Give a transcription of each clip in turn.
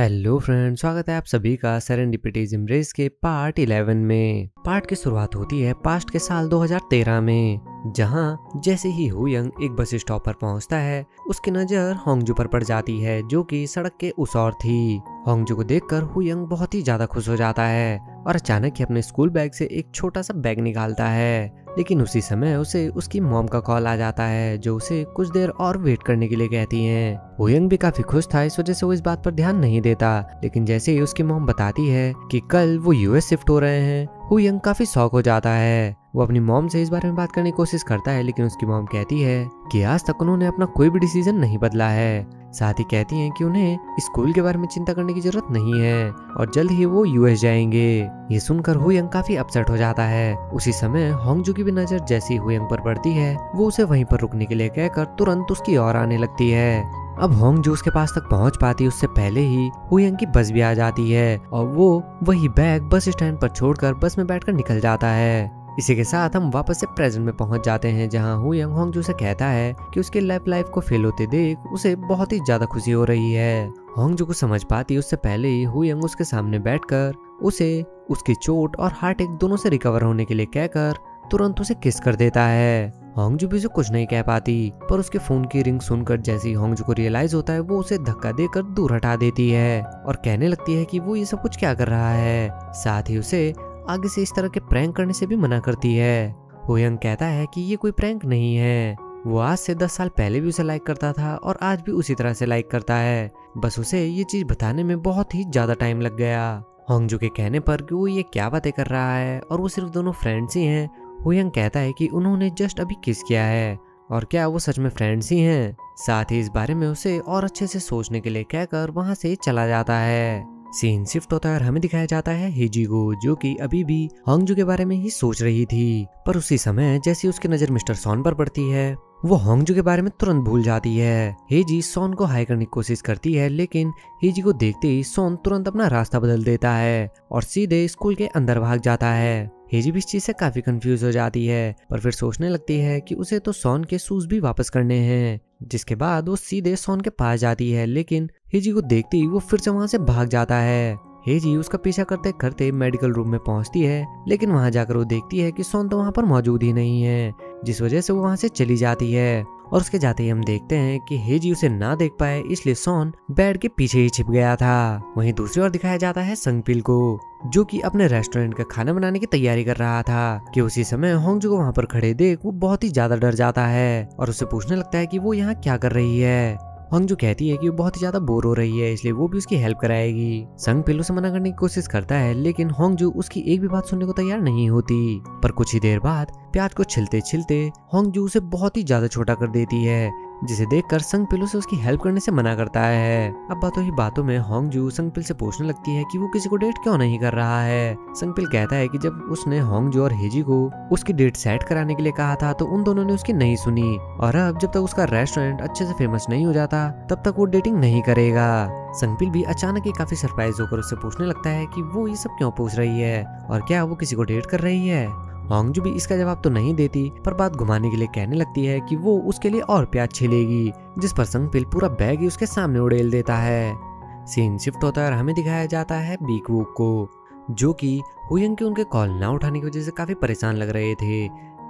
Hello friends स्वागत है आप सभी का सेरेंडिपिटीज रेस के पार्ट 11 में। पार्ट की शुरुआत होती है पास्ट के साल 2013 में, जहाँ जैसे ही हुयंग एक बस स्टॉप पर पहुँचता है, उसकी नज़र होंगजू पर पड़ जाती है, जो कि सड़क के उस ओर थी। होंगजू को देखकर हुयंग बहुत ही ज़्यादा खुश हो जाता है और अचानक ही अपने स्कूल बैग से एक छोटा सा बैग निकालता है। लेकिन उसी समय उसे उसकी मॉम का कॉल आ जाता है, जो उसे कुछ देर और वेट करने के लिए कहती है। ओयंग भी काफ़ी खुश था, इस वजह से वो इस बात पर ध्यान नहीं देता। लेकिन जैसे ही उसकी मॉम बताती है कि कल वो यूएस शिफ्ट हो रहे हैं, हुयंग काफ़ी शौक हो जाता है। वो अपनी मॉम से इस बारे में बात करने की कोशिश करता है, लेकिन उसकी मॉम कहती है कि आज तक उन्होंने अपना कोई भी डिसीज़न नहीं बदला है। साथ ही कहती हैं कि उन्हें स्कूल के बारे में चिंता करने की ज़रूरत नहीं है और जल्द ही वो यूएस जाएँगे। ये सुनकर हुयंग काफ़ी अपसेट हो जाता है। उसी समय होंगजू की भी नज़र जैसी हुयंग पर पड़ती है। वो उसे वहीं पर रुकने के लिए कहकर तुरंत उसकी ओर आने लगती है। अब होंग जो उसके पास तक पहुँच पाती, उससे पहले ही हुयंग की बस भी आ जाती है और वो वही बैग बस स्टैंड पर छोड़कर बस में बैठकर निकल जाता है। इसी के साथ हम वापस से प्रेजेंट में पहुँच जाते हैं, जहाँ हुयंग होंगजू से कहता है कि उसके लाइफ लाइफ को फेल होते देख उसे बहुत ही ज़्यादा खुशी हो रही है। होंगजू को समझ पाती उससे पहले ही हुयंग उसके सामने बैठकर उसे उसकी चोट और हार्ट एक दोनों से रिकवर होने के लिए कहकर तुरंत उसे किस कर देता है। होंगजू भी उसे कुछ नहीं कह पाती, पर उसके फ़ोन की रिंग सुनकर जैसे ही होंगजू को रियलाइज़ होता है, वो उसे धक्का देकर दूर हटा देती है और कहने लगती है कि वो ये सब कुछ क्या कर रहा है। साथ ही उसे आगे से इस तरह के प्रैंक करने से भी मना करती है। होयंग कहता है कि ये कोई प्रैंक नहीं है। वो आज से दस साल पहले भी उसे लाइक करता था और आज भी उसी तरह से लाइक करता है। बस उसे ये चीज़ बताने में बहुत ही ज़्यादा टाइम लग गया। होंगजू के कहने पर कि वो ये क्या बातें कर रहा है और वो सिर्फ़ दोनों फ्रेंड्स ही हैं। हुयंग कहता है कि उन्होंने जस्ट अभी किस किया है और क्या वो सच में फ्रेंड्स ही हैं? साथ ही इस बारे में उसे और अच्छे से सोचने के लिए कहकर वहाँ से चला जाता है। सीन शिफ्ट होता है और हमें दिखाया जाता है हेजी को, जो कि अभी भी होंगजू के बारे में ही सोच रही थी। पर उसी समय, जैसी उसकी नज़र मिस्टर सोन पर पड़ती है, वो होंगजू के बारे में तुरंत भूल जाती है। हेजी सोन को हाई करने की कोशिश करती है, लेकिन हेजी को देखते ही सोन तुरंत अपना रास्ता बदल देता है और सीधे स्कूल के अंदर भाग जाता है। हेजी भी इस चीज़ से काफ़ी कंफ्यूज हो जाती है, पर फिर सोचने लगती है कि उसे तो सोन के शूज़ भी वापस करने हैं, जिसके बाद वो सीधे सोन के पास जाती है, लेकिन हेजी को देखते ही वो फिर से वहाँ से भाग जाता है। हेजी उसका पीछा करते करते मेडिकल रूम में पहुँचती है, लेकिन वहाँ जाकर वो देखती है कि सोन तो वहाँ पर मौजूद ही नहीं है, जिस वजह से वो वहाँ से चली जाती है। और उसके जाते ही हम देखते हैं कि हेजी उसे ना देख पाए, इसलिए सोन बेड के पीछे ही छिप गया था। वहीं दूसरी ओर दिखाया जाता है संगपिल को, जो कि अपने रेस्टोरेंट का खाना बनाने की तैयारी कर रहा था, कि उसी समय होंगजू को वहाँ पर खड़े देख वो बहुत ही ज़्यादा डर जाता है और उसे पूछने लगता है कि वो यहाँ क्या कर रही है। हंगजू कहती है कि वो बहुत ही ज़्यादा बोर हो रही है, इसलिए वो भी उसकी हेल्प कराएगी। संग पिल्लू से मना करने की कोशिश करता है, लेकिन होंगजू उसकी एक भी बात सुनने को तैयार नहीं होती। पर कुछ ही देर बाद प्याज को छिलते छिलते होंगजू उसे बहुत ही ज़्यादा छोटा कर देती है। जिसे देखकर संगपिल से उसकी हेल्प करने से मना करता है। अब बातों ही बातों में होंगजू संगपिल से पूछने लगती है कि वो किसी को डेट क्यों नहीं कर रहा है? संगपिल कहता है कि जब उसने होंगजू और हेजी को उसकी डेट सेट कराने के लिए कहा था तो उन दोनों ने उसकी नहीं सुनी। और अब जब तक उसका रेस्टोरेंट अच्छे से फ़ेमस नहीं हो जाता, तब तक वो डेटिंग नहीं करेगा। संगपिल भी अचानक ही काफ़ी सरप्राइज़ होकर उससे पूछने लगता है कि वो ये सब क्यों पूछ रही है? और क्या वो किसी को डेट कर रही है? होंगजू भी इसका जवाब तो नहीं देती, पर बात घुमाने के लिए कहने लगती है कि वो उसके लिए और प्याज छिलेगी, जिस पर संगपिल पूरा बैग ही उसके सामने उड़ेल देता है। सीन शिफ्ट होता है और हमें दिखाया जाता है बीक वूक को, जो कि हुयंग के उनके कॉल ना उठाने की वजह से काफ़ी परेशान लग रहे थे।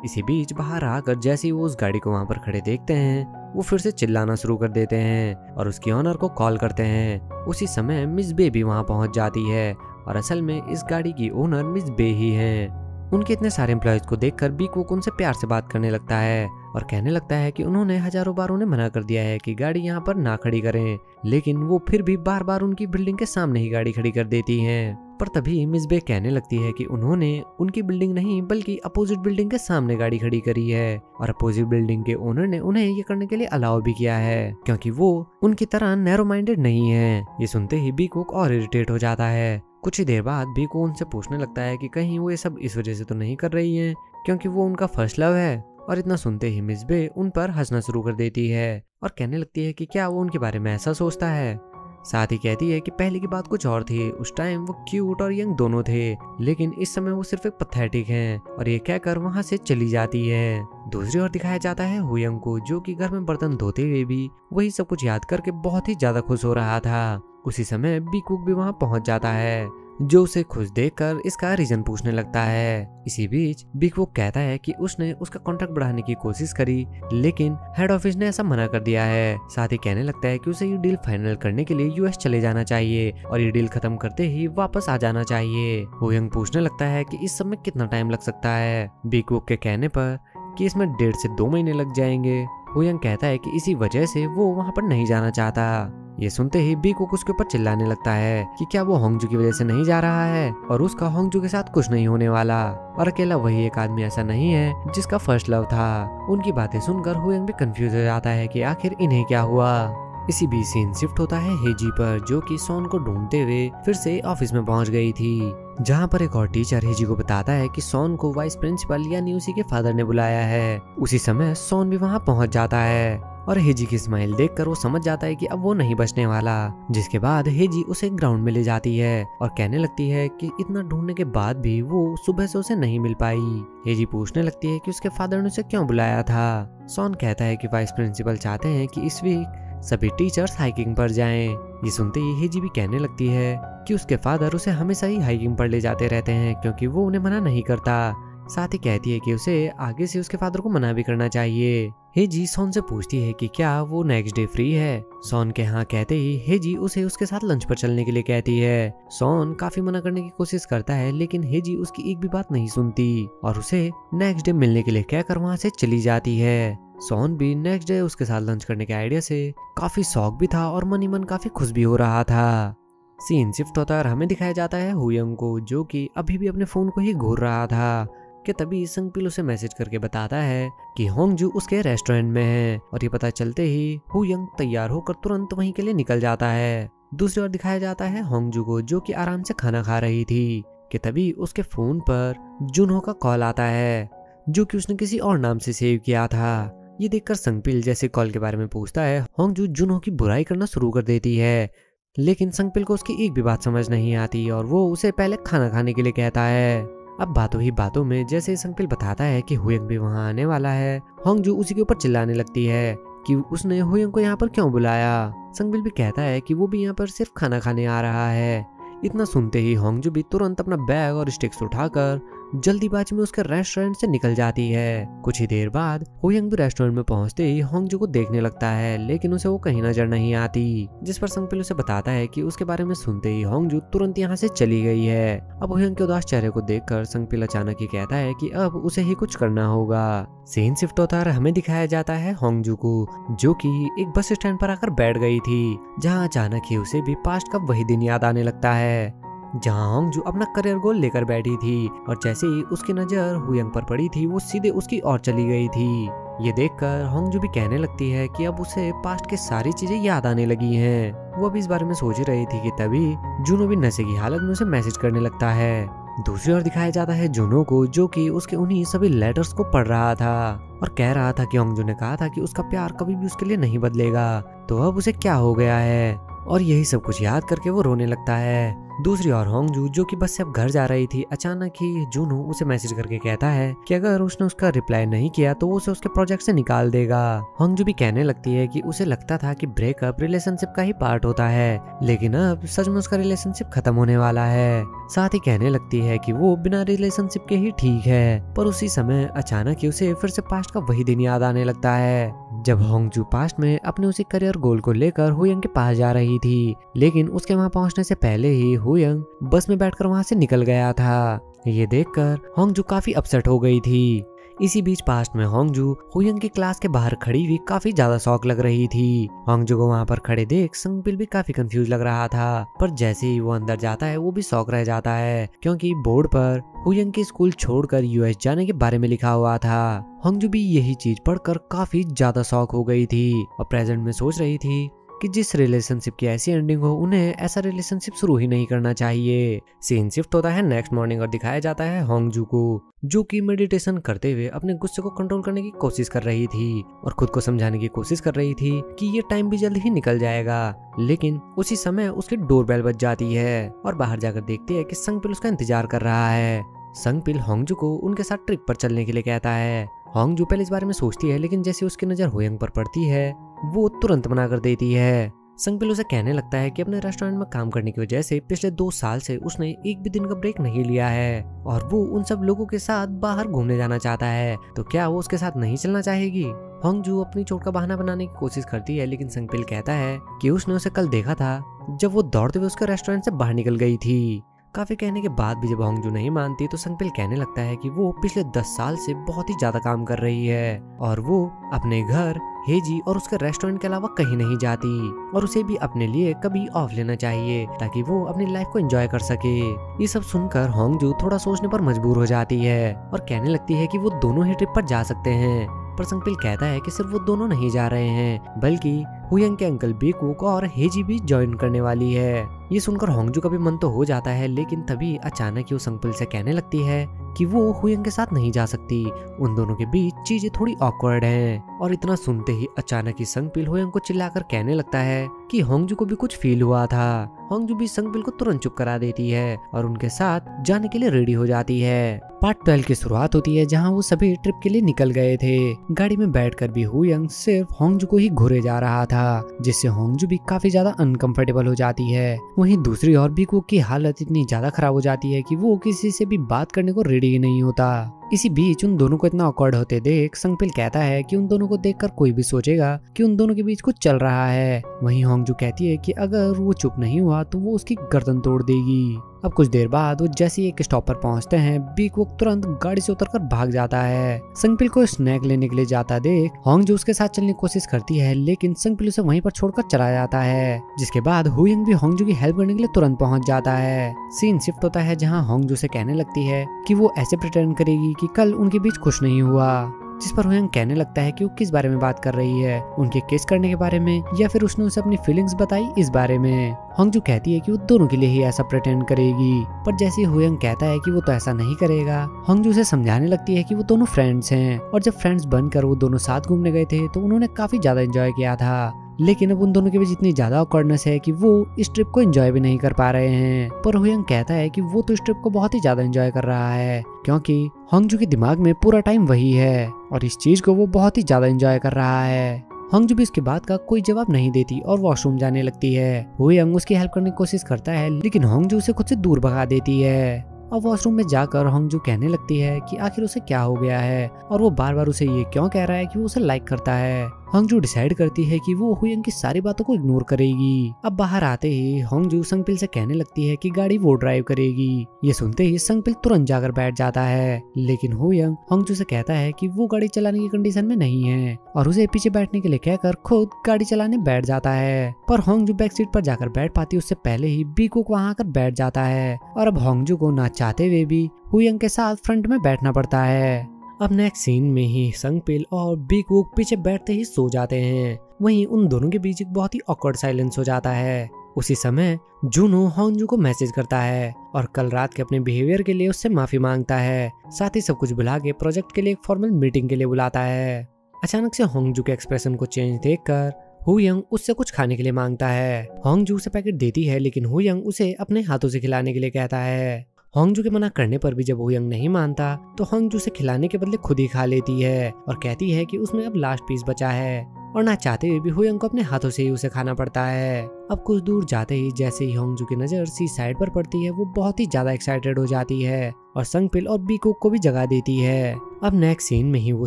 इसी बीच बाहर आकर जैसे ही वो उस गाड़ी को वहाँ पर खड़े देखते हैं, वो फिर से चिल्लाना शुरू कर देते हैं और उसकी ऑनर को कॉल करते हैं। उसी समय मिस बे भी वहाँ पहुँच जाती है और असल में इस गाड़ी की ओनर मिस बे ही हैं। उनके इतने सारे एम्प्लॉयज़ को देखकर बी कुक उनसे प्यार से बात करने लगता है और कहने लगता है कि उन्होंने हज़ारों बार उन्हें मना कर दिया है कि गाड़ी यहाँ पर ना खड़ी करें, लेकिन वो फिर भी बार बार उनकी बिल्डिंग के सामने ही गाड़ी खड़ी कर देती हैं। पर तभी मिस बे कहने लगती है कि उन्होंने उनकी बिल्डिंग नहीं, बल्कि अपोजिट बिल्डिंग के सामने गाड़ी खड़ी करी है और अपोजिट बिल्डिंग के ओनर ने उन्हें ये करने के लिए अलाउ भी किया है, क्योंकि वो उनकी तरह नैरो माइंडेड नहीं है। ये सुनते ही बी कुक और इरिटेट हो जाता है। कुछ ही देर बाद भी को उनसे पूछने लगता है कि कहीं वो ये सब इस वजह से तो नहीं कर रही हैं, क्योंकि वो उनका फ़र्स्ट लव है और इतना सुनते ही मिसबे उन पर हंसना शुरू कर देती है और कहने लगती है कि क्या वो उनके बारे में ऐसा सोचता है। साथ ही कहती है कि पहले की बात कुछ और थी। उस टाइम वो क्यूट और यंग दोनों थे, लेकिन इस समय वो सिर्फ़ एक पथेटिक है और ये कहकर वहाँ से चली जाती है। दूसरी ओर दिखाया जाता है हुयंग को, जो कि घर में बर्तन धोते हुए भी वही सब कुछ याद करके बहुत ही ज़्यादा खुश हो रहा था। उसी समय बीकूक भी वहाँ पहुँच जाता है। जो उसे खुश देखकर इसका रीजन पूछने लगता है। इसी बीच, बिग वो कहता है कि उसने उसका कॉन्ट्रैक्ट बढ़ाने की कोशिश करी, लेकिन हेड ऑफ़िस ने ऐसा मना कर दिया है। साथ ही कहने लगता है कि उसे ये डील फाइनल करने के लिए यूएस चले जाना चाहिए और ये डील खत्म करते ही वापस आ जाना चाहिए। वो यंग पूछने लगता है कि इस समय कितना टाइम लग सकता है। बिग वो के कहने पर कि इसमें डेढ़ से दो महीने लग जाएँगे। हुयंग कहता है कि इसी वजह से वो वहाँ पर नहीं जाना चाहता। ये सुनते ही बी कुक उसके ऊपर चिल्लाने लगता है कि क्या वो होंगजू की वजह से नहीं जा रहा है और उसका होंगजू के साथ कुछ नहीं होने वाला। और अकेला वही एक आदमी ऐसा नहीं है जिसका फ़र्स्ट लव था। उनकी बातें सुनकर हुयंग भी कंफ्यूज हो जाता है कि आखिर इन्हें क्या हुआ। इसी बीच सीन शिफ्ट होता है हेजी पर, जो कि सोन को ढूंढते हुए फिर से ऑफ़िस में पहुँच गई थी। जहाँ पर एक और टीचर हेजी को बताता है कि सोन को वाइस प्रिंसिपल यानी उसी के फादर ने बुलाया है। उसी समय सोन भी वहाँ पहुँच जाता है और हेजी की स्माइल देखकर वो समझ जाता है कि अब वो नहीं बचने वाला, जिसके बाद हेजी उसे ग्राउंड में ले जाती है और कहने लगती है कि इतना ढूँढने के बाद भी वो सुबह से उसे नहीं मिल पाई। हेजी पूछने लगती है कि उसके फादर ने उसे क्यों बुलाया था? सोन कहता है कि वाइस प्रिंसिपल चाहते हैं कि इस वीक सभी टीचर्स हाइकिंग पर जाएँ। ये सुनते ही हेजी भी कहने लगती है कि उसके फादर उसे हमेशा ही हाइकिंग पर ले जाते रहते हैं, क्योंकि वो उन्हें मना नहीं करता साथ ही कहती है कि उसे आगे से उसके फादर को मना भी करना चाहिए। हेजी सोन से पूछती है कि क्या वो नेक्स्ट डे फ्री है? सोन के हाँ कहते ही हेजी उसे उसके साथ लंच पर चलने के लिए कहती है। सोन काफ़ी मना करने की कोशिश करता है, लेकिन हेजी उसकी एक भी बात नहीं सुनती। और उसे नेक्स्ट डे मिलने के लिए कहकर वहाँ से चली जाती है। सोन भी नेक्स्ट डे उसके साथ लंच करने के आइडिया से काफ़ी शौक भी था और मनी मन काफ़ी खुश भी हो रहा था। सीन शिफ्ट होता है और हमें दिखाया जाता है हुयंग को, जो कि अभी भी अपने फ़ोन को ही घूर रहा था। कि तभी संगपिल उसे मैसेज करके बताता है कि होंगजू उसके रेस्टोरेंट में है और ये पता चलते ही हुयंग तैयार होकर तुरंत वहीं के लिए निकल जाता है। दूसरी ओर दिखाया जाता है होंगजू को जो कि आराम से खाना खा रही थी, कि तभी उसके फ़ोन पर जुनहो का कॉल आता है, जो कि उसने किसी और नाम से सेव किया था। ये देखकर संगपिल जैसे कॉल के बारे में पूछता है, होंगजू जुनहो की बुराई करना शुरू कर देती है, लेकिन संगपिल को उसकी एक भी बात समझ नहीं आती और वो उसे पहले खाना खाने के लिए कहता है। अब बातों ही बातों में जैसे संकिल बताता है कि हुयंग भी वहाँ आने वाला है, होंगजू उसी के ऊपर चिल्लाने लगती है कि उसने हुयंग को यहाँ पर क्यों बुलाया? संगबिल भी कहता है कि वो भी यहाँ पर सिर्फ़ खाना खाने आ रहा है। इतना सुनते ही होंगजू भी तुरंत अपना बैग और स्टिक्स उठाकर जल्दीबाजी में उसके रेस्टोरेंट से निकल जाती है। कुछ ही देर बाद हुयंग भी रेस्टोरेंट में पहुँचते ही होंगजू को देखने लगता है, लेकिन उसे वो कहीं नज़र नहीं आती, जिस पर संगपिल उसे बताता है कि उसके बारे में सुनते ही होंगजू तुरंत यहाँ से चली गई है। अब होयंग के उदास चेहरे को देखकर संगपिल अचानक ही कहता है कि अब उसे ही कुछ करना होगा। सीन शिफ्ट होता हमें दिखाया जाता है होंगजू को, जो कि एक बस स्टैंड पर आकर बैठ गई थी, जहाँ अचानक ही उसे भी पास्ट का वही दिन याद आने लगता है। जहाँ होंगजू अपना करियर गोल लेकर बैठी थी और जैसे ही उसकी नज़र हुयंग पर पड़ी थी, वो सीधे उसकी ओर चली गई थी। ये देखकर होंगजू भी कहने लगती है कि अब उसे पास्ट के सारी चीज़ें याद आने लगी हैं। वो अब इस बारे में सोच रही थी कि तभी जूनो भी नशे की हालत में उसे मैसेज करने लगता है। दूसरी ओर दिखाया जाता है जूनो को, जो कि उसके उन्हीं सभी लेटर्स को पढ़ रहा था और कह रहा था कि होंगजू ने कहा था कि उसका प्यार कभी भी उसके लिए नहीं बदलेगा। तो अब उसे क्या हो गया है? और यही सब कुछ याद करके वो रोने लगता है। दूसरी ओर होंगजू, जो कि बस से अब घर जा रही थी, अचानक ही जूनू उसे मैसेज करके कहता है कि अगर उसने उसका रिप्लाई नहीं किया तो उसे उसके प्रोजेक्ट से निकाल देगा। होंगजू भी कहने लगती है कि उसे लगता था कि ब्रेकअप रिलेशनशिप का ही पार्ट होता है, लेकिन अब सच में उसका रिलेशनशिप खत्म होने वाला है। साथ ही कहने लगती है कि वो बिना रिलेशनशिप के ही ठीक है, पर उसी समय अचानक ही उसे फिर से पास्ट का वही दिन याद आने लगता है, जब होंगजू पास्ट में अपने उसी करियर गोल को लेकर हुयंग के पास जा रही थी, लेकिन उसके वहाँ पहुँचने से पहले ही हुयंग बस में बैठकर वहाँ से निकल गया था। ये देखकर होंगजू काफ़ी अपसेट हो गई थी। इसी बीच पास्ट में होंगजू हुयंग की क्लास के बाहर खड़ी हुई काफ़ी ज़्यादा शौक लग रही थी। होंगजू को वहाँ पर खड़े देख संगपिल भी काफ़ी कंफ्यूज लग रहा था। पर जैसे ही वो अंदर जाता है, वो भी शौक रह जाता है, क्योंकि बोर्ड पर हुयंग की स्कूल छोड़कर यूएस जाने के बारे में लिखा हुआ था। होंगजू भी यही चीज़ पढ़कर काफ़ी ज़्यादा शौक हो गई थी और प्रेजेंट में सोच रही थी कि जिस रिलेशनशिप की ऐसी एंडिंग हो, उन्हें ऐसा रिलेशनशिप शुरू ही नहीं करना चाहिए। सीन शिफ्ट होता है नेक्स्ट मॉर्निंग और दिखाया जाता है होंगजू को, जो कि मेडिटेशन करते हुए अपने गुस्से को कंट्रोल करने की कोशिश कर रही थी और खुद को समझाने की कोशिश कर रही थी कि ये टाइम भी जल्द ही निकल जाएगा। लेकिन उसी समय उसकी डोरबेल बज जाती है और बाहर जाकर देखती है कि संगपिल उसका इंतज़ार कर रहा है। संगपिल होंगजू को उनके साथ ट्रिप पर चलने के लिए कहता है। होंगजू पहले इस बारे में सोचती है, लेकिन जैसे उसकी नज़र होयंग पर पड़ती है वो तुरंत मना कर देती है। संगपिल उसे कहने लगता है कि अपने रेस्टोरेंट में काम करने की वजह से पिछले दो साल से उसने एक भी दिन का ब्रेक नहीं लिया है और वो उन सब लोगों के साथ बाहर घूमने जाना चाहता है। तो क्या वो उसके साथ नहीं चलना चाहेगी? होंगजू अपनी चोट का बहाना बनाने की कोशिश करती है, लेकिन संगपिल कहता है कि उसने उसे कल देखा था जब वो दौड़ते हुए उसके रेस्टोरेंट से बाहर निकल गई थी। काफ़ी कहने के बाद भी जब होंगजू नहीं मानती तो संगपिल कहने लगता है कि वो पिछले दस साल से बहुत ही ज़्यादा काम कर रही है, और वो अपने घर, हेजी और उसके रेस्टोरेंट के अलावा कहीं नहीं जाती, और उसे भी अपने लिए कभी ऑफ़ लेना चाहिए, ताकि वो अपनी लाइफ को एंजॉय कर सके। ये सब सुनकर होंगजू थोड़ा सोचने पर मजबूर हो जाती है, और कहने लगती है कि वो दोनों ही ट्रिप पर जा सकते हैं, पर संगपिल कहता है कि सिर्फ़ वो दोनों नहीं जा रहे हैं, बल्कि हुयंग के अंकल बीकुक और हेजी भी ज्वाइन करने वाली है। ये सुनकर होंगजू का भी मन तो हो जाता है, लेकिन तभी अचानक ही वो संगपिल से कहने लगती है कि वो हुयंग के साथ नहीं जा सकती। उन दोनों के बीच चीज़ें थोड़ी ऑकवर्ड हैं। और इतना सुनते ही अचानक ही संगपिल हुयंग को चिल्लाकर कहने लगता है कि होंगजू को भी कुछ फील हुआ था। होंगजू भी संगपिल को तुरंत चुप करा देती है और उनके साथ जाने के लिए रेडी हो जाती है। पार्ट ट्वेल्व की शुरुआत होती है, जहाँ वो सभी ट्रिप के लिए निकल गए थे। गाड़ी में बैठकर भी हुयंग सिर्फ़ होंगजू को ही घुरे जा रहा था, जिससे होंगजू भी काफ़ी ज़्यादा अनकंफर्टेबल हो जाती है। वहीं दूसरी ओर बीकू की हालत इतनी ज़्यादा खराब हो जाती है कि वो किसी से भी बात करने को रेडी ही नहीं होता। इसी बीच उन दोनों को इतना अकॉर्ड होते देख, संगपिल कहता है कि उन दोनों को देखकर कोई भी सोचेगा कि उन दोनों के बीच कुछ चल रहा है। वहीं होंगजू कहती है कि अगर वो चुप नहीं हुआ तो वो उसकी गर्दन तोड़ देगी। अब कुछ देर बाद वो जैसे एक स्टॉप पर पहुँचते हैं बीक वो तुरंत गाड़ी से उतरकर भाग जाता है। संगपिल को स्नैक लेने के लिए जाता देख होंगजू उसके साथ चलने की कोशिश करती है, लेकिन संगपिल उसे वहीं पर छोड़कर चला जाता है, जिसके बाद हुयंग भी होंगजू की हेल्प करने के लिए तुरंत पहुँच जाता है। सीन शिफ्ट होता है जहाँ होंगजू से कहने लगती है कि वो ऐसे प्रिटेंड करेगी कि कल उनके बीच कुछ नहीं हुआ। जिस पर हुयंग कहने लगता है कि वो किस बारे में बात कर रही है, उनके किस करने के बारे में, या फिर उसने उसे अपनी फीलिंग्स बताई इस बारे में। होंगजू कहती है कि वो दोनों के लिए ही ऐसा प्रटेंड करेगी, पर जैसे हुयंग कहता है कि वो तो ऐसा नहीं करेगा होंगजू उसे समझाने लगती है कि वो दोनों फ्रेंड्स हैं, और जब फ्रेंड्स बनकर वो दोनों साथ घूमने गए थे तो उन्होंने काफ़ी ज़्यादा एंजॉय किया था। लेकिन अब उन दोनों के बीच इतनी ज़्यादा ऑकवर्डनेस है कि वो इस ट्रिप को एंजॉय भी नहीं कर पा रहे हैं। पर हुयंग कहता है कि वो तो इस ट्रिप को बहुत ही ज़्यादा एंजॉय कर रहा है, क्योंकि होंगजू के दिमाग में पूरा टाइम वही है और इस चीज़ को वो बहुत ही ज़्यादा एंजॉय कर रहा है। होंगजू भी इसके बात का कोई जवाब नहीं देती और वॉशरूम जाने लगती है। हुयंग उसकी हेल्प करने की कोशिश करता है, लेकिन होंगजू उसे खुद से दूर भगा देती है। और वॉशरूम में जाकर होंगजू कहने लगती है कि आखिर उसे क्या हो गया है और वो बार बार उसे ये क्यों कह रहा है कि वो उसे लाइक करता है। होंगजू डिसाइड करती है कि वो हुयंग की सारी बातों को इग्नोर करेगी। अब बाहर आते ही होंगजू संगपिल से कहने लगती है कि गाड़ी वो ड्राइव करेगी। ये सुनते ही संगपिल तुरंत जाकर बैठ जाता है। लेकिन हुयंग होंगजू से कहता है कि वो गाड़ी चलाने की कंडीशन में नहीं है और उसे पीछे बैठने के लिए कहकर खुद गाड़ी चलाने बैठ जाता है। पर होंगजू बैक सीट पर जाकर बैठ पाती उससे पहले ही बीकुक वहाँ आकर बैठ जाता है। और अब होंगजू को ना चाहते हुए भी हुयंग के साथ फ्रंट में बैठना पड़ता है। अब नेक्स्ट सीन में ही संगपिल और बिग वुक पीछे बैठते ही सो जाते हैं। वहीं उन दोनों के बीच एक बहुत ही ऑकवर्ड साइलेंस हो जाता है। उसी समय जूनो होंजू को मैसेज करता है और कल रात के अपने बिहेवियर के लिए उससे माफ़ी माँगता है। साथ ही सब कुछ बुला के प्रोजेक्ट के लिए एक फॉर्मल मीटिंग के लिए बुलाता है। अचानक से होंगजू के एक्सप्रेशन को चेंज देखकर हुयंग उससे कुछ खाने के लिए माँगता है। होंगजू उसे पैकेट देती है, लेकिन हुयंग उसे अपने हाथों से खिलाने के लिए कहता है। होंगजू के मना करने पर भी जब हुयंग नहीं मानता तो होंगजू से खिलाने के बदले खुद ही खा लेती है और कहती है कि उसमें अब लास्ट पीस बचा है और ना चाहते हुए भी हुयंग को अपने हाथों से ही उसे खाना पड़ता है। अब कुछ दूर जाते ही जैसे ही होंगजू की नज़र सी साइड पर पड़ती है, वो बहुत ही ज़्यादा एक्साइटेड हो जाती है और संगपिल और बीकुक को भी जगा देती है। अब नेक्स्ट सीन में ही वो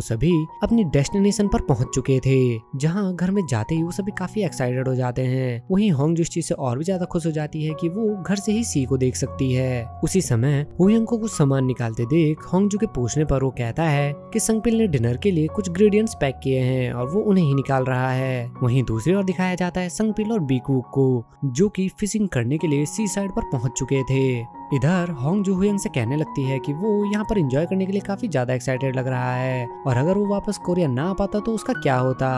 सभी अपनी डेस्टिनेशन पर पहुँच चुके थे, जहाँ घर में जाते ही वो सभी काफ़ी एक्साइटेड हो जाते हैं। वहीं होंग जिस चीज़ से और भी ज़्यादा खुश हो जाती है कि वो घर से ही सी को देख सकती है। उसी समय हुयंग को कुछ सामान निकालते देख होंगजू के पूछने पर वो कहता है कि संगपिल ने डिनर के लिए कुछ ग्रेडियंट्स पैक किए हैं और वो उन्हें ही निकाल रहा है। वहीं दूसरी ओर दिखाया जाता है संगपिल और बीकुक को, जो कि फिशिंग करने के लिए सी साइड पर पहुँच चुके थे। इधर होंग जू हुयंग से कहने लगती है कि वो यहाँ पर एंजॉय करने के लिए काफ़ी ज़्यादा एक्साइटेड लग रहा है, और अगर वो वापस कोरिया ना आ पाता तो उसका क्या होता?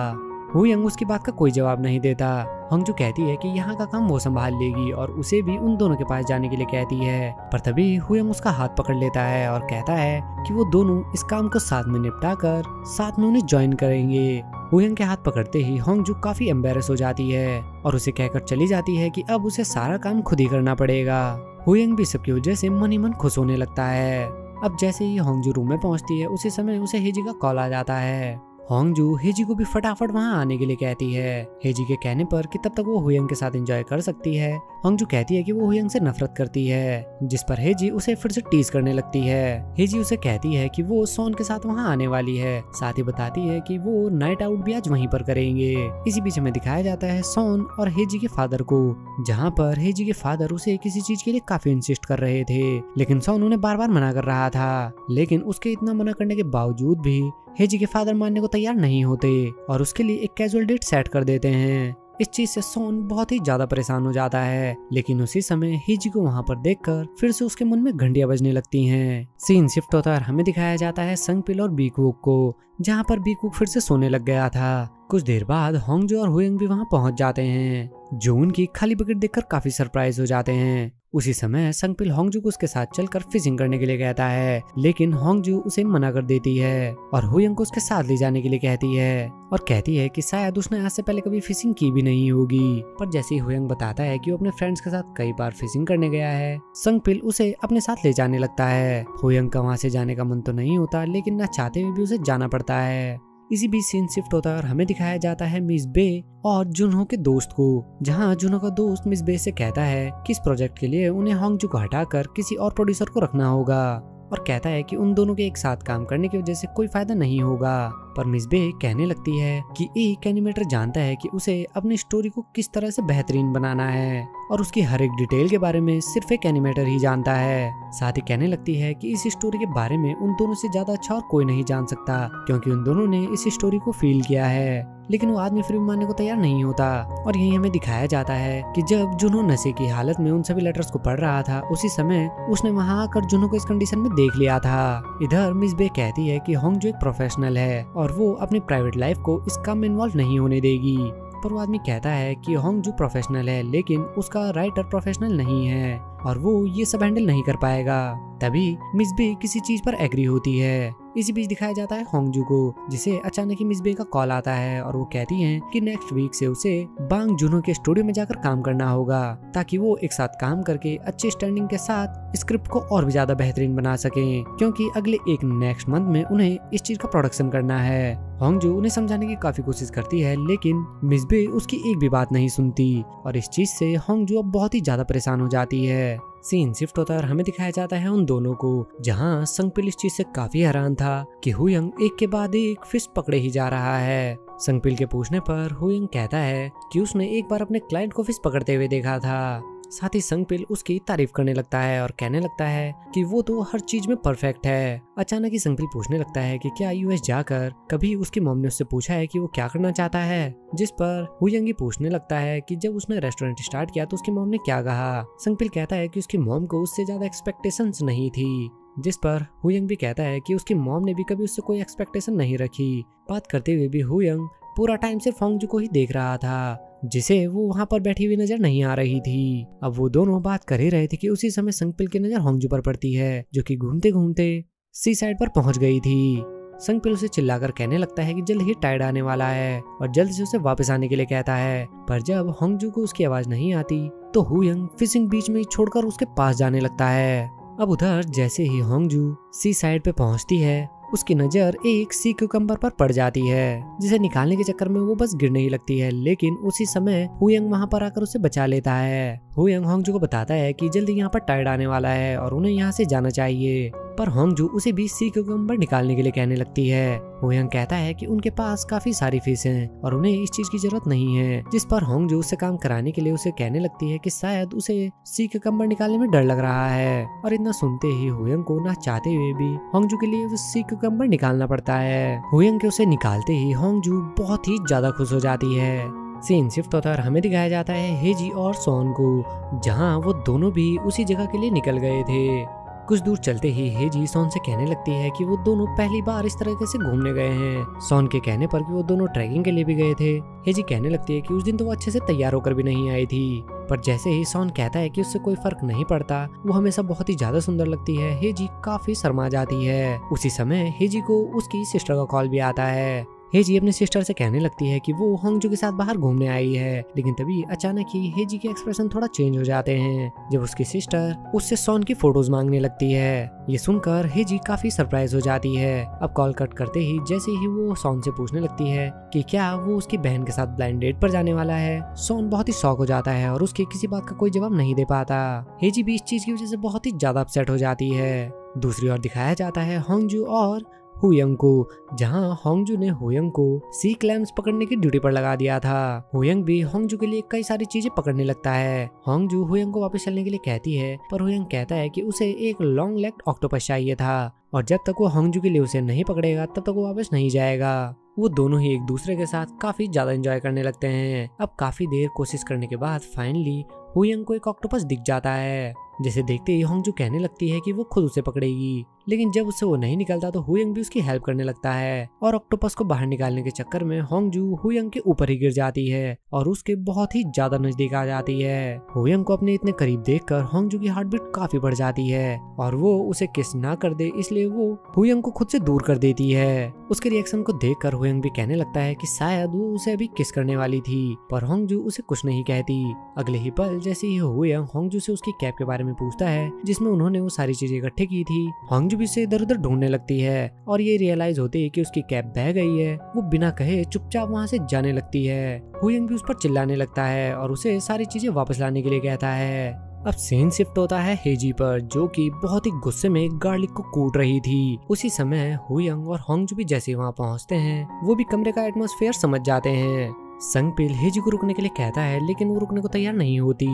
हुयंग उसकी बात का कोई जवाब नहीं देता। हंगजू कहती है कि यहाँ का काम वो संभाल लेगी और उसे भी उन दोनों के पास जाने के लिए कहती है। पर तभी हुयंग उसका हाथ पकड़ लेता है और कहता है कि वो दोनों इस काम को साथ में निपटा कर साथ में उन्हें ज्वाइन करेंगे। हुयंग के हाथ पकड़ते ही होंगजू काफ़ी एम्बेरस हो जाती है और उसे कहकर चली जाती है कि अब उसे सारा काम खुद ही करना पड़ेगा। हुयंग भी सबकी वजह से मन ही मन खुश होने लगता है। अब जैसे ही होंगजू रूम में पहुँचती है, उसी समय उसे हिजी का कॉल आ जाता है। होंगजू हेजी को भी फटाफट वहाँ आने के लिए कहती है। हेजी के कहने पर कि तब तक वो हुयंग के साथ एंजॉय कर सकती है। होंगजू कहती है कि वो हुयंग से नफरत करती है, जिस पर हेजी उसे फिर से टीज करने लगती है। हेजी उसे कहती है कि वो सोन के साथ वहाँ आने वाली है, साथ ही बताती है कि वो नाइट आउट भी आज वहीं पर करेंगे। इसी बीच में दिखाया जाता है सोन और हेजी के फादर को, जहाँ पर हेजी के फादर उसे किसी चीज़ के लिए काफ़ी इंसिस्ट कर रहे थे, लेकिन सोन उन्हें बार बार मना कर रहा था। लेकिन उसके इतना मना करने के बावजूद भी हेजी के फादर मानने को तैयार नहीं होते और उसके लिए एक कैजुअल डेट सेट कर देते हैं। इस चीज़ से सोन बहुत ही ज़्यादा परेशान हो जाता है, लेकिन उसी समय हिजी को वहाँ पर देखकर फिर से उसके मन में घंटिया बजने लगती हैं। सीन शिफ्ट होता है और हमें दिखाया जाता है संगपिल और बीकूक को, जहाँ पर बीकूक फिर से सोने लग गया था। कुछ देर बाद होंगजो और हुएंग भी वहाँ पहुँच जाते हैं, जो उनकी खाली बकेट देखकर काफ़ी सरप्राइज़ हो जाते हैं। उसी समय संगपिल होंगजू को उसके साथ चलकर फिशिंग करने के लिए कहता है। लेकिन होंगजू उसे मना कर देती है और हुयंग को उसके साथ ले जाने के लिए कहती है और कहती है कि शायद उसने आज से पहले कभी फिशिंग की भी नहीं होगी। पर जैसे ही हुयंग बताता है कि वो अपने फ्रेंड्स के साथ कई बार फिशिंग करने गया है, संगपिल उसे अपने साथ ले जाने लगता है। हुयंग का वहाँ से जाने का मन तो नहीं होता, लेकिन न चाहते हुए भी उसे जाना पड़ता है। इसी बीच सीन शिफ्ट होता है और हमें दिखाया जाता है मिस बे और जुनहो के दोस्त को, जहाँ जुनहो का दोस्त मिस बे से कहता है कि इस प्रोजेक्ट के लिए उन्हें होंगजू को हटाकर किसी और प्रोड्यूसर को रखना होगा और कहता है कि उन दोनों के एक साथ काम करने की वजह से कोई फ़ायदा नहीं होगा। पर मिस बे कहने लगती है कि एक एनिमेटर जानता है कि उसे अपनी स्टोरी को किस तरह से बेहतरीन बनाना है और उसकी हर एक डिटेल के बारे में सिर्फ़ एक एनिमेटर ही जानता है। साथ ही कहने लगती है कि इस स्टोरी के बारे में उन दोनों से ज़्यादा अच्छा और कोई नहीं जान सकता, क्योंकि उन दोनों ने इस स्टोरी को फील किया है। लेकिन वो आदमी फिर मानने को तैयार नहीं होता और यही हमें दिखाया जाता है कि जब जुनू नशे की हालत में उन सभी लेटर्स को पढ़ रहा था, उसी समय उसने वहाँ आकर जुनू को इस कंडीशन में देख लिया था। इधर मिस बे कहती है कि होंग जो एक प्रोफेशनल है और वो अपनी प्राइवेट लाइफ को इस काम में इन्वॉल्व नहीं होने देगी। पर वो आदमी कहता है कि होंग जो प्रोफेशनल है, लेकिन उसका राइटर प्रोफेशनल नहीं है और वो ये सब हैंडल नहीं कर पाएगा। तभी मिस भी किसी चीज़ पर एग्री होती है। इसी बीच दिखाया जाता है होंगजू को, जिसे अचानक ही मिस बे का कॉल आता है और वो कहती हैं कि नेक्स्ट वीक से उसे बांग जुनो के स्टूडियो में जाकर काम करना होगा, ताकि वो एक साथ काम करके अच्छे स्टैंडिंग के साथ स्क्रिप्ट को और भी ज़्यादा बेहतरीन बना सके, क्योंकि अगले एक नेक्स्ट मंथ में उन्हें इस चीज़ का प्रोडक्शन करना है। होंगजू उन्हें समझाने की काफ़ी कोशिश करती है, लेकिन मिसबे उसकी एक भी बात नहीं सुनती, और इस चीज़ से होंगजू अब बहुत ही ज़्यादा परेशान हो जाती है। सीन शिफ्ट होता है और हमें दिखाया जाता है उन दोनों को, जहाँ संगपिल इस चीज़ से काफ़ी हैरान था कि हुयंग एक के बाद एक फिस्ट पकड़े ही जा रहा है। संगपिल के पूछने पर हुयंग कहता है कि उसने एक बार अपने क्लाइंट को फ़िश पकड़ते हुए देखा था। साथ ही संगपिल उसकी तारीफ़ करने लगता है और कहने लगता है कि वो तो हर चीज़ में परफेक्ट है। अचानक ही संगपिल पूछने लगता है कि क्या यूएस जाकर कभी उसकी मॉम ने उससे पूछा है कि वो क्या करना चाहता है? जिस पर हुयंगी पूछने लगता है कि जब उसने रेस्टोरेंट स्टार्ट किया तो उसकी मॉम ने क्या कहा? संगपिल कहता है कि उसकी मॉम को उससे ज़्यादा एक्सपेक्टेशन नहीं थी। जिस पर हुयंग भी कहता है कि उसकी मॉम ने भी कभी उससे कोई एक्सपेक्टेशन नहीं रखी। बात करते हुए भी हुयंग पूरा टाइम से फोंगजू को ही देख रहा था। जिसे वो वहाँ पर बैठी हुई नज़र नहीं आ रही थी। अब वो दोनों बात कर ही रहे थे कि उसी समय संगपिल की नज़र होंगजू पर पड़ती है, जो कि घूमते घूमते सी साइड पर पहुँच गई थी। संगपिल उसे चिल्लाकर कहने लगता है कि जल्द ही टाइड आने वाला है और जल्द से उसे वापस आने के लिए कहता है। पर जब होंगजू को उसकी आवाज़ नहीं आती तो हुयंग फिशिंग बीच में छोड़कर उसके पास जाने लगता है। अब उधर जैसे ही होंगजू सी साइड पे पहुँचती है उसकी नज़र एक सी क्यूकम्बर पर पड़ जाती है, जिसे निकालने के चक्कर में वो बस गिरने ही लगती है, लेकिन उसी समय हुयंग वहाँ पर आकर उसे बचा लेता है। हुयंग होंगजू को बताता है कि जल्दी यहाँ पर टाइड आने वाला है और उन्हें यहाँ से जाना चाहिए। पर होंगजू उसे भी सी क्यूकम्बर निकालने के लिए कहने लगती है हुयंग कहता है कि उनके पास काफ़ी सारी फ़ीस हैं और उन्हें इस चीज़ की ज़रूरत नहीं है, जिस पर होंगजू उससे काम कराने के लिए उसे कहने लगती है कि शायद उसे सी क्यूकम्बर निकालने में डर लग रहा है। और इतना सुनते ही हुयंग को ना चाहते हुए भी होंगजू के लिए उस सी क्यूकम्बर निकालना पड़ता है। हुयंग के उसे निकालते ही होंगजू बहुत ही ज़्यादा खुश हो जाती है। सीन शिफ्ट होता है हमें दिखाया जाता है हेजी और सोन को, जहाँ वो दोनों भी उसी जगह के लिए निकल गए थे। कुछ दूर चलते ही हेजी सोन से कहने लगती है कि वो दोनों पहली बार इस तरीके से घूमने गए हैं। सोन के कहने पर भी वो दोनों ट्रैकिंग के लिए भी गए थे। हेजी कहने लगती है कि उस दिन तो वो अच्छे से तैयार होकर भी नहीं आई थी। पर जैसे ही सोन कहता है कि उससे कोई फ़र्क नहीं पड़ता, वो हमेशा बहुत ही ज़्यादा सुंदर लगती है। हेजी काफ़ी शर्मा जाती है। उसी समय हेजी को उसकी सिस्टर का कॉल भी आता है। हेजी अपने सिस्टर से कहने लगती है कि वो होंगजू के साथ बाहर घूमने आई है, लेकिन तभी अचानक ही हेजी के एक्सप्रेशन थोड़ा चेंज हो जाते हैं। जब उसकी सिस्टर उससे सोन की फ़ोटोज़ मांगने लगती है, ये सुनकर हेजी काफ़ी सरप्राइज़ हो जाती है। अब कॉल कट करते ही जैसे ही वो सोन से पूछने लगती है कि क्या वो उसकी बहन के साथ ब्लाइंड डेट पर जाने वाला है? सोन बहुत ही शौक हो जाता है और उसके किसी बात का कोई जवाब नहीं दे पाता। हेजी भी इस चीज़ की वजह से बहुत ही ज़्यादा अपसेट हो जाती है। दूसरी ओर दिखाया जाता है होंगजू और हुयंग को जहाँ होंगजू ने हुयंग को सी क्लैम्स पकड़ने की ड्यूटी पर लगा दिया था। हुयंग भी होंगजू के लिए कई सारी चीज़ें पकड़ने लगता है। होंगजू हुयंग को वापस चलने के लिए कहती है, पर हुयंग कहता है कि उसे एक लॉन्ग लेग ऑक्टोपस चाहिए था, और जब तक वो होंगजू के लिए उसे नहीं पकड़ेगा, तब तक वो वापस नहीं जाएगा। वो दोनों ही एक दूसरे के साथ काफ़ी ज़्यादा एंजॉय करने लगते हैं। अब काफ़ी देर कोशिश करने के बाद फाइनली हुयंग को एक ऑक्टोपस दिख जाता है, जिसे देखते ही होंगजू कहने लगती है कि वो खुद उसे पकड़ेगी। लेकिन जब उससे वो नहीं निकलता तो हुयंग भी उसकी हेल्प करने लगता है, और ऑक्टोपस को बाहर निकालने के चक्कर में होंगजू हुयंग के ऊपर ही गिर जाती है, और उसके बहुत ही ज़्यादा नज़दीक आ जाती है। हुयंग को अपने इतने करीब देखकर होंगजू की हार्ट बीट काफ़ी बढ़ जाती है, और वो उसे किस ना कर दे, इसलिए वो हुयंग को खुद से दूर कर देती है। उसके रिएक्शन को देख कर हुयंग भी कहने लगता है की शायद वो उसे अभी किस करने वाली थी, पर होंगजू उसे कुछ नहीं कहती। अगले ही पल जैसे ही हुयंग होंगजू से उसकी कैब के बारे में पूछता है, जिसमें उन्होंने वो सारी चीज़ें इकट्ठे की थी। होंगजू भी उसे इधर उधर ढूँढने लगती है और ये रियलाइज़ होती है कि उसकी कैब बह गई है। वो बिना कहे चुपचाप वहाँ से जाने लगती है। हुयंग भी उस पर चिल्लाने लगता है और उसे सारी चीज़ें वापस लाने के लिए कहता है। अब सीन शिफ्ट होता है हेजी पर, जो कि बहुत ही गुस्से में गार्लिक को कूट रही थी। उसी समय हुयंग और होंगजू भी जैसे वहाँ पहुँचते हैं, वो भी कमरे का एटमोसफेयर समझ जाते हैं। संगपिल हेजी को रुकने के लिए कहता है, लेकिन वो रुकने को तैयार नहीं होती।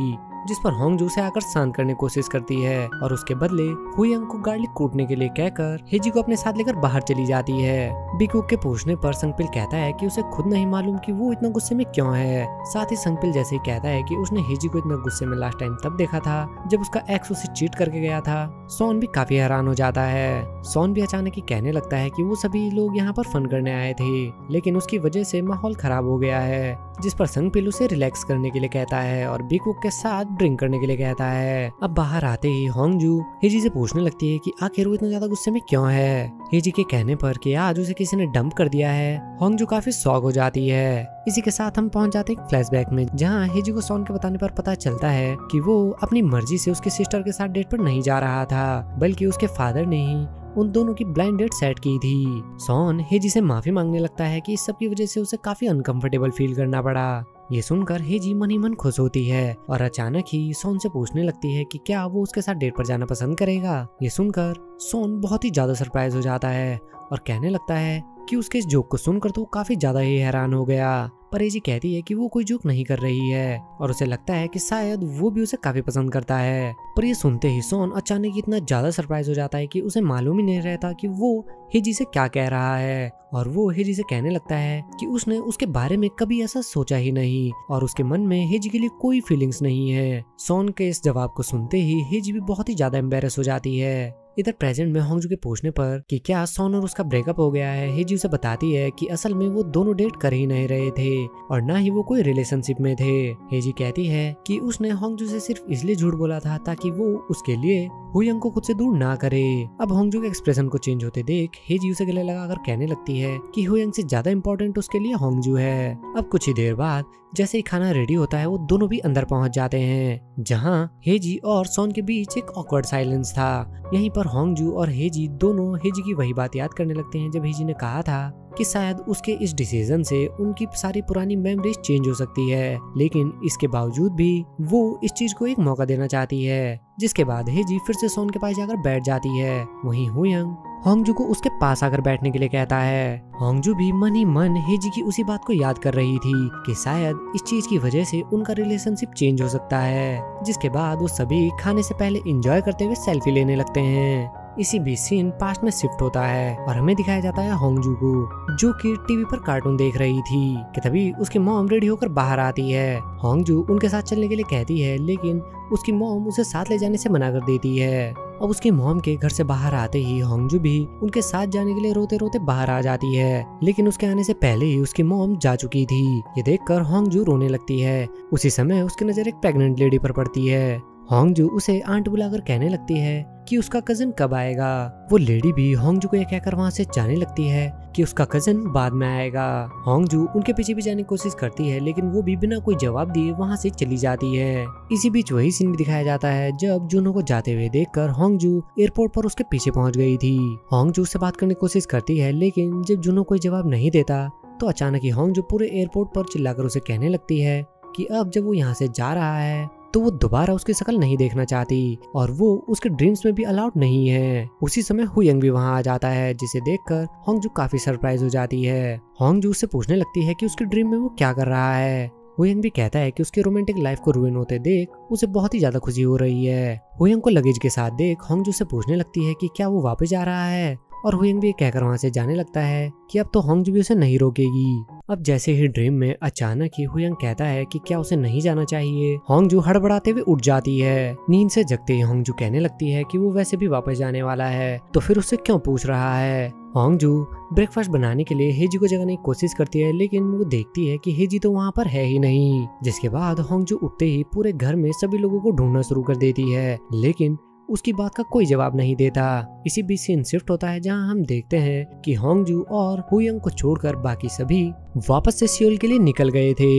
जिस पर होंगजू से आकर शांत करने की कोशिश करती है और उसके बदले हुयंग को गार्लिक कूटने के लिए कहकर हेजी को अपने साथ लेकर बाहर चली जाती है। बिकुक के पूछने पर संगपिल कहता है कि उसे खुद नहीं मालूम कि वो इतना गुस्से में क्यों है। साथ ही संगपिल जैसे ही कहता है कि उसने हेजी को इतना गुस्से में लास्ट टाइम तब देखा था, जब उसका एक्स उसे चीट करके गया था, सोन भी काफ़ी हैरान हो जाता है। सोन भी अचानक ही कहने लगता है कि वो सभी लोग यहाँ पर फन करने आए थे, लेकिन उसकी वजह से माहौल खराब हो गया है, जिस पर संगपिल उसे रिलैक्स करने के लिए कहता है और बिकुक के साथ ड्रिंक करने के लिए कहता है। अब बाहर आते ही होंगजू हेजी से पूछने लगती है कि आखिर वो इतना ज़्यादा गुस्से में क्यों है? हेजी के कहने पर कि आज उसे किसी ने डंप कर दिया है। होंगजू काफ़ी शौक हो जाती है। इसी के साथ हम पहुँच जाते हैं फ्लैशबैक में, जहाँ हेजी को सोन के बताने पर पता चलता है कि वो अपनी मर्ज़ी से उसके सिस्टर के साथ डेट पर नहीं जा रहा था, बल्कि उसके फादर ने ही उन दोनों की ब्लाइंड डेट सेट की थी। सोन हेजी से माफ़ी मांगने लगता है कि इस सब की वजह से उसे काफ़ी अनकंफर्टेबल फील करना पड़ा। ये सुनकर हेजी मन ही मन खुश होती है और अचानक ही सोन से पूछने लगती है कि क्या वो उसके साथ डेट पर जाना पसंद करेगा। ये सुनकर सोन बहुत ही ज़्यादा सरप्राइज़ हो जाता है और कहने लगता है कि उसके इस जोक को सुनकर तो काफ़ी ज़्यादा ही हैरान हो गया। पर एजी कहती है कि वो कोई जोक नहीं कर रही है और उसे लगता है कि शायद वो भी उसे काफ़ी पसंद करता है। पर ये सुनते ही सोन अचानक इतना ज़्यादा सरप्राइज़ हो जाता है कि उसे मालूम ही नहीं रहता कि वो हिजी से क्या कह रहा है और वो हिजी से कहने लगता है कि उसने उसके बारे में कभी ऐसा सोचा ही नहीं और उसके मन में हिजी के लिए कोई फीलिंग्स नहीं है। सोन के इस जवाब को सुनते ही हिजी भी बहुत ही ज़्यादा एम्बेरस हो जाती है। इधर प्रेजेंट में होंगजू के पूछने पर कि क्या सोन और उसका ब्रेकअप हो गया है, हेजी उसे बताती है कि असल में वो दोनों डेट कर ही नहीं रहे थे और ना ही वो कोई रिलेशनशिप में थे। हेजी कहती है कि उसने होंगजू से सिर्फ़ इसलिए झूठ बोला था ताकि वो उसके लिए हुयंग को खुद से दूर ना करे। अब होंगजू के एक्सप्रेशन को चेंज होते देख, हेजी उसे गले लगाकर कहने लगती है कि हुयंग से ज़्यादा इम्पोर्टेंट उसके लिए होंगजू है। अब कुछ ही देर बाद जैसे ही खाना रेडी होता है, वो दोनों भी अंदर पहुँच जाते हैं। जहाँ हेजी और सोन के बीच एक ऑकवर्ड साइलेंस था। यहीं पर होंगजू और हेजी दोनों हेजी की वही बात याद करने लगते हैं, जब हेजी ने कहा था कि शायद उसके इस डिसीज़न से उनकी सारी पुरानी मेमोरीज चेंज हो सकती है। लेकिन इसके बावजूद भी वो इस चीज़ को एक मौका देना चाहती है, जिसके बाद हेजी फिर से सोन के पास जाकर बैठ जाती है। वहीं हुयंग, होंगजू को उसके पास आकर बैठने के लिए कहता है। होंगजू भी मन ही मन हेजी की उसी बात को याद कर रही थी कि शायद इस चीज़ की वजह से उनका रिलेशनशिप चेंज हो सकता है, जिसके बाद वो सभी खाने से पहले एंजॉय करते हुए सेल्फी लेने लगते हैं। इसी बीच सीन पास्ट में शिफ्ट होता है और हमें दिखाया जाता है होंगजू को, जो कि टीवी पर कार्टून देख रही थी, कि तभी उसकी मॉम रेडी होकर बाहर आती है। होंगजू उनके साथ चलने के लिए कहती है, लेकिन उसकी मॉम उसे साथ ले जाने से मना कर देती है। अब उसके मोम के घर से बाहर आते ही होंगजू भी उनके साथ जाने के लिए रोते रोते बाहर आ जाती है, लेकिन उसके आने से पहले ही उसकी मोम जा चुकी थी। ये देखकर होंगजू रोने लगती है। उसी समय उसकी नज़र एक प्रेग्नेंट लेडी पर पड़ती है। होंगजू उसे आंट बुलाकर कहने लगती है कि उसका कज़न कब आएगा? वो लेडी भी होंगजू को यह कहकर वहाँ से जाने लगती है कि उसका कज़न बाद में आएगा। होंगजू उनके पीछे भी जाने की कोशिश करती है, लेकिन वो भी बिना कोई जवाब दिए वहाँ से चली जाती है। इसी बीच वही सीन भी दिखाया जाता है, जब जूनो को जाते हुए देखकर होंगजू एयरपोर्ट पर उसके पीछे पहुँच गई थी। होंगजू से बात करने की कोशिश करती है, लेकिन जब जूनो कोई जवाब नहीं देता तो अचानक ही होंगजू पूरे एयरपोर्ट पर चिल्लाकर उसे कहने लगती है कि अब जब वो यहाँ से जा रहा है तो वो दोबारा उसकी शक्ल नहीं देखना चाहती और वो उसके ड्रीम्स में भी अलाउड नहीं है। उसी समय हुयंग भी वहाँ आ जाता है, जिसे देखकर होंगजू काफ़ी सरप्राइज़ हो जाती है। होंगजू उससे पूछने लगती है कि उसके ड्रीम में वो क्या कर रहा है। हुयंग भी कहता है कि उसकी रोमांटिक लाइफ को रुइन होते देख उसे बहुत ही ज़्यादा खुशी हो रही है। हुयंग को लगेज के साथ देख होंगजू से पूछने लगती है कि क्या वो वापस जा रहा है। और हुइंग भी कहकर वहाँ से जाने लगता है कि अब तो होंगजू भी उसे नहीं रोकेगी। अब जैसे ही ड्रीम में अचानक ही हुयंग कहता है कि क्या उसे नहीं जाना चाहिए होंगजू हड़बड़ाते हुए उठ जाती है। नींद से जगते ही होंगजू कहने लगती है कि वो वैसे भी वापस जाने वाला है तो फिर उससे क्यों पूछ रहा है? होंगजू ब्रेकफास्ट बनाने के लिए हेजी को जगाने की कोशिश करती है, लेकिन वो देखती है कि हेजी तो वहाँ पर है ही नहीं। जिसके बाद होंगजू उठते ही पूरे घर में सभी लोगों को ढूंढना शुरू कर देती है, लेकिन उसकी बात का कोई जवाब नहीं देता। इसी बीच सीन शिफ्ट होता है, जहाँ हम देखते हैं कि होंगजू और हुयंग को छोड़कर बाकी सभी वापस से सियोल के लिए निकल गए थे।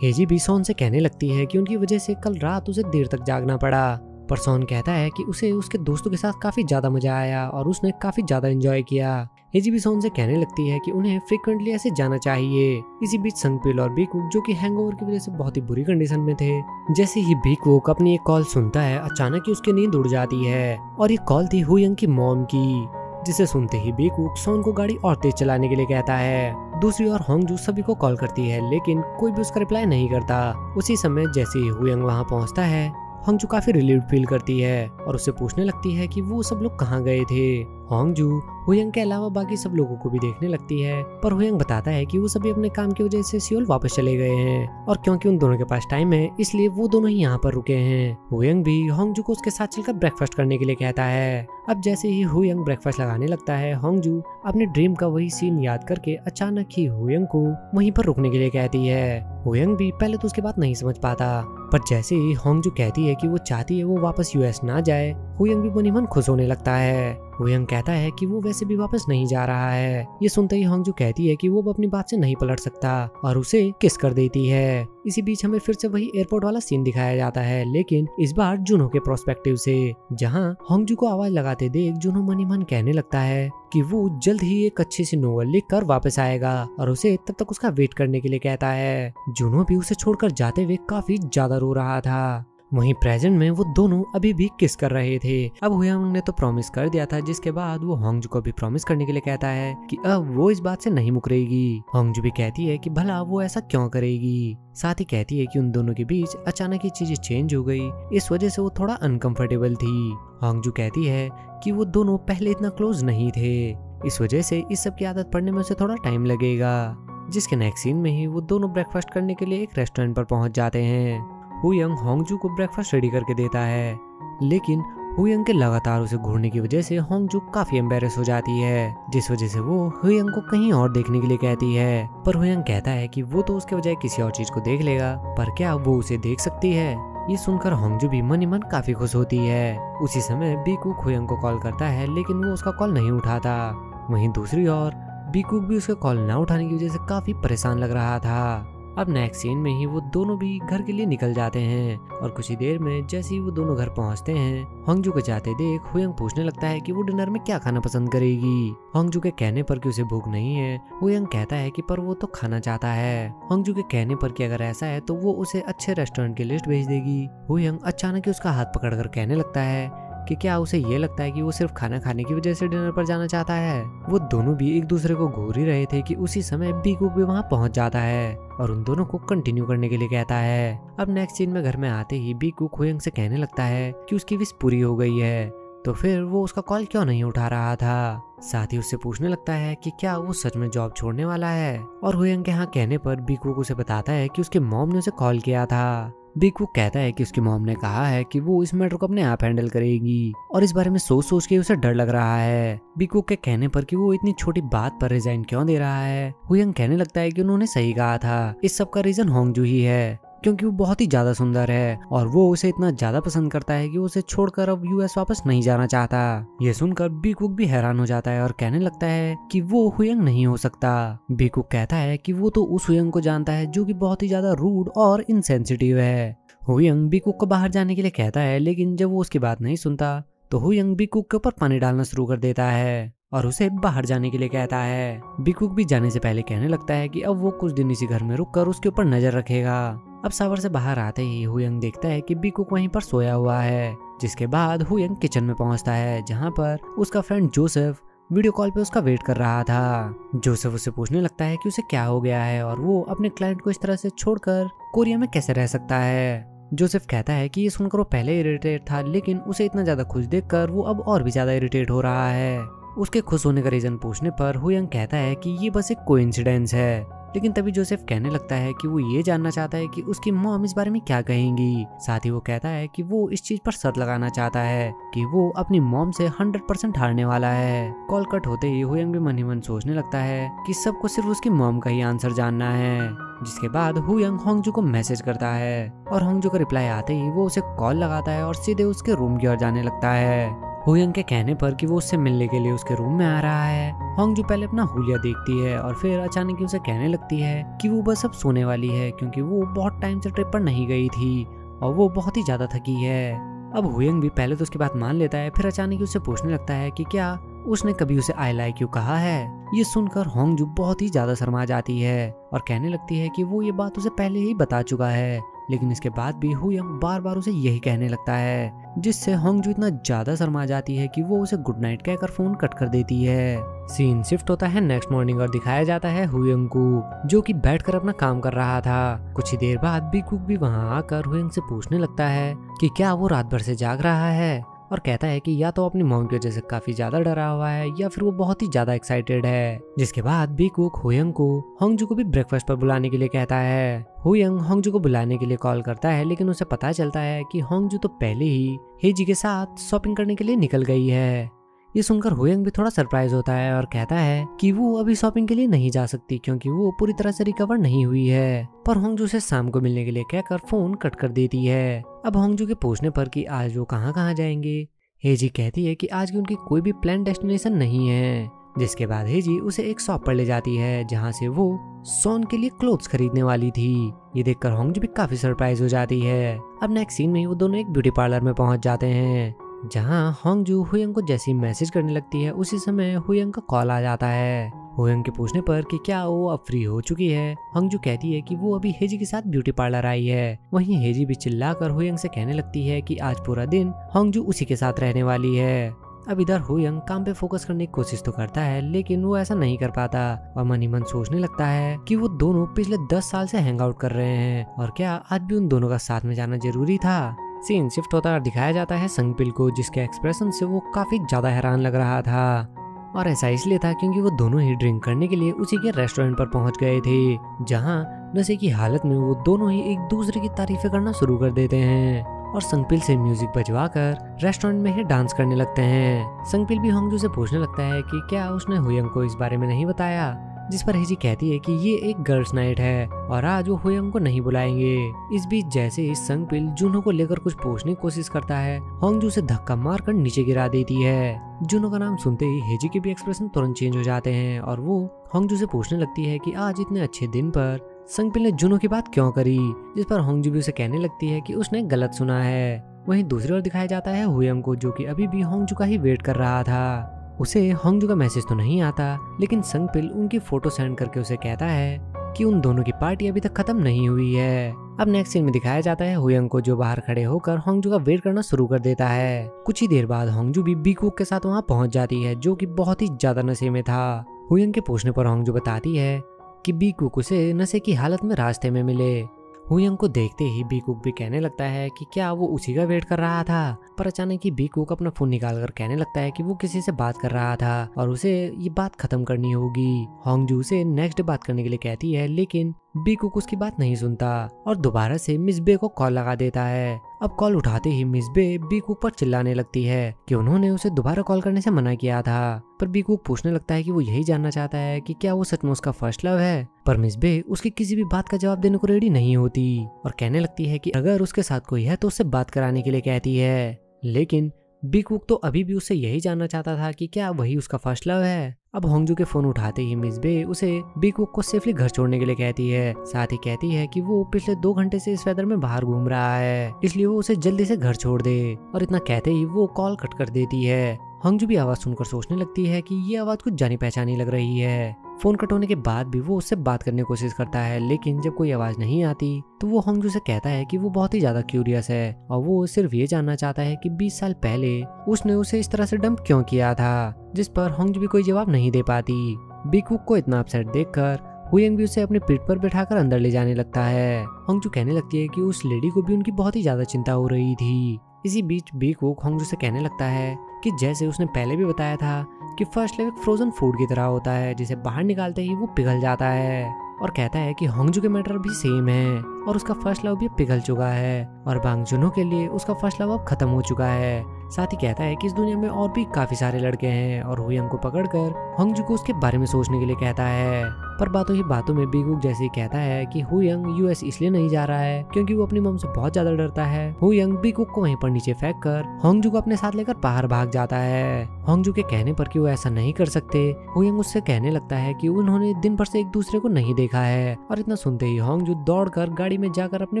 हेजी भी सोन से कहने लगती है कि उनकी वजह से कल रात उसे देर तक जागना पड़ा। पर सोन कहता है कि उसे उसके दोस्तों के साथ काफ़ी ज़्यादा मज़ा आया और उसने काफ़ी ज़्यादा एंजॉय किया। हेजी भी सोन से कहने लगती है कि उन्हें फ्रिक्वेंटली ऐसे जाना चाहिए। इसी बीच संगपिल और बीकुक जो कि हैंगओवर की वजह से बहुत ही बुरी कंडीशन में थे, जैसे ही बीकुक अपनी एक कॉल सुनता है, अचानक ही उसकी नींद उड़ जाती है और ये कॉल थी हुयंग की मॉम की, जिसे सुनते ही बेकुक सोन को गाड़ी और तेज चलाने के लिए कहता है। दूसरी ओर होंगजू सभी को कॉल करती है, लेकिन कोई भी उसका रिप्लाई नहीं करता। उसी समय जैसे ही हुयंग वहाँ पहुँचता है, होंगजू काफ़ी रिलीव फील करती है और उससे पूछने लगती है कि वो सब लोग कहाँ गए थे। होंगजू, हुयंग के अलावा बाकी सब लोगों को भी देखने लगती है, पर हुयंग बताता है कि वो सभी अपने काम की वजह से सियोल वापस चले गए हैं, और क्योंकि उन दोनों के पास टाइम है, इसलिए वो दोनों ही यहाँ पर रुके हैं। हुयंग भी होंगजू को उसके साथ चलकर ब्रेकफास्ट करने के लिए कहता है। अब जैसे ही हुयंग ब्रेकफास्ट लगाने लगता है, होंगजू अपने ड्रीम का वही सीन याद करके अचानक ही हुयंग को वहीं पर रुकने के लिए कहती है। हुयंग भी पहले तो उसके बात नहीं समझ पाता पर जैसे ही होंगजू कहती है कि वो चाहती है वो वापस यूएस ना जाए, हुयंग भी मनी मन खुश होने लगता है। हुयंग कहता है कि वो वैसे भी वापस नहीं जा रहा है। ये सुनते ही होंगजू कहती है कि वो अपनी बात से नहीं पलट सकता और उसे किस कर देती है। इसी बीच हमें फिर से वही एयरपोर्ट वाला सीन दिखाया जाता है, लेकिन इस बार जुनो के प्रोस्पेक्टिव से, जहाँ होंगजू को आवाज़ लगाते देख जुनो मनी मन कहने लगता है कि वो जल्द ही एक अच्छे से नोवल लिख कर वापस आएगा और उसे तब तक उसका वेट करने के लिए कहता है। जुनो भी उसे छोड़कर जाते हुए काफ़ी ज़्यादा रो रहा था। वहीं प्रेजेंट में वो दोनों अभी भी किस कर रहे थे। अब हुयांग ने तो प्रॉमिस कर दिया था, जिसके बाद वो होंगजू को भी प्रॉमिस करने के लिए कहता है कि अब वो इस बात से नहीं मुकरेगी। होंगजू भी कहती है कि भला वो ऐसा क्यों करेगी? साथ ही कहती है कि उन दोनों के बीच अचानक ही चीज़ें चेंज हो गई। इस वजह से वो थोड़ा अनकंफर्टेबल थी। होंगजू कहती है कि वो दोनों पहले इतना क्लोज नहीं थे। इस वजह से इस सब की आदत पड़ने में उसे थोड़ा टाइम लगेगा, जिसके नेक्स्ट सीन में ही वो दोनों ब्रेकफास्ट करने के लिए एक रेस्टोरेंट पर पहुँच जाते हैं। हुयंग होंगजू को ब्रेकफास्ट रेडी करके देता है। लेकिन हुयंग के लगातार उसे घूरने की वजह से होंगजू काफ़ी एम्बेरस हो जाती है, जिस वजह से वो हुयंग को कहीं और देखने के लिए कहती है। पर हुयंग कहता है कि वो तो उसके बजाय किसी और चीज़ को देख लेगा, पर क्या वो उसे देख सकती है? ये सुनकर होंगजू भी मन ही मन काफ़ी खुश होती है। उसी समय बीकू हुयंग को कॉल करता है, लेकिन वो उसका कॉल नहीं उठाता। वहीं दूसरी ओर, बीकूक भी उसके कॉल न उठाने की वजह से काफ़ी परेशान लग रहा था। अब नेक्स्ट सीन में ही वो दोनों भी घर के लिए निकल जाते हैं और कुछ ही देर में जैसे ही वो दोनों घर पहुँचते हैं होंगजू को जाते देख हुयंग पूछने लगता है कि वो डिनर में क्या खाना पसंद करेगी। होंगजू के कहने पर कि उसे भूख नहीं है हुयंग कहता है कि पर वो तो खाना चाहता है। होंगजू के कहने पर कि अगर ऐसा है तो वो उसे अच्छे रेस्टोरेंट की लिस्ट भेज देगी। हुयंग अचानक ही उसका हाथ पकड़कर कहने लगता है कि क्या उसे ये लगता है कि वो सिर्फ़ खाना खाने की वजह से डिनर पर जाना चाहता है? वो दोनों भी एक दूसरे को घूर ही रहे थे कि उसी समय बीकुक भी वहाँ पहुँच जाता है और उन दोनों को कंटिन्यू करने के लिए कहता है। अब नेक्स्ट सीन में घर में आते ही बीकुक हुयंग से कहने लगता है कि उसकी विश पूरी हो गई है। तो फिर वो उसका कॉल क्यों नहीं उठा रहा था? साथ ही उससे पूछने लगता है कि क्या वो सच में जॉब छोड़ने वाला है? और हुयंग के यहाँ कहने पर बीकुक उसे बताता है कि उसके मॉम ने उसे कॉल किया था। बिग कहता है कि उसकी मॉम ने कहा है कि वो इस मैटर को अपने आप हैंडल करेगी और इस बारे में सोच सोच के उसे डर लग रहा है। बिग के कहने पर कि वो इतनी छोटी बात पर रिजाइन क्यों दे रहा है? हुयंग कहने लगता है कि उन्होंने सही कहा था। इस सब का रीजन होंगजू ही है। क्योंकि वो बहुत ही ज़्यादा सुंदर है और वो उसे इतना ज़्यादा पसंद करता है कि उसे छोड़कर अब यूएस वापस नहीं जाना चाहता। ये सुनकर बीकुक भी हैरान हो जाता है और कहने लगता है कि वो हुयंग नहीं हो सकता। बीकुक कहता है कि वो तो उस हुयंग को जानता है जो कि बहुत ही ज़्यादा रूड और इनसेंसिटिव है। हुयंग बीकुक को बाहर जाने के लिए कहता है, लेकिन जब वो उसकी बात नहीं सुनता तो हुयंग बीकुक के ऊपर पानी डालना शुरू कर देता है और उसे बाहर जाने के लिए कहता है। बिकुक भी जाने से पहले कहने लगता है कि अब वो कुछ दिन इसी घर में रुककर उसके ऊपर नज़र रखेगा। अब सावर से बाहर आते ही हुयंग देखता है कि बिकुक वहीं पर सोया हुआ है, जिसके बाद हुयंग किचन में पहुँचता है, जहाँ पर उसका फ्रेंड जोसेफ वीडियो कॉल पे उसका वेट कर रहा था। जोसेफ उसे पूछने लगता है कि उसे क्या हो गया है और वो अपने क्लाइंट को इस तरह से छोड़कर कोरिया में कैसे रह सकता है। जोसेफ कहता है कि ये सुनकर वो पहले इरिटेट था, लेकिन उसे इतना ज़्यादा खुश देखकर वो अब और भी ज़्यादा इरिटेट हो रहा है। उसके खुश होने का रीजन पूछने पर हुयंग कहता है कि ये बस एक कोइंसिडेंस है। लेकिन तभी जोसेफ कहने लगता है कि वो ये जानना चाहता है कि उसकी मॉम इस बारे में क्या कहेंगी। साथ ही वो कहता है कि वो इस चीज़ पर सत लगाना चाहता है कि वो अपनी मॉम से हंड्रेड परसेंट हारने वाला है। कॉल कट होते ही हुयंग भी मन ही मन सोचने लगता है कि सबको सिर्फ़ उसकी मॉम का ही आंसर जानना है, जिसके बाद हुयंग होंगजू को मैसेज करता है। और होंगजू का रिप्लाई आते ही वो उसे कॉल लगाता है और सीधे उसके रूम की ओर जाने लगता है। हुयंग के कहने पर कि वो उससे मिलने के लिए उसके रूम में आ रहा है। होंग जो पहले अपना हुलिया देखती है और फिर अचानक उसे कहने लगती है कि वो बस अब सोने वाली है क्योंकि वो बहुत टाइम से ट्रिप पर नहीं गई थी और वो बहुत ही ज़्यादा थकी है। अब हुयंग भी पहले तो उसकी बात मान लेता है, फिर अचानक उसे पूछने लगता है कि क्या उसने कभी उसे आई लाइक यू कहा है? ये सुनकर होंगजू बहुत ही ज़्यादा शर्मा जाती है और कहने लगती है कि वो ये बात उसे पहले ही बता चुका है लेकिन इसके बाद भी हुयंग बार बार उसे यही कहने लगता है, जिससे होंगजू इतना ज़्यादा शर्मा जाती है कि वो उसे गुड नाइट कहकर फ़ोन कट कर देती है। सीन शिफ्ट होता है नेक्स्ट मॉर्निंग और दिखाया जाता है हुयंग को, जो कि बैठकर अपना काम कर रहा था। कुछ ही देर बाद कुक भी वहाँ आकर हुयंग से पूछने लगता है कि क्या वो रात भर से जाग रहा है? और कहता है कि या तो अपनी मॉम की वजह से काफ़ी ज़्यादा डरा हुआ है, या फिर वो बहुत ही ज़्यादा एक्साइटेड है। जिसके बाद बी कुक हुयंग को होंगजू को भी ब्रेकफास्ट पर बुलाने के लिए कहता है। हुयंग होंगजू को बुलाने के लिए कॉल करता है, लेकिन उसे पता चलता है कि होंगजू तो पहले ही हेजी के साथ शॉपिंग करने के लिए निकल गई है। ये सुनकर हुयंग भी थोड़ा सरप्राइज़ होता है और कहता है कि वो अभी शॉपिंग के लिए नहीं जा सकती, क्योंकि वो पूरी तरह से रिकवर नहीं हुई है। पर होंगजू से शाम को मिलने के लिए कहकर फ़ोन कट कर देती है। अब होंगजू के पूछने पर कि आज वो कहाँ कहाँ जाएँगे? हेजी कहती है कि आज की उनकी कोई भी प्लान डेस्टिनेशन नहीं है। जिसके बाद हेजी उसे एक शॉप पर ले जाती है, जहाँ से वो सोन के लिए क्लोथ्स खरीदने वाली थी। ये देखकर होंगजू भी काफ़ी सरप्राइज़ हो जाती है। अब नेक्स्ट सीन में वो दोनों एक ब्यूटी पार्लर में पहुँच जाते हैं, जहाँ होंगजू हुयंग को जैसी मैसेज करने लगती है, उसी समय हुयंग का कॉल आ जाता है। हुयंग के पूछने पर कि क्या वो अब फ्री हो चुकी है? हंगजू कहती है कि वो अभी हेजी के साथ ब्यूटी पार्लर आई है। वहीं हेजी भी चिल्लाकर हुयंग से कहने लगती है कि आज पूरा दिन हंगजू उसी के साथ रहने वाली है। अब इधर हुयंग काम पे फोकस करने की कोशिश तो करता है, लेकिन वो ऐसा नहीं कर पाता। और मन ही मन सोचने लगता है कि वो दोनों पिछले दस साल से हैंग आउट कर रहे हैं, और क्या आज भी उन दोनों का साथ में जाना ज़रूरी था? सीन शिफ्ट होता दिखाया जाता है संगपिल को, जिसके एक्सप्रेशन से वो काफ़ी ज़्यादा हैरान लग रहा था। और ऐसा इसलिए था क्योंकि वो दोनों ही ड्रिंक करने के लिए उसी के रेस्टोरेंट पर पहुँच गए थे, जहाँ नशे की हालत में वो दोनों ही एक दूसरे की तारीफें करना शुरू कर देते हैं और संगपिल से म्यूज़िक बजवा कर रेस्टोरेंट में ही डांस करने लगते हैं। संगपिल भी होंगजू से पूछने लगता है कि क्या उसने हुयंग को इस बारे में नहीं बताया? जिस पर हेजी कहती है कि ये एक गर्ल्स नाइट है और आज वो हुयंग को नहीं बुलाएँगे। इस बीच जैसे ही संगपिल जूनो को लेकर कुछ पूछने की कोशिश करता है, होंगजू से धक्का मार कर नीचे गिरा देती है। जूनो का नाम सुनते ही हेजी के भी एक्सप्रेशन तुरंत चेंज हो जाते हैं और वो होंगजू से पूछने लगती है कि आज इतने अच्छे दिन पर संगपिल ने जुनो की बात क्यों करी? जिस पर होंगजू भी उसे कहने लगती है कि उसने गलत सुना है। वहीं दूसरी ओर दिखाया जाता है हुयंग को, जो कि अभी भी होंगजू का ही वेट कर रहा था। उसे होंगजू का मैसेज तो नहीं आता, लेकिन संगपिल उनकी फ़ोटो सेंड करके उसे कहता है कि उन दोनों की पार्टी अभी तक खत्म नहीं हुई है। अब नेक्स्ट सीन में दिखाया जाता है हुयंग को जो बाहर खड़े होकर होंगजू का वेट करना शुरू कर देता है। कुछ ही देर बाद होंगजू भी बीकुक के साथ वहाँ पहुँच जाती है, जो कि बहुत ही ज़्यादा नशे में था। हुयंग के पूछने पर होंगजू बताती है कि बीकुक उसे नशे की हालत में रास्ते में मिले। हुयंग को देखते ही बीकूक भी कहने लगता है कि क्या वो उसी का वेट कर रहा था? पर अचानक ही बीकूक अपना फ़ोन निकाल कर कहने लगता है कि वो किसी से बात कर रहा था और उसे ये बात खत्म करनी होगी। होंगजू से नेक्स्ट बात करने के लिए कहती है, लेकिन बीकुक उसकी बात नहीं सुनता और दोबारा से मिस बे को कॉल लगा देता है। अब कॉल उठाते ही मिस बे बीकुक पर चिल्लाने लगती है कि उन्होंने उसे दोबारा कॉल करने से मना किया था। पर बीकुक पूछने लगता है कि वो यही जानना चाहता है कि क्या वो सच में उसका फ़र्स्ट लव है? पर मिस बे उसकी किसी भी बात का जवाब देने को रेडी नहीं होती और कहने लगती है कि अगर उसके साथ कोई है तो उससे बात कराने के लिए कहती है। लेकिन बिग तो अभी भी उसे यही जानना चाहता था कि क्या वही उसका फ़र्स्ट लव है। अब होंगजू के फ़ोन उठाते ही मिस बे उसे बिग को सेफली घर छोड़ने के लिए कहती है। साथ ही कहती है कि वो पिछले दो घंटे से इस वेदर में बाहर घूम रहा है, इसलिए वो उसे जल्दी से घर छोड़ दे और इतना कहते ही वो कॉल कट कर देती है। होंगजू भी आवाज़ सुनकर सोचने लगती है कि ये आवाज़ कुछ जानी पहचानी लग रही है। फ़ोन कट होने के बाद भी वो उससे बात करने की कोशिश करता है, लेकिन जब कोई आवाज़ नहीं आती तो वो होंगजू से कहता है कि वो बहुत ही ज़्यादा क्यूरियस है और वो सिर्फ़ ये जानना चाहता है कि 20 साल पहले उसने उसे इस तरह से डंप क्यों किया था, जिस पर होंगजू भी कोई जवाब नहीं दे पाती। बिकुक को इतना अपसेट देखकर हुयंग भी उसे अपनी पीठ पर बैठाकर अंदर ले जाने लगता है। हंगजू कहने लगती है कि उस लेडी को भी उनकी बहुत ही ज़्यादा चिंता हो रही थी। इसी बीच बीकुक होंगजू से कहने लगता है कि जैसे उसने पहले भी बताया था कि फ़र्स्ट लेव एक फ्रोजन फ़ूड की तरह होता है, जिसे बाहर निकालते ही वो पिघल जाता है। और कहता है कि होंगजू के मैटर भी सेम है, और उसका फ़र्स्ट लव भी पिघल चुका है, और बांगजुनो के लिए उसका फ़र्स्ट लव अब खत्म हो चुका है। साथ ही कहता है कि इस दुनिया में और भी काफ़ी सारे लड़के हैं और हुयंग को पकड़कर होंगजू को उसके बारे में सोचने के लिए कहता है। पर बातों ही बातों में बीगुक जैसे ही कहता है कि हुयंग यूएस इसलिए नहीं जा रहा है क्योंकि वो अपनी मम से बहुत ज़्यादा डरता है। हुयंग बीगुक को वहीं पर नीचे फेंक कर होंगजू को अपने साथ लेकर बाहर भाग जाता है। होंगजू के कहने पर कि वो ऐसा नहीं कर सकते, हुयंग उससे कहने लगता है कि उन्होंने दिन भर से एक दूसरे को नहीं देखा है और इतना सुनते ही होंगजू दौड़कर गाड़ी में जाकर अपने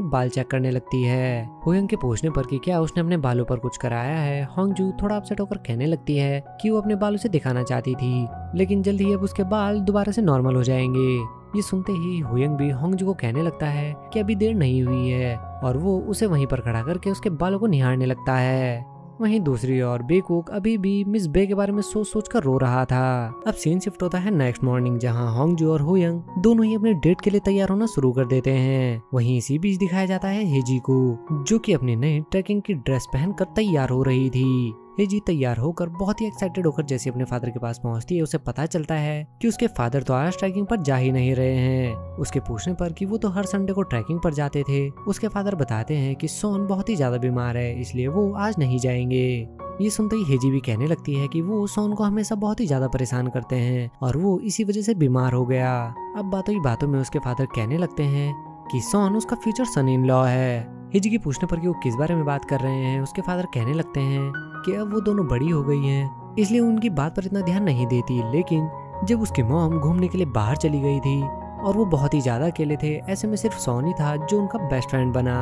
बाल चेक करने लगती है। हुयंग के पूछने पर कि क्या उसने अपने बालों पर कुछ कराया है? होंगजू थोड़ा अपसेट होकर कहने लगती है कि वो अपने बाल उसे दिखाना चाहती थी, लेकिन जल्द ही अब उसके बाल दोबारा से नॉर्मल हो जाएँगे। ये सुनते ही हुयंग भी होंगजू को कहने लगता है कि अभी देर नहीं हुई है, और वो उसे वहीं पर खड़ा करके उसके बालों को निहारने लगता है। वहीं दूसरी ओर बेकूक अभी भी मिस बे के बारे में सोच सोच कर रो रहा था। अब सीन शिफ्ट होता है नेक्स्ट मॉर्निंग जहाँ होंगजू और हुयंग दोनों ही अपने डेट के लिए तैयार होना शुरू कर देते हैं। वहीं इसी बीच दिखाया जाता है हेजी को जो की अपनी नई ट्रैकिंग की ड्रेस पहनकर तैयार हो रही थी। हेजी तैयार होकर बहुत ही एक्साइटेड होकर जैसे अपने फादर के पास पहुँचती है, उसे पता चलता है कि उसके फादर तो आज ट्रैकिंग पर जा ही नहीं रहे हैं। उसके पूछने पर कि वो तो हर संडे को ट्रैकिंग पर जाते थे। उसके फादर बताते हैं कि सोन बहुत ही ज़्यादा बीमार है, इसलिए वो आज नहीं जाएँगे। ये सुनते ही हेजी भी कहने लगती है कि वो सोन को हमेशा बहुत ही ज़्यादा परेशान करते हैं और वो इसी वजह से बीमार हो गया। अब बातों ही बातों में उसके फादर कहने लगते हैं कि सोन उसका फ्यूचर सन इन लॉ है। हिजी की पूछने पर कि वो किस बारे में बात कर रहे हैं, उसके फादर कहने लगते हैं कि अब वो दोनों बड़ी हो गई हैं, इसलिए उनकी बात पर इतना ध्यान नहीं देती, लेकिन जब उसकी मोम घूमने के लिए बाहर चली गई थी, और वो बहुत ही ज़्यादा अकेले थे, ऐसे में सिर्फ़ सोनी था जो उनका बेस्ट फ्रेंड बना।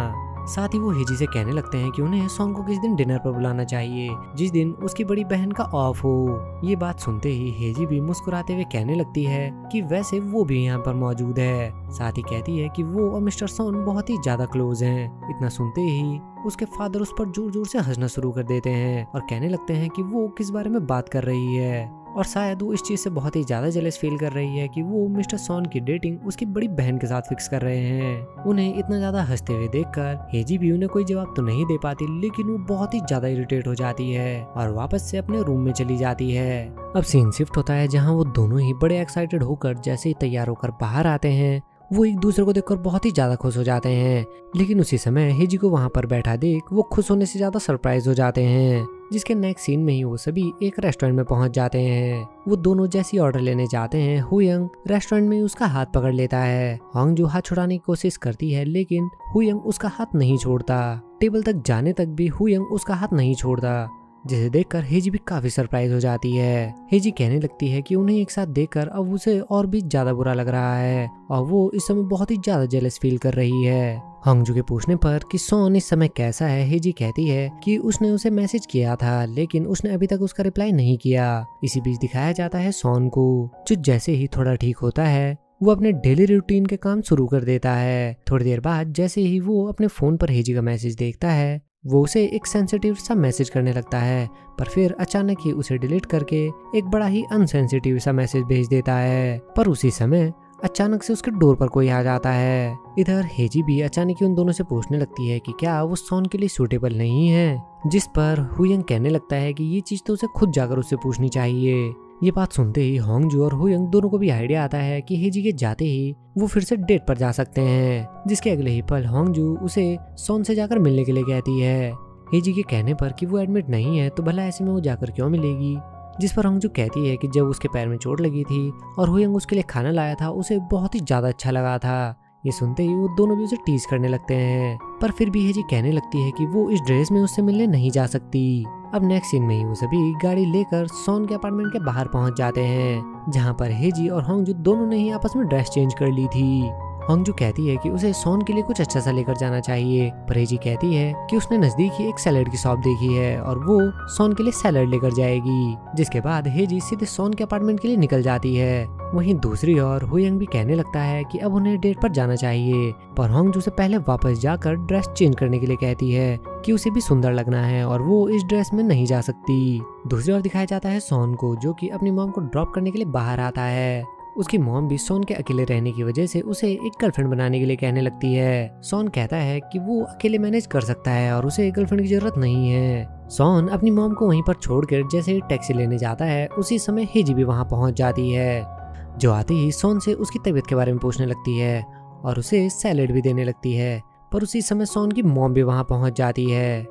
साथ ही वो हिजी से कहने लगते हैं कि उन्हें सॉन्ग को किस दिन डिनर पर बुलाना चाहिए, जिस दिन उसकी बड़ी बहन का ऑफ़ हो। ये बात सुनते ही हेजी भी मुस्कुराते हुए कहने लगती है कि वैसे वो भी यहाँ पर मौजूद है। साथ ही कहती है कि वो और मिस्टर सोन बहुत ही ज़्यादा क्लोज हैं। इतना सुनते ही उसके फादर उस पर ज़ोर ज़ोर से हंसना शुरू कर देते हैं और कहने लगते हैं कि वो किस बारे में बात कर रही है। और शायद वो इस चीज़ से बहुत ही ज़्यादा जेलस फील कर रही है कि वो मिस्टर सोन की डेटिंग उसकी बड़ी बहन के साथ फिक्स कर रहे हैं। उन्हें इतना ज़्यादा हँसते हुए देखकर हेजी भी उन्हें कोई जवाब तो नहीं दे पाती, लेकिन वो बहुत ही ज़्यादा इरिटेट हो जाती है और वापस से अपने रूम में चली जाती है। अब सीन शिफ्ट होता है जहाँ वो दोनों ही बड़े एक्साइटेड होकर जैसे ही तैयार होकर बाहर आते हैं। वो एक दूसरे को देखकर बहुत ही ज़्यादा खुश हो जाते हैं। लेकिन उसी समय हेजी को वहाँ पर बैठा देख वो खुश होने से ज़्यादा सरप्राइज़ हो जाते हैं, जिसके नेक्स्ट सीन में ही वो सभी एक रेस्टोरेंट में पहुँच जाते हैं। वो दोनों जैसी ऑर्डर लेने जाते हैं, हुयंग रेस्टोरेंट में उसका हाथ पकड़ लेता है। होंग जो हाथ छुड़ाने की कोशिश करती है, लेकिन हुयंग उसका हाथ नहीं छोड़ता। टेबल तक जाने तक भी हुयंग उसका हाथ नहीं छोड़ता। जिसे देखकर हेजी भी काफ़ी सरप्राइज़ हो जाती है। हेजी कहने लगती है कि उन्हें एक साथ देखकर अब उसे और भी ज़्यादा बुरा लग रहा है और वो इस समय बहुत ही ज़्यादा जेलस फील कर रही है। हंगजू के पूछने पर कि सोन इस समय कैसा है, हेजी कहती है कि उसने उसे मैसेज किया था, लेकिन उसने अभी तक उसका रिप्लाई नहीं किया। इसी बीच दिखाया जाता है सोन को, जो जैसे ही थोड़ा ठीक होता है, वो अपने डेली रूटीन के काम शुरू कर देता है। थोड़ी देर बाद जैसे ही वो अपने फ़ोन पर हेजी का मैसेज देखता है वो उसे एक सेंसिटिव सा मैसेज करने लगता है, पर फिर अचानक ही उसे डिलीट करके एक बड़ा ही अनसेंसिटिव सा मैसेज भेज देता है। पर उसी समय अचानक से उसके डोर पर कोई आ जाता है। इधर हेजी भी अचानक ही उन दोनों से पूछने लगती है कि क्या वो सोन के लिए सूटेबल नहीं है, जिस पर हुयंग कहने लगता है कि ये चीज़ तो उसे खुद जाकर उससे पूछनी चाहिए। ये बात सुनते ही होंगजू और हुयंग दोनों को भी आइडिया आता है कि हेजी के जाते ही वो फिर से डेट पर जा सकते हैं, जिसके अगले ही पल होंगजू उसे सोन से जाकर मिलने के लिए कहती है। हेजी के कहने पर कि वो एडमिट नहीं है तो भला ऐसे में वो जाकर क्यों मिलेगी? जिस पर होंगजू कहती है कि जब उसके पैर में चोट लगी थी और हुयंग उसके लिए खाना लाया था, उसे बहुत ही ज़्यादा अच्छा लगा था। ये सुनते ही वो दोनों भी उसे टीज करने लगते हैं, पर फिर भी हेजी कहने लगती है कि वो इस ड्रेस में उससे मिलने नहीं जा सकती। अब नेक्स्ट सीन में ही वो सभी गाड़ी लेकर सोन के अपार्टमेंट के बाहर पहुँच जाते हैं, जहाँ पर हेजी और होंगजू दोनों ने ही आपस में ड्रेस चेंज कर ली थी। होंगजू कहती है कि उसे सोन के लिए कुछ अच्छा सा लेकर जाना चाहिए। पर हेजी कहती है कि उसने नज़दीक ही एक सैलड की शॉप देखी है और वो सोन के लिए सैलड लेकर जाएगी, जिसके बाद हेजी सीधे सोन के अपार्टमेंट के लिए निकल जाती है। वहीं दूसरी ओर हुयंग भी कहने लगता है कि अब उन्हें डेट पर जाना चाहिए, पर होंगजू से पहले वापस जाकर ड्रेस चेंज करने के लिए कहती है कि उसे भी सुंदर लगना है और वो इस ड्रेस में नहीं जा सकती। दूसरी ओर दिखाया जाता है सोन को, जो कि अपनी मॉम को ड्रॉप करने के लिए बाहर आता है। उसकी मॉम भी सोन के अकेले रहने की वजह से उसे एक गर्लफ्रेंड बनाने के लिए कहने लगती है। सोन कहता है कि वो अकेले मैनेज कर सकता है और उसे गर्लफ्रेंड की ज़रूरत नहीं है। सोन अपनी मॉम को वहीं पर छोड़कर जैसे टैक्सी लेने जाता है, उसी समय हेजी भी वहाँ पहुँच जाती है। जो आते ही सोन से उसकी तबीयत के बारे में पूछने लगती है और उसे सैलेड भी देने लगती है, पर उसी समय सोन की मॉम भी वहाँ पहुँच जाती है।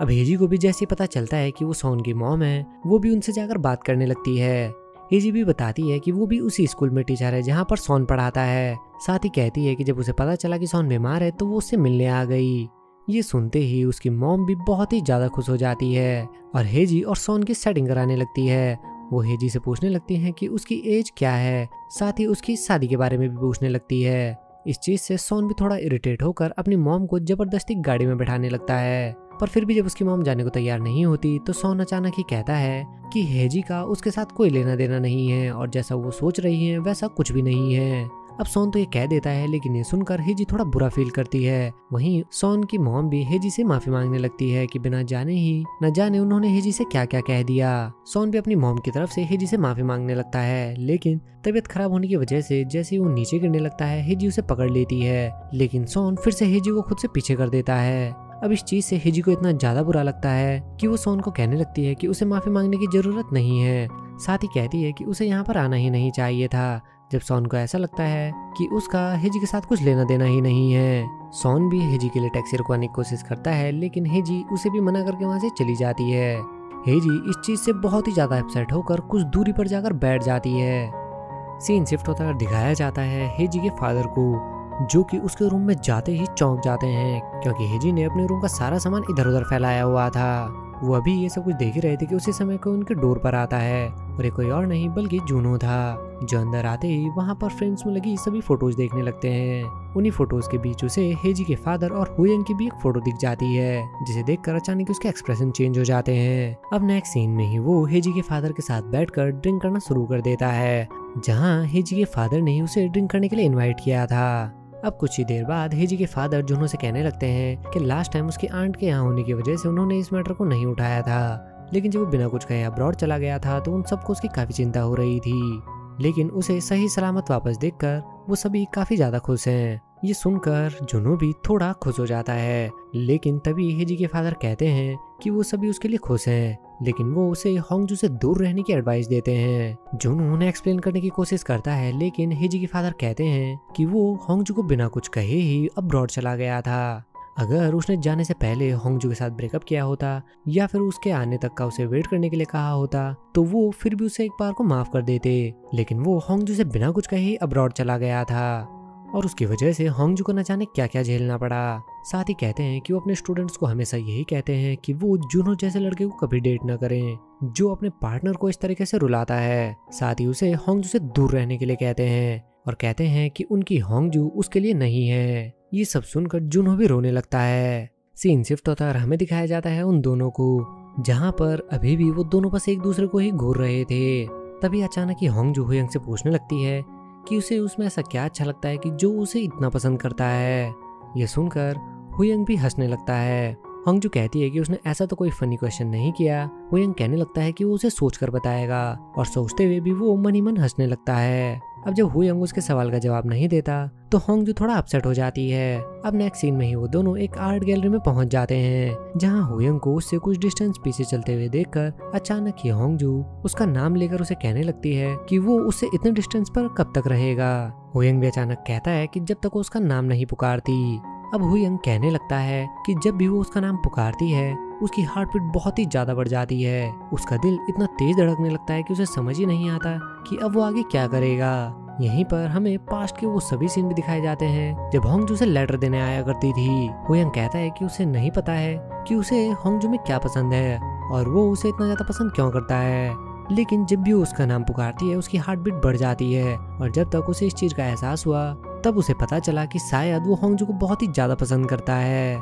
अब हेजी को भी जैसे पता चलता है कि वो सोन की मॉम है, वो भी उनसे जाकर बात करने लगती है। हेजी भी बताती है कि वो भी उसी स्कूल में टीचर है, जहाँ पर सोन पढ़ाता है। साथ ही कहती है कि जब उसे पता चला कि सोन बीमार है तो वो उससे मिलने आ गई। ये सुनते ही उसकी मॉम भी बहुत ही ज़्यादा खुश हो जाती है और हेजी और सोन की सेटिंग कराने लगती है। वो हेजी से पूछने लगती है कि उसकी एज क्या है, साथ ही उसकी शादी के बारे में भी पूछने लगती है। इस चीज़ से सोन भी थोड़ा इरिटेट होकर अपनी मॉम को ज़बरदस्ती गाड़ी में बैठाने लगता है। पर फिर भी जब उसकी मॉम जाने को तैयार नहीं होती तो सोन अचानक ही कहता है कि हेजी का, उसके साथ कोई लेना देना नहीं है और जैसा वो सोच रही है, वैसा कुछ भी नहीं है। अब सोन तो ये कह देता है, लेकिन ये सुनकर हेजी थोड़ा बुरा फील करती है। वहीं सोन की मॉम भी हेजी से माफ़ी मांगने लगती है कि बिना जाने ही, न जाने उन्होंने हेजी से क्या क्या कह दिया। सोन भी अपनी मॉम की तरफ़ से हेजी से माफ़ी मांगने लगता है, लेकिन तबीयत खराब होने की वजह से जैसे वो नीचे गिरने लगता है हेजी उसे पकड़ लेती है। लेकिन सोन फिर से हेजी को खुद से पीछे कर देता है। अब इस चीज़ से हेजी को इतना ज़्यादा बुरा लगता है कि वो सोन को कहने लगती है कि उसे माफ़ी मांगने की ज़रूरत नहीं है। साथ ही कहती है कि उसे यहाँ पर आना ही नहीं चाहिए था, जब सोन को ऐसा लगता है कि उसका हेजी के साथ कुछ लेना देना ही नहीं है। सोन भी हिजी के लिए टैक्सी रुकवाने की कोशिश करता है, लेकिन हेजी उसे भी मना करके वहाँ से चली जाती है। हेजी इस चीज़ से बहुत ही ज़्यादा अपसेट होकर कुछ दूरी पर जाकर बैठ जाती है। सीन शिफ्ट होता दिखाया जाता है हेजी के फादर को। जो कि उसके रूम में जाते ही चौंक जाते हैं, क्योंकि हेजी ने अपने रूम का सारा सामान इधर उधर फैलाया हुआ था। वो अभी ये सब कुछ देख ही रहे थे कि उसी समय को उनके डोर पर आता है, और ये कोई और नहीं, बल्कि जूनो था, जो अंदर आते ही वहाँ पर फ्रेम्स में लगी सभी फ़ोटोज़ देखने लगते हैं। उन्हीं फ़ोटोज़ के बीच उसे हेजी के फादर और हुयन की भी एक फ़ोटो दिख जाती है, जिसे देखकर अचानक उसके एक्सप्रेशन चेंज हो जाते हैं। अब नेक्स्ट सीन में ही वो हेजी के फादर के साथ बैठकर ड्रिंक करना शुरू कर देता है, जहाँ हेजी के फादर ने उसे ड्रिंक करने के लिए इन्वाइट किया था। अब कुछ ही देर बाद हेजी के फादर जुनू से कहने लगते हैं कि लास्ट टाइम उसकी आंट के यहाँ होने की वजह से उन्होंने इस मैटर को नहीं उठाया था। लेकिन जब वो बिना कुछ कहे अब्रॉड चला गया था तो उन सबको उसकी काफ़ी चिंता हो रही थी। लेकिन उसे सही सलामत वापस देखकर वो सभी काफ़ी ज़्यादा खुश हैं। ये सुनकर जुनू भी थोड़ा खुश हो जाता है। लेकिन तभी हेजी के फादर कहते हैं कि वो सभी उसके लिए खुश हैं। लेकिन वो उसे होंगजू से दूर रहने की एडवाइस देते हैं जुनू उन्हें एक्सप्लेन करने की कोशिश करता है, लेकिन हेजी के फादर कहते हैं कि वो होंगजू को बिना कुछ कहे ही अब्रॉड चला गया था। अगर उसने जाने से पहले होंगजू के साथ ब्रेकअप किया होता, या फिर उसके आने तक का उसे वेट करने के लिए कहा होता तो वो फिर भी उसे एक बार को माफ़ कर देते, लेकिन वो होंगजू से बिना कुछ कहे अब्रॉड चला गया था। और उसकी वजह से होंगजू को न जाने क्या क्या झेलना पड़ा। साथ ही कहते हैं कि वो अपने स्टूडेंट्स को हमेशा यही कहते हैं कि वो जुनो जैसे लड़के को कभी डेट न करें, जो अपने पार्टनर को इस तरीके से रुलाता है। साथ ही उसे होंगजू से दूर रहने के लिए कहते हैं और कहते हैं कि उनकी होंगजू उसके लिए नहीं है। ये सब सुनकर जुनो भी रोने लगता है। सीन शिफ्ट होता है हमें दिखाया जाता है उन दोनों को, जहाँ पर अभी भी वो दोनों बस एक दूसरे को ही घूर रहे थे। तभी अचानक ही होंगजू हुयंग से पूछने लगती है कि उसे उसमें ऐसा क्या अच्छा लगता है कि जो उसे इतना पसंद करता है। ये सुनकर हुयंग भी हंसने लगता है। हंगजू कहती है कि उसने ऐसा तो कोई फनी क्वेश्चन नहीं किया। हुयंग कहने लगता है कि वो उसे सोच कर बताएगा और सोचते हुए भी वो मन ही मन हंसने लगता है। अब जब हुयंग उसके सवाल का जवाब नहीं देता तो होंगजू थोड़ा अपसेट हो जाती है। अब नेक्स्ट सीन में ही वो दोनों एक आर्ट गैलरी में पहुँच जाते हैं, जहाँ हुयंग को उससे कुछ डिस्टेंस पीछे चलते हुए देखकर अचानक ही होंगजू उसका नाम लेकर उसे कहने लगती है कि वो उससे इतने डिस्टेंस पर कब तक रहेगा। हुयंग भी अचानक कहता है कि जब तक वो उसका नाम नहीं पुकारती अब हुयंग कहने लगता है कि जब भी वो उसका नाम पुकारती है, उसकी हार्ट बीट बहुत ही ज़्यादा बढ़ जाती है। उसका दिल इतना तेज धड़कने लगता है कि उसे समझ ही नहीं आता कि अब वो आगे क्या करेगा। यहीं पर हमें पास्ट के वो सभी सीन भी दिखाए जाते हैं, जब होंगजू से लेटर देने आया करती थी। हुयंग कहता है कि उसे नहीं पता है कि उसे होंगजू में क्या पसंद है और वो उसे इतना ज़्यादा पसंद क्यों करता है। लेकिन जब भी उसका नाम पुकारती है, उसकी हार्ट बीट बढ़ जाती है और जब तक उसे इस चीज़ का एहसास हुआ तब उसे पता चला कि शायद वो होंगजू को बहुत ही ज़्यादा पसंद करता है।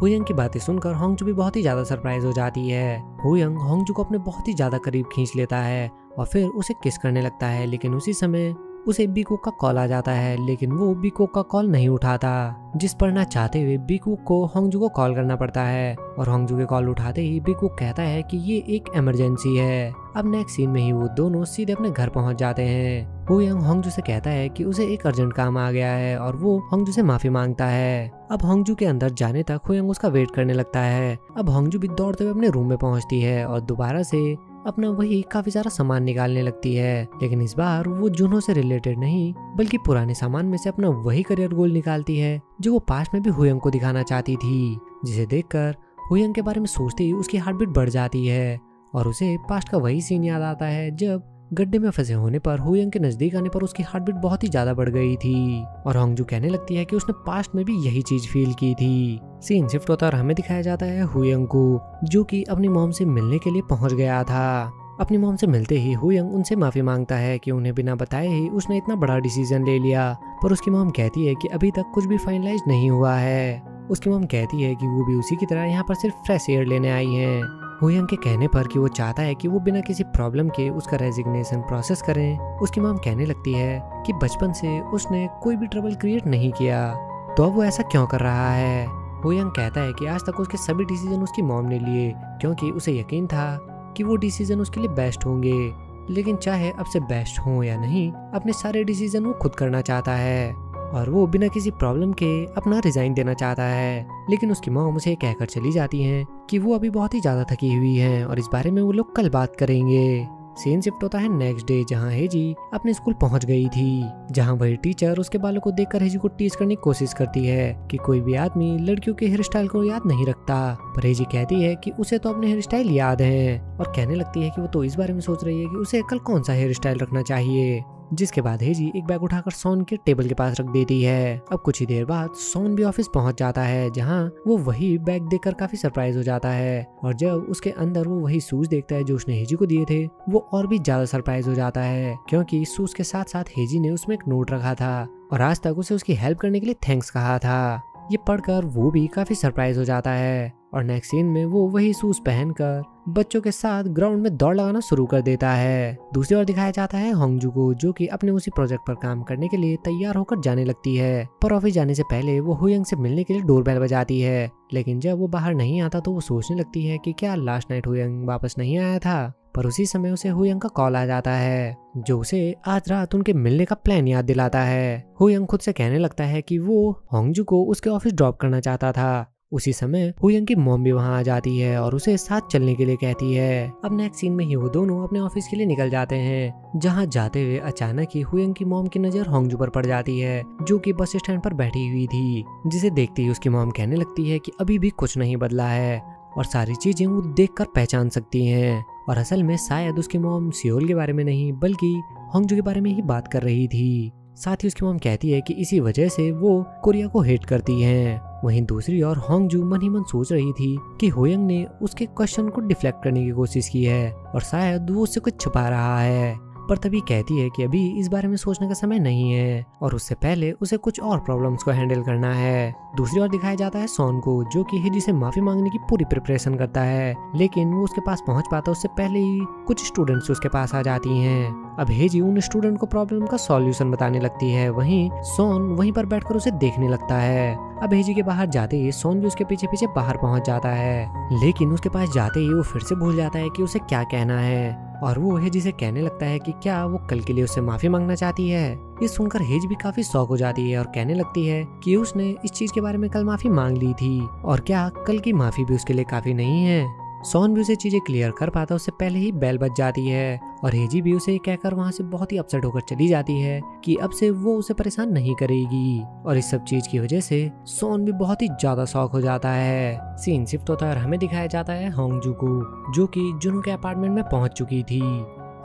हुयंग की बातें सुनकर होंगजू भी बहुत ही ज़्यादा सरप्राइज़ हो जाती है। हुयंग होंगजू को अपने बहुत ही ज़्यादा करीब खींच लेता है और फिर उसे किस करने लगता है, लेकिन उसी समय उसे बीको का कॉल आ जाता है, लेकिन वो बीको का कॉल नहीं उठाता, जिस पर ना चाहते हुए बीकू को होंगजू को कॉल करना पड़ता है। और होंगजू के कॉल उठाते ही बीकू कहता है कि ये एक इमरजेंसी है। अब नेक्स्ट सीन में ही वो दोनों सीधे अपने घर पहुँच जाते हैं। वो यंग होंगजू से कहता है कि उसे एक अर्जेंट काम आ गया है और वो होंगजू से माफ़ी माँगता है। अब होंगजू के अंदर जाने तक हुयंग उसका वेट करने लगता है। अब होंगजू भी दौड़ते हुए अपने रूम में पहुँचती है और दोबारा से अपना वही काफ़ी सारा सामान निकालने लगती है। लेकिन इस बार वो जुनों से रिलेटेड नहीं, बल्कि पुराने सामान में से अपना वही करियर गोल निकालती है, जो वो पास्ट में भी हुयंग को दिखाना चाहती थी। जिसे देखकर हुयंग के बारे में सोचते ही उसकी हार्ट बीट बढ़ जाती है और उसे पास्ट का वही सीन याद आता है जब गड्ढे में फंसे होने पर, हुयंग के नज़दीक आने पर उसकी हार्ट बीट बहुत ही ज़्यादा बढ़ गई थी। और होंगजू कहने लगती है कि उसने पास्ट में भी यही चीज़ फील की थी। सीन शिफ्ट होता और हमें दिखाया जाता है हुयंग को, जो कि अपनी मोम से मिलने के लिए पहुँच गया था। अपनी मोम से मिलते ही हुयंग उनसे माफ़ी माँगता है कि उन्हें बिना बताए ही उसने इतना बड़ा डिसीज़न ले लिया। पर उसकी मोम कहती है कि अभी तक कुछ भी फाइनलाइज नहीं हुआ है। उसकी मोम कहती है कि वो भी उसी की तरह यहाँ पर सिर्फ़ फ्रेश एयर लेने आई है। हुयंग के कहने पर कि वो चाहता है कि वो बिना किसी प्रॉब्लम के उसका रेजिग्नेशन प्रोसेस करें। उसकी माम कहने लगती है कि बचपन से उसने कोई भी ट्रबल क्रिएट नहीं किया। तो अब वो ऐसा क्यों कर रहा है? हुयंग कहता है कि आज तक उसके सभी डिसीज़न उसकी मॉम ने लिए, क्योंकि उसे यकीन था कि वो डिसीज़न उसके लिए बेस्ट होंगे। लेकिन चाहे अब से बेस्ट हो या नहीं, अपने सारे डिसीज़न वो खुद करना चाहता है। और वो बिना किसी प्रॉब्लम के अपना रिजाइन देना चाहता है। लेकिन उसकी मॉम उसे कहकर चली जाती हैं कि वो अभी बहुत ही ज़्यादा थकी हुई हैं और इस बारे में वो लोग कल बात करेंगे। सीन शिफ्ट होता है नेक्स्ट डे जहाँ हेजी अपने स्कूल पहुँच गई थी, जहाँ वही टीचर उसके बालों को देखकर हेजी को टीच करने की कोशिश करती है कि कोई भी आदमी लड़कियों के हेयर स्टाइल को याद नहीं रखता। पर हेजी कहती है कि उसे तो अपने हेयर स्टाइल याद है और कहने लगती है कि वो तो इस बारे में सोच रही है कि उसे कल कौन सा हेयर स्टाइल रखना चाहिए। जिसके बाद हेजी एक बैग उठाकर सोन के टेबल के पास रख देती है। अब कुछ ही देर बाद सोन भी ऑफ़िस पहुँच जाता है, जहाँ वो वही बैग देखकर काफ़ी सरप्राइज़ हो जाता है। और जब उसके अंदर वो वही शूज़ देखता है जो उसने हेजी को दिए थे, वो और भी ज़्यादा सरप्राइज़ हो जाता है, क्योंकि शूज़ के साथ साथ हेजी ने उसमें एक नोट रखा था और आज तक उसे उसकी हेल्प करने के लिए थैंक्स कहा था। ये पढ़कर वो भी काफ़ी सरप्राइज़ हो जाता है और नेक्स्ट सीन में वो वही शूज़ पहनकर बच्चों के साथ ग्राउंड में दौड़ लगाना शुरू कर देता है। दूसरी ओर दिखाया जाता है होंगजू को, जो कि अपने उसी प्रोजेक्ट पर काम करने के लिए तैयार होकर जाने लगती है। पर ऑफ़िस जाने से पहले वो हुयंग से मिलने के लिए डोर बेल बजाती है। लेकिन जब वो बाहर नहीं आता तो वो सोचने लगती है कि क्या लास्ट नाइट हुयंग वापस नहीं आया था। पर उसी समय उसे हुयंग का कॉल आ जाता है, जो उसे आज रात उनके मिलने का प्लान याद दिलाता है। हुयंग खुद से कहने लगता है कि वो होंगजू को उसके ऑफ़िस ड्रॉप करना चाहता था। उसी समय हुयंग की मॉम भी वहाँ आ जाती है और उसे साथ चलने के लिए कहती है। अब नेक्स्ट सीन में ही वो दोनों अपने ऑफ़िस के लिए निकल जाते हैं, जहाँ जाते हुए अचानक ही हुयंग की मॉम की नज़र होंगजू पर पड़ जाती है, जो कि बस स्टैंड पर बैठी हुई थी, जिसे देखते ही उसकी मॉम कहने लगती है कि अभी भी कुछ नहीं बदला है और सारी चीज़ें वो देख पहचान सकती हैं। और असल में शायद उसकी मॉम सियोल के बारे में नहीं, बल्कि होंगजू के बारे में ही बात कर रही थी। साथ ही उसकी मॉम कहती है कि इसी वजह से वो कोरिया को हेट करती हैं। वहीं दूसरी ओर होंगजू मन ही मन सोच रही थी कि होयंग ने उसके क्वेश्चन को डिफ्लेक्ट करने की कोशिश की है और शायद वो उसे कुछ छुपा रहा है। पर तभी कहती है कि अभी इस बारे में सोचने का समय नहीं है और उससे पहले उसे कुछ और प्रॉब्लम्स को हैंडल करना है। दूसरी ओर दिखाया जाता है सोन को जो कि हिजी से माफ़ी मांगने की पूरी प्रिपरेशन करता है, लेकिन वो उसके पास पहुँच पाता उससे पहले ही कुछ स्टूडेंट्स उसके पास आ जाती हैं। अब हेजी उन स्टूडेंट को प्रॉब्लम का सॉल्यूशन बताने लगती है, वहीं सोन वहीं पर बैठकर उसे देखने लगता है। अब हेजी के बाहर जाते ही सोन भी उसके पीछे पीछे बाहर पहुँच जाता है, लेकिन उसके पास जाते ही वो फिर से भूल जाता है कि उसे क्या कहना है। और वो हेजी से कहने लगता है कि क्या वो कल के लिए उससे माफ़ी मांगना चाहती है? ये सुनकर हेज भी काफ़ी शौक हो जाती है और कहने लगती है कि उसने इस चीज़ के बारे में कल माफ़ी मांग ली थी। और क्या कल की माफ़ी भी उसके लिए काफ़ी नहीं है? सोन भी उसे चीज़ें क्लियर कर पाता उससे पहले ही बैल बच जाती है। और हेजी भी उसे कहकर वहाँ से बहुत ही अपसेट होकर चली जाती है कि अब से वो उसे परेशान नहीं करेगी। और इस सब चीज़ की वजह से सोन भी बहुत ही ज़्यादा शौक हो जाता है। सीन शिफ्ट होता है और हमें दिखाया जाता है होंगजू को, जो कि जुनू के अपार्टमेंट में पहुँच चुकी थी।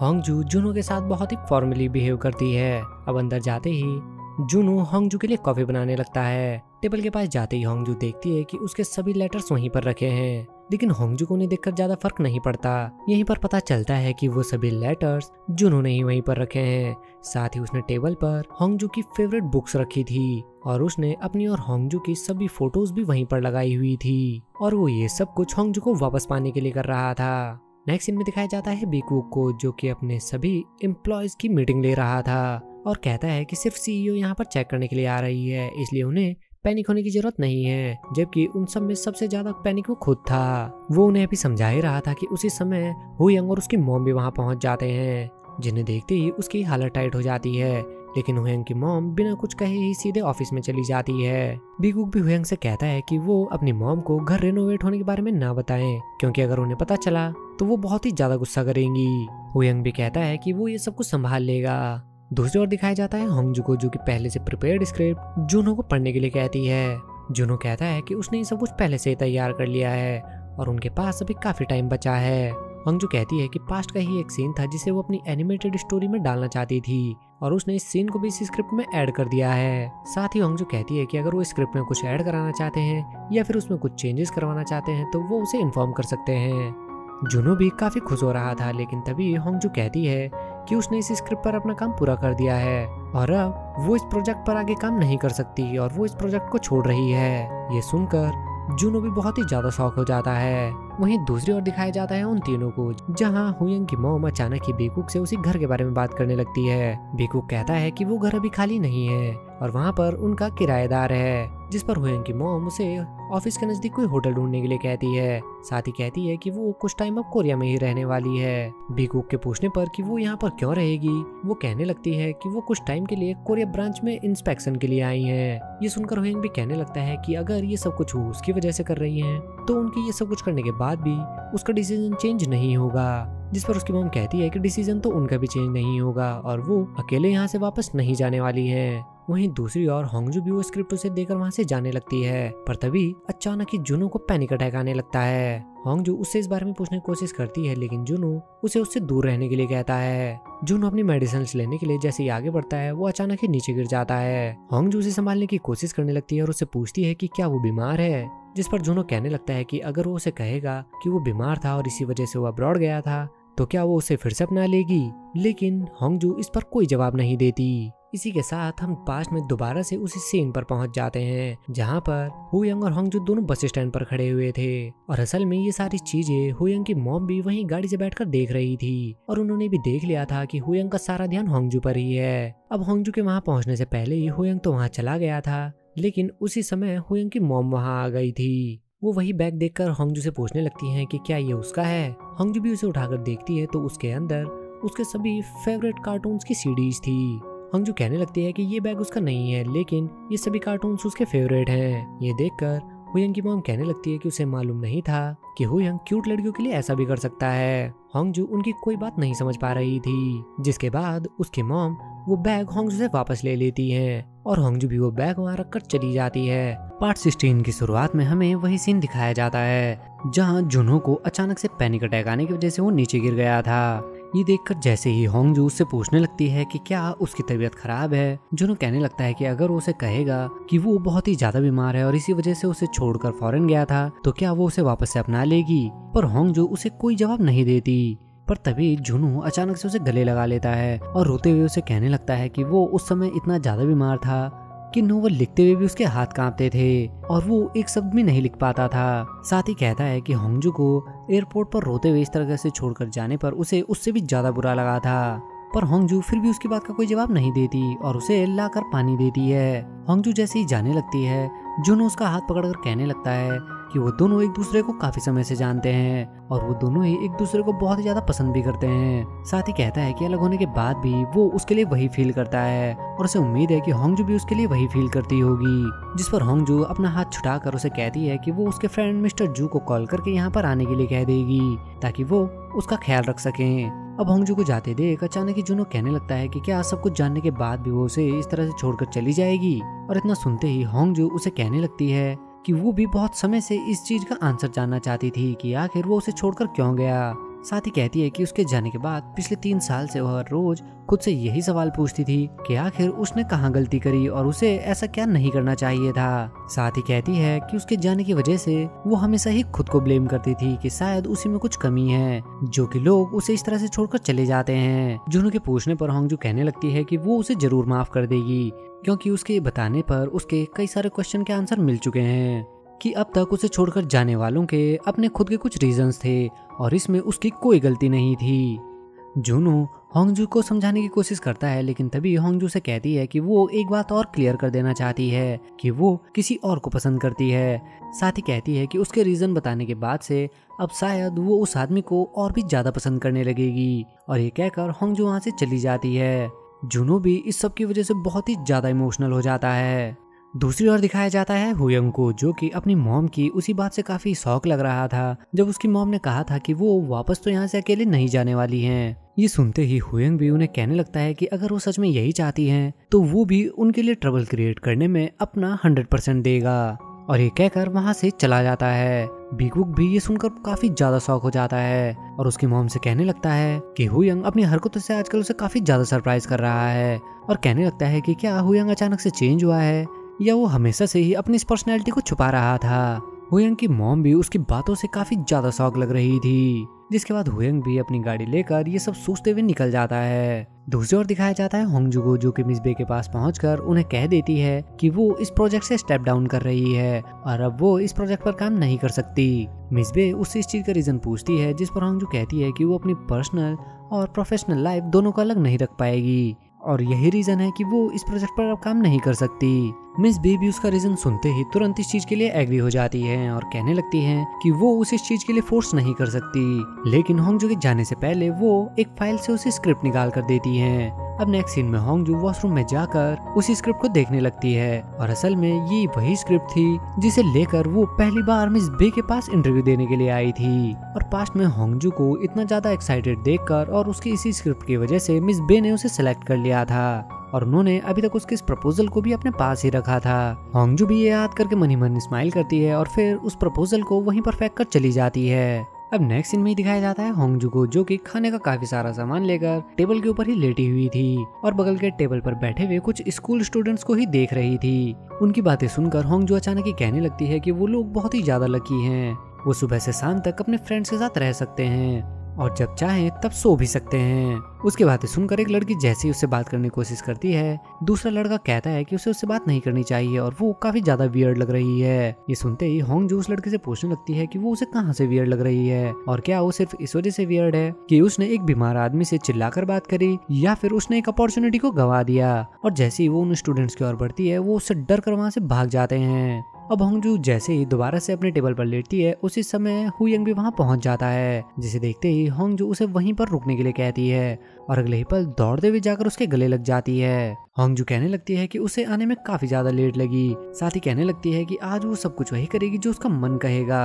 होंगजू जुनू के साथ बहुत ही फॉर्मली बिहेव करती है। अब अंदर जाते ही, जुनू होंगजू के लिए कॉफ़ी बनाने लगता है। टेबल के पास जाते ही होंगजू देखती है कि उसके सभी लेटर्स वहीं पर रखे हैं। लेकिन होंगजू को उन्हें देखकर ज़्यादा फ़र्क नहीं पड़ता। यहीं पर पता चलता है कि वो सभी लेटर्स जुनू ने ही वहीं पर रखे हैं। साथ ही उसने टेबल पर होंगजू की फेवरेट बुक्स रखी थी और उसने अपनी और होंगजू की सभी फ़ोटोज़ भी वहीं पर लगाई हुई थी। और वो ये सब कुछ होंगजू को वापस पाने के लिए कर रहा था। नेक्स्ट सीन में दिखाया जाता है बीकूक को, जो कि अपने सभी एम्प्लॉयज़ की मीटिंग ले रहा था और कहता है कि सिर्फ़ सीईओ यहाँ पर चेक करने के लिए आ रही है, इसलिए उन्हें पैनिक होने की ज़रूरत नहीं है, जबकि उन सब में सबसे ज़्यादा पैनिक वो खुद था। वो उन्हें अभी समझा ही रहा था कि उसी समय हुयंग और उसकी मोम भी वहाँ पहुँच जाते हैं, जिन्हें देखते ही उसकी हालत टाइट हो जाती है। लेकिन हुयंग की मोम बिना कुछ कहे ही सीधे ऑफ़िस में चली जाती है। बीगुक भी हुयंग से कहता है कि वो अपनी मोम को घर रेनोवेट होने के बारे में ना बताएँ, क्योंकि अगर उन्हें पता चला तो वो बहुत ही ज़्यादा गुस्सा करेंगी। हुयंग भी कहता है कि वो ये सब कुछ संभाल लेगा। दूसरी ओर दिखाया जाता है होंगजू को, जो कि पहले से प्रिपेयर्ड स्क्रिप्ट जुनो को पढ़ने के लिए कहती है। जुनो कहता है कि उसने ये सब कुछ पहले से तैयार कर लिया है, और उनके पास अभी काफ़ी टाइम बचा है। होंगजू कहती है कि पास्ट का ही एक सीन था जिसे वो अपनी एनिमेटेड स्टोरी में डालना चाहती थी, और उसने इस सीन को भी इस स्क्रिप्ट में ऐड कर दिया है। साथ ही होंगजू कहती है कि अगर वो स्क्रिप्ट में कुछ ऐड कराना चाहते हैं, या फिर उसमें कुछ चेंजेस करवाना चाहते हैं तो वो उसे इन्फॉर्म कर सकते हैं। जुनू भी काफ़ी खुश हो रहा था, लेकिन तभी होंगजू कहती है कि उसने इस स्क्रिप्ट पर अपना काम पूरा कर दिया है, और अब वो इस प्रोजेक्ट पर आगे काम नहीं कर सकती, और वो इस प्रोजेक्ट को छोड़ रही है। ये सुनकर जुनू भी बहुत ही ज़्यादा शौक हो जाता है। वहीं दूसरी ओर दिखाया जाता है उन तीनों को, जहाँ हुयंग की मोम अचानक ही बेकूक से उसी घर के बारे में बात करने लगती है। बेकूक कहता है कि वो घर अभी खाली नहीं है, और वहाँ पर उनका किराएदार है, जिस पर हुएँ की मोम उसे ऑफ़िस के नज़दीक कोई होटल ढूँढने के लिए कहती है। साथ ही कहती है कि वो कुछ टाइम अब कोरिया में ही रहने वाली है। बीकूक के पूछने पर कि वो यहाँ पर क्यों रहेगी, वो कहने लगती है कि वो कुछ टाइम के लिए कोरिया ब्रांच में इंस्पेक्शन के लिए आई है। ये सुनकर हुएंग भी कहने लगता है कि अगर ये सब कुछ उसकी वजह से कर रही है तो उनके ये सब कुछ करने के बाद भी उसका डिसीज़न चेंज नहीं होगा, जिस पर उसकी मोम कहती है कि डिसीज़न तो उनका भी चेंज नहीं होगा और वो अकेले यहाँ से वापस नहीं जाने वाली है। वहीं दूसरी ओर होंगजू भी वो स्क्रिप्ट उसे देकर वहाँ से जाने लगती है, पर तभी अचानक ही जुनू को पैनिक अटैक आने लगता है। होंगजू उससे इस बारे में पूछने की कोशिश करती है, लेकिन जुनू उसे उससे दूर रहने के लिए कहता है। जुनू अपनी मेडिसिन लेने के लिए जैसे ही आगे बढ़ता है, वो अचानक ही नीचे गिर जाता है। होंगजू उसे संभालने की कोशिश करने लगती है और उससे पूछती है कि क्या वो बीमार है, जिस पर जुनो कहने लगता है कि अगर वो उसे कहेगा कि वो बीमार था और इसी वजह से वो अब्रॉड गया था तो क्या वो उसे फिर से अपना लेगी? लेकिन होंगजू इस पर कोई जवाब नहीं देती। इसी के साथ हम पास में दोबारा से उसी सीन पर पहुँच जाते हैं, जहाँ पर हुयंग और होंगजू दोनों बस स्टैंड पर खड़े हुए थे। और असल में ये सारी चीज़ें हुयंग की मॉम भी वहीं गाड़ी से बैठकर देख रही थी। और उन्होंने भी देख लिया था कि हुयंग का सारा ध्यान होंगजू पर ही है। अब होंगजू के वहाँ पहुँचने से पहले ही हुयंग तो वहाँ चला गया था, लेकिन उसी समय हुयंग की मॉम वहाँ आ गई थी। वो वही बैग देखकर होंगजू से पूछने लगती हैं कि क्या ये उसका है? होंगजू भी उसे उठाकर देखती है तो उसके अंदर उसके सभी फेवरेट कार्टून्स की सीडीज थी। हंगजू कहने लगती है कि ये बैग उसका नहीं है, लेकिन ये सभी कार्टून्स उसके फेवरेट हैं। ये देखकर हुयंग की मॉम कहने लगती है कि उसे मालूम नहीं था कि हुयंग क्यूट लड़कियों के लिए ऐसा भी कर सकता है। होंगजू उनकी कोई बात नहीं समझ पा रही थी, जिसके बाद उसकी मॉम वो बैग होंगजू से वापस ले लेती है और होंगजू भी वो बैग वहाँ रखकर चली जाती है। पार्ट सिक्सटीन की शुरुआत में हमें वही सीन दिखाया जाता है, जहाँ जुनू को अचानक से पैनिक अटैक आने की वजह से वो नीचे गिर गया था। ये देखकर जैसे ही होंगजू उससे पूछने लगती है कि क्या उसकी तबीयत खराब है, जुनू कहने लगता है कि अगर उसे कहेगा कि वो बहुत ही ज़्यादा बीमार है और इसी वजह से उसे छोड़कर फॉरेन गया था तो क्या वो उसे वापस से अपना लेगी? पर होंगजू उसे कोई जवाब नहीं देती। पर तभी जुनू अचानक से उसे गले लगा लेता है और रोते हुए उसे कहने लगता है कि वो उस समय इतना ज़्यादा बीमार था कि नोवेल लिखते हुए भी उसके हाथ कांपते थे और वो एक शब्द भी नहीं लिख पाता था। साथ ही कहता है कि होंगजू को एयरपोर्ट पर रोते हुए इस तरह से छोड़कर जाने पर उसे उससे भी ज़्यादा बुरा लगा था। पर होंगजू फिर भी उसकी बात का कोई जवाब नहीं देती और उसे लाकर पानी देती है। होंगजू जैसे ही जाने लगती है, जुनू उसका हाथ पकड़कर कहने लगता है कि वो दोनों एक दूसरे को काफ़ी समय से जानते हैं और वो दोनों ही एक दूसरे को बहुत ज़्यादा पसंद भी करते हैं। साथ ही कहता है कि अलग होने के बाद भी वो उसके लिए वही फील करता है और उसे उम्मीद है कि होंगजू भी उसके लिए वही फील करती होगी, जिस पर होंगजू अपना हाथ छुटा कर उसे कहती है कि वो उसके फ्रेंड मिस्टर जू को कॉल करके यहाँ पर आने के लिए कह देगी, ताकि वो उसका ख्याल रख सकें। अब होंगजू को जाते देख अचानक ही जुनो कहने लगता है कि क्या सब कुछ जानने के बाद भी वो उसे इस तरह से छोड़कर चली जाएगी? और इतना सुनते ही होंगजू उसे कहने लगती है कि वो भी बहुत समय से इस चीज़ का आंसर जानना चाहती थी कि आखिर वो उसे छोड़कर क्यों गया। साथ ही कहती है कि उसके जाने के बाद पिछले तीन साल से वह रोज खुद से यही सवाल पूछती थी कि आखिर उसने कहाँ गलती करी और उसे ऐसा क्या नहीं करना चाहिए था। साथ ही कहती है कि उसके जाने की वजह से वो हमेशा ही खुद को ब्लेम करती थी कि शायद उसी में कुछ कमी है, जो कि लोग उसे इस तरह से छोड़कर चले जाते हैं। जुनू के पूछने पर होंगजू कहने लगती है कि वो उसे ज़रूर माफ़ कर देगी, क्योंकि उसके बताने पर उसके कई सारे क्वेश्चन के आंसर मिल चुके हैं। कि अब तक उसे छोड़कर जाने वालों के अपने खुद के कुछ रीजंस थे और इसमें उसकी कोई गलती नहीं थी। जूनू होंगजू को समझाने की कोशिश करता है, लेकिन तभी होंगजू से कहती है कि वो एक बात और क्लियर कर देना चाहती है कि वो किसी और को पसंद करती है। साथ ही कहती है कि उसके रीजन बताने के बाद से अब शायद वो उस आदमी को और भी ज़्यादा पसंद करने लगेगी और ये कहकर होंगजू वहाँ से चली जाती है। जूनू भी इस सब की वजह से बहुत ही ज़्यादा इमोशनल हो जाता है। दूसरी ओर दिखाया जाता है हुयंग को, जो कि अपनी मॉम की उसी बात से काफ़ी शौक लग रहा था, जब उसकी मॉम ने कहा था कि वो वापस तो यहाँ से अकेले नहीं जाने वाली हैं। ये सुनते ही हुयंग भी उन्हें कहने लगता है कि अगर वो सच में यही चाहती हैं तो वो भी उनके लिए ट्रबल क्रिएट करने में अपना हंड्रेड परसेंट देगा। और ये कहकर वहाँ से चला जाता है। बीकुक भी ये सुनकर काफ़ी ज़्यादा शौक हो जाता है, और उसकी मोम से कहने लगता है कि हुयंग अपनी हरकतों से आजकल उसे काफ़ी ज़्यादा सरप्राइज़ कर रहा है, और कहने लगता है कि क्या हुयंग अचानक से चेंज हुआ है? या वो हमेशा से ही अपनी पर्सनैलिटी को छुपा रहा था। हुयंग की मॉम भी उसकी बातों से काफ़ी ज़्यादा शौक लग रही थी, जिसके बाद हुयंग भी अपनी गाड़ी लेकर ये सब सोचते हुए निकल जाता है। दूसरी ओर दिखाया जाता है होंगजू को जो कि मिसबे के पास पहुंचकर उन्हें कह देती है कि वो इस प्रोजेक्ट से स्टेप डाउन कर रही है, और अब वो इस प्रोजेक्ट पर काम नहीं कर सकती। मिसबे उससे इस चीज़ का रीजन पूछती है, जिस पर होंगजू कहती है कि वो अपनी पर्सनल और प्रोफेशनल लाइफ दोनों को अलग नहीं रख पाएगी, और यही रीजन है कि वो इस प्रोजेक्ट पर अब काम नहीं कर सकती। मिस बी भी उसका रीजन सुनते ही तुरंत इस चीज़ के लिए एग्री हो जाती है और कहने लगती है कि वो उस इस चीज़ के लिए फोर्स नहीं कर सकती। लेकिन होंगजू के जाने से पहले वो एक फ़ाइल से उसे स्क्रिप्ट निकाल कर देती है। अब नेक्स्ट सीन में होंगजू वॉशरूम में जाकर उसी स्क्रिप्ट को देखने लगती है और असल में ये वही स्क्रिप्ट थी जिसे लेकर वो पहली बार मिस बे के पास इंटरव्यू देने के लिए आई थी। और पास्ट में होंगजू को इतना ज़्यादा एक्साइटेड देखकर और उसकी इसी स्क्रिप्ट की वजह से मिस बे ने उसे सिलेक्ट कर लिया था। और उन्होंने अभी तक उसके इस प्रपोजल को भी अपने पास ही रखा था। होंगजू भी ये याद करके मनी मन स्माइल करती है और फिर उस प्रपोजल को वहीं पर फेंक कर चली जाती है। अब नेक्स्ट सीन में दिखाया जाता है होंगजू को, जो कि खाने का काफ़ी सारा सामान लेकर टेबल के ऊपर ही लेटी हुई थी और बगल के टेबल पर बैठे हुए कुछ स्कूल स्टूडेंट्स को ही देख रही थी। उनकी बातें सुनकर होंगजू अचानक ही कहने लगती है कि वो लोग बहुत ही ज़्यादा लकी हैं। वो सुबह से शाम तक अपने फ्रेंड्स के साथ रह सकते हैं। और जब चाहे तब सो भी सकते हैं। उसकी बातें सुनकर एक लड़की जैसे ही उससे बात करने की कोशिश करती है, दूसरा लड़का कहता है कि उसे उससे बात नहीं करनी चाहिए और वो काफ़ी ज़्यादा वियर्ड लग रही है। ये सुनते ही होंग जो उस लड़के से पूछने लगती है कि वो उसे कहाँ से वियर्ड लग रही है और क्या वो सिर्फ़ इस वजह से वियर्ड है कि उसने एक बीमार आदमी से चिल्लाकर बात करी या फिर उसने एक अपॉर्चुनिटी को गवा दिया। और जैसे ही वो उन स्टूडेंट्स की ओर बढ़ती है, वो उससे डर कर वहाँ से भाग जाते हैं। अब होंगजू जैसे ही दोबारा से अपने टेबल पर लेटती है, उसी समय हुयंग भी वहाँ पहुँच जाता है, जिसे देखते ही होंगजू उसे वहीं पर रुकने के लिए कहती है और अगले ही पल दौड़ते हुए जाकर उसके गले लग जाती है। होंगजू कहने लगती है कि उसे आने में काफ़ी ज़्यादा लेट लगी, साथ ही कहने लगती है कि आज वो सब कुछ वही करेगी जो उसका मन कहेगा।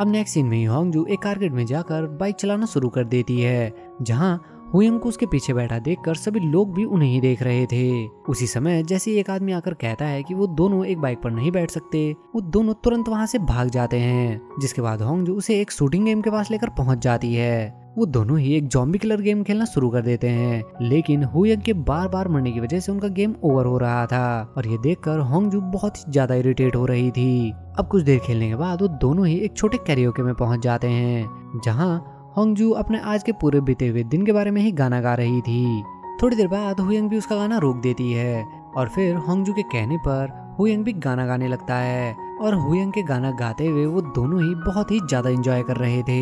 अब नेक्स्ट सीन में ही होंगजू एक कारगेट में जाकर बाइक चलाना शुरू कर देती है, जहाँ हुयंग को उसके पीछे बैठा देखकर सभी लोग भी उन्हें ही देख रहे थे। उसी समय जैसे एक आदमी आकर कहता है कि वो दोनों एक बाइक पर नहीं बैठ सकते, वो दोनों तुरंत वहाँ से भाग जाते हैं, जिसके बाद होंग जो उसे एक शूटिंग गेम के पास लेकर पहुँच जाती है। वो दोनों ही एक जॉम्बी किलर गेम खेलना शुरू कर देते हैं, लेकिन हुयंग के बार बार मरने की वजह से उनका गेम ओवर हो रहा था, और ये देखकर होंगजू बहुत ही ज़्यादा इरिटेट हो रही थी। अब कुछ देर खेलने के बाद वो दोनों ही एक छोटे कैरियोके में पहुँच जाते हैं, जहाँ होंगजू अपने आज के पूरे बीते हुए दिन के बारे में ही गाना गा रही थी। थोड़ी देर बाद हुयंग भी उसका गाना रोक देती है और फिर होंगजू के कहने पर हुयंग भी गाना गाने लगता है और हुयंग के गाना गाते हुए वो दोनों ही बहुत ही ज़्यादा इंजॉय कर रहे थे।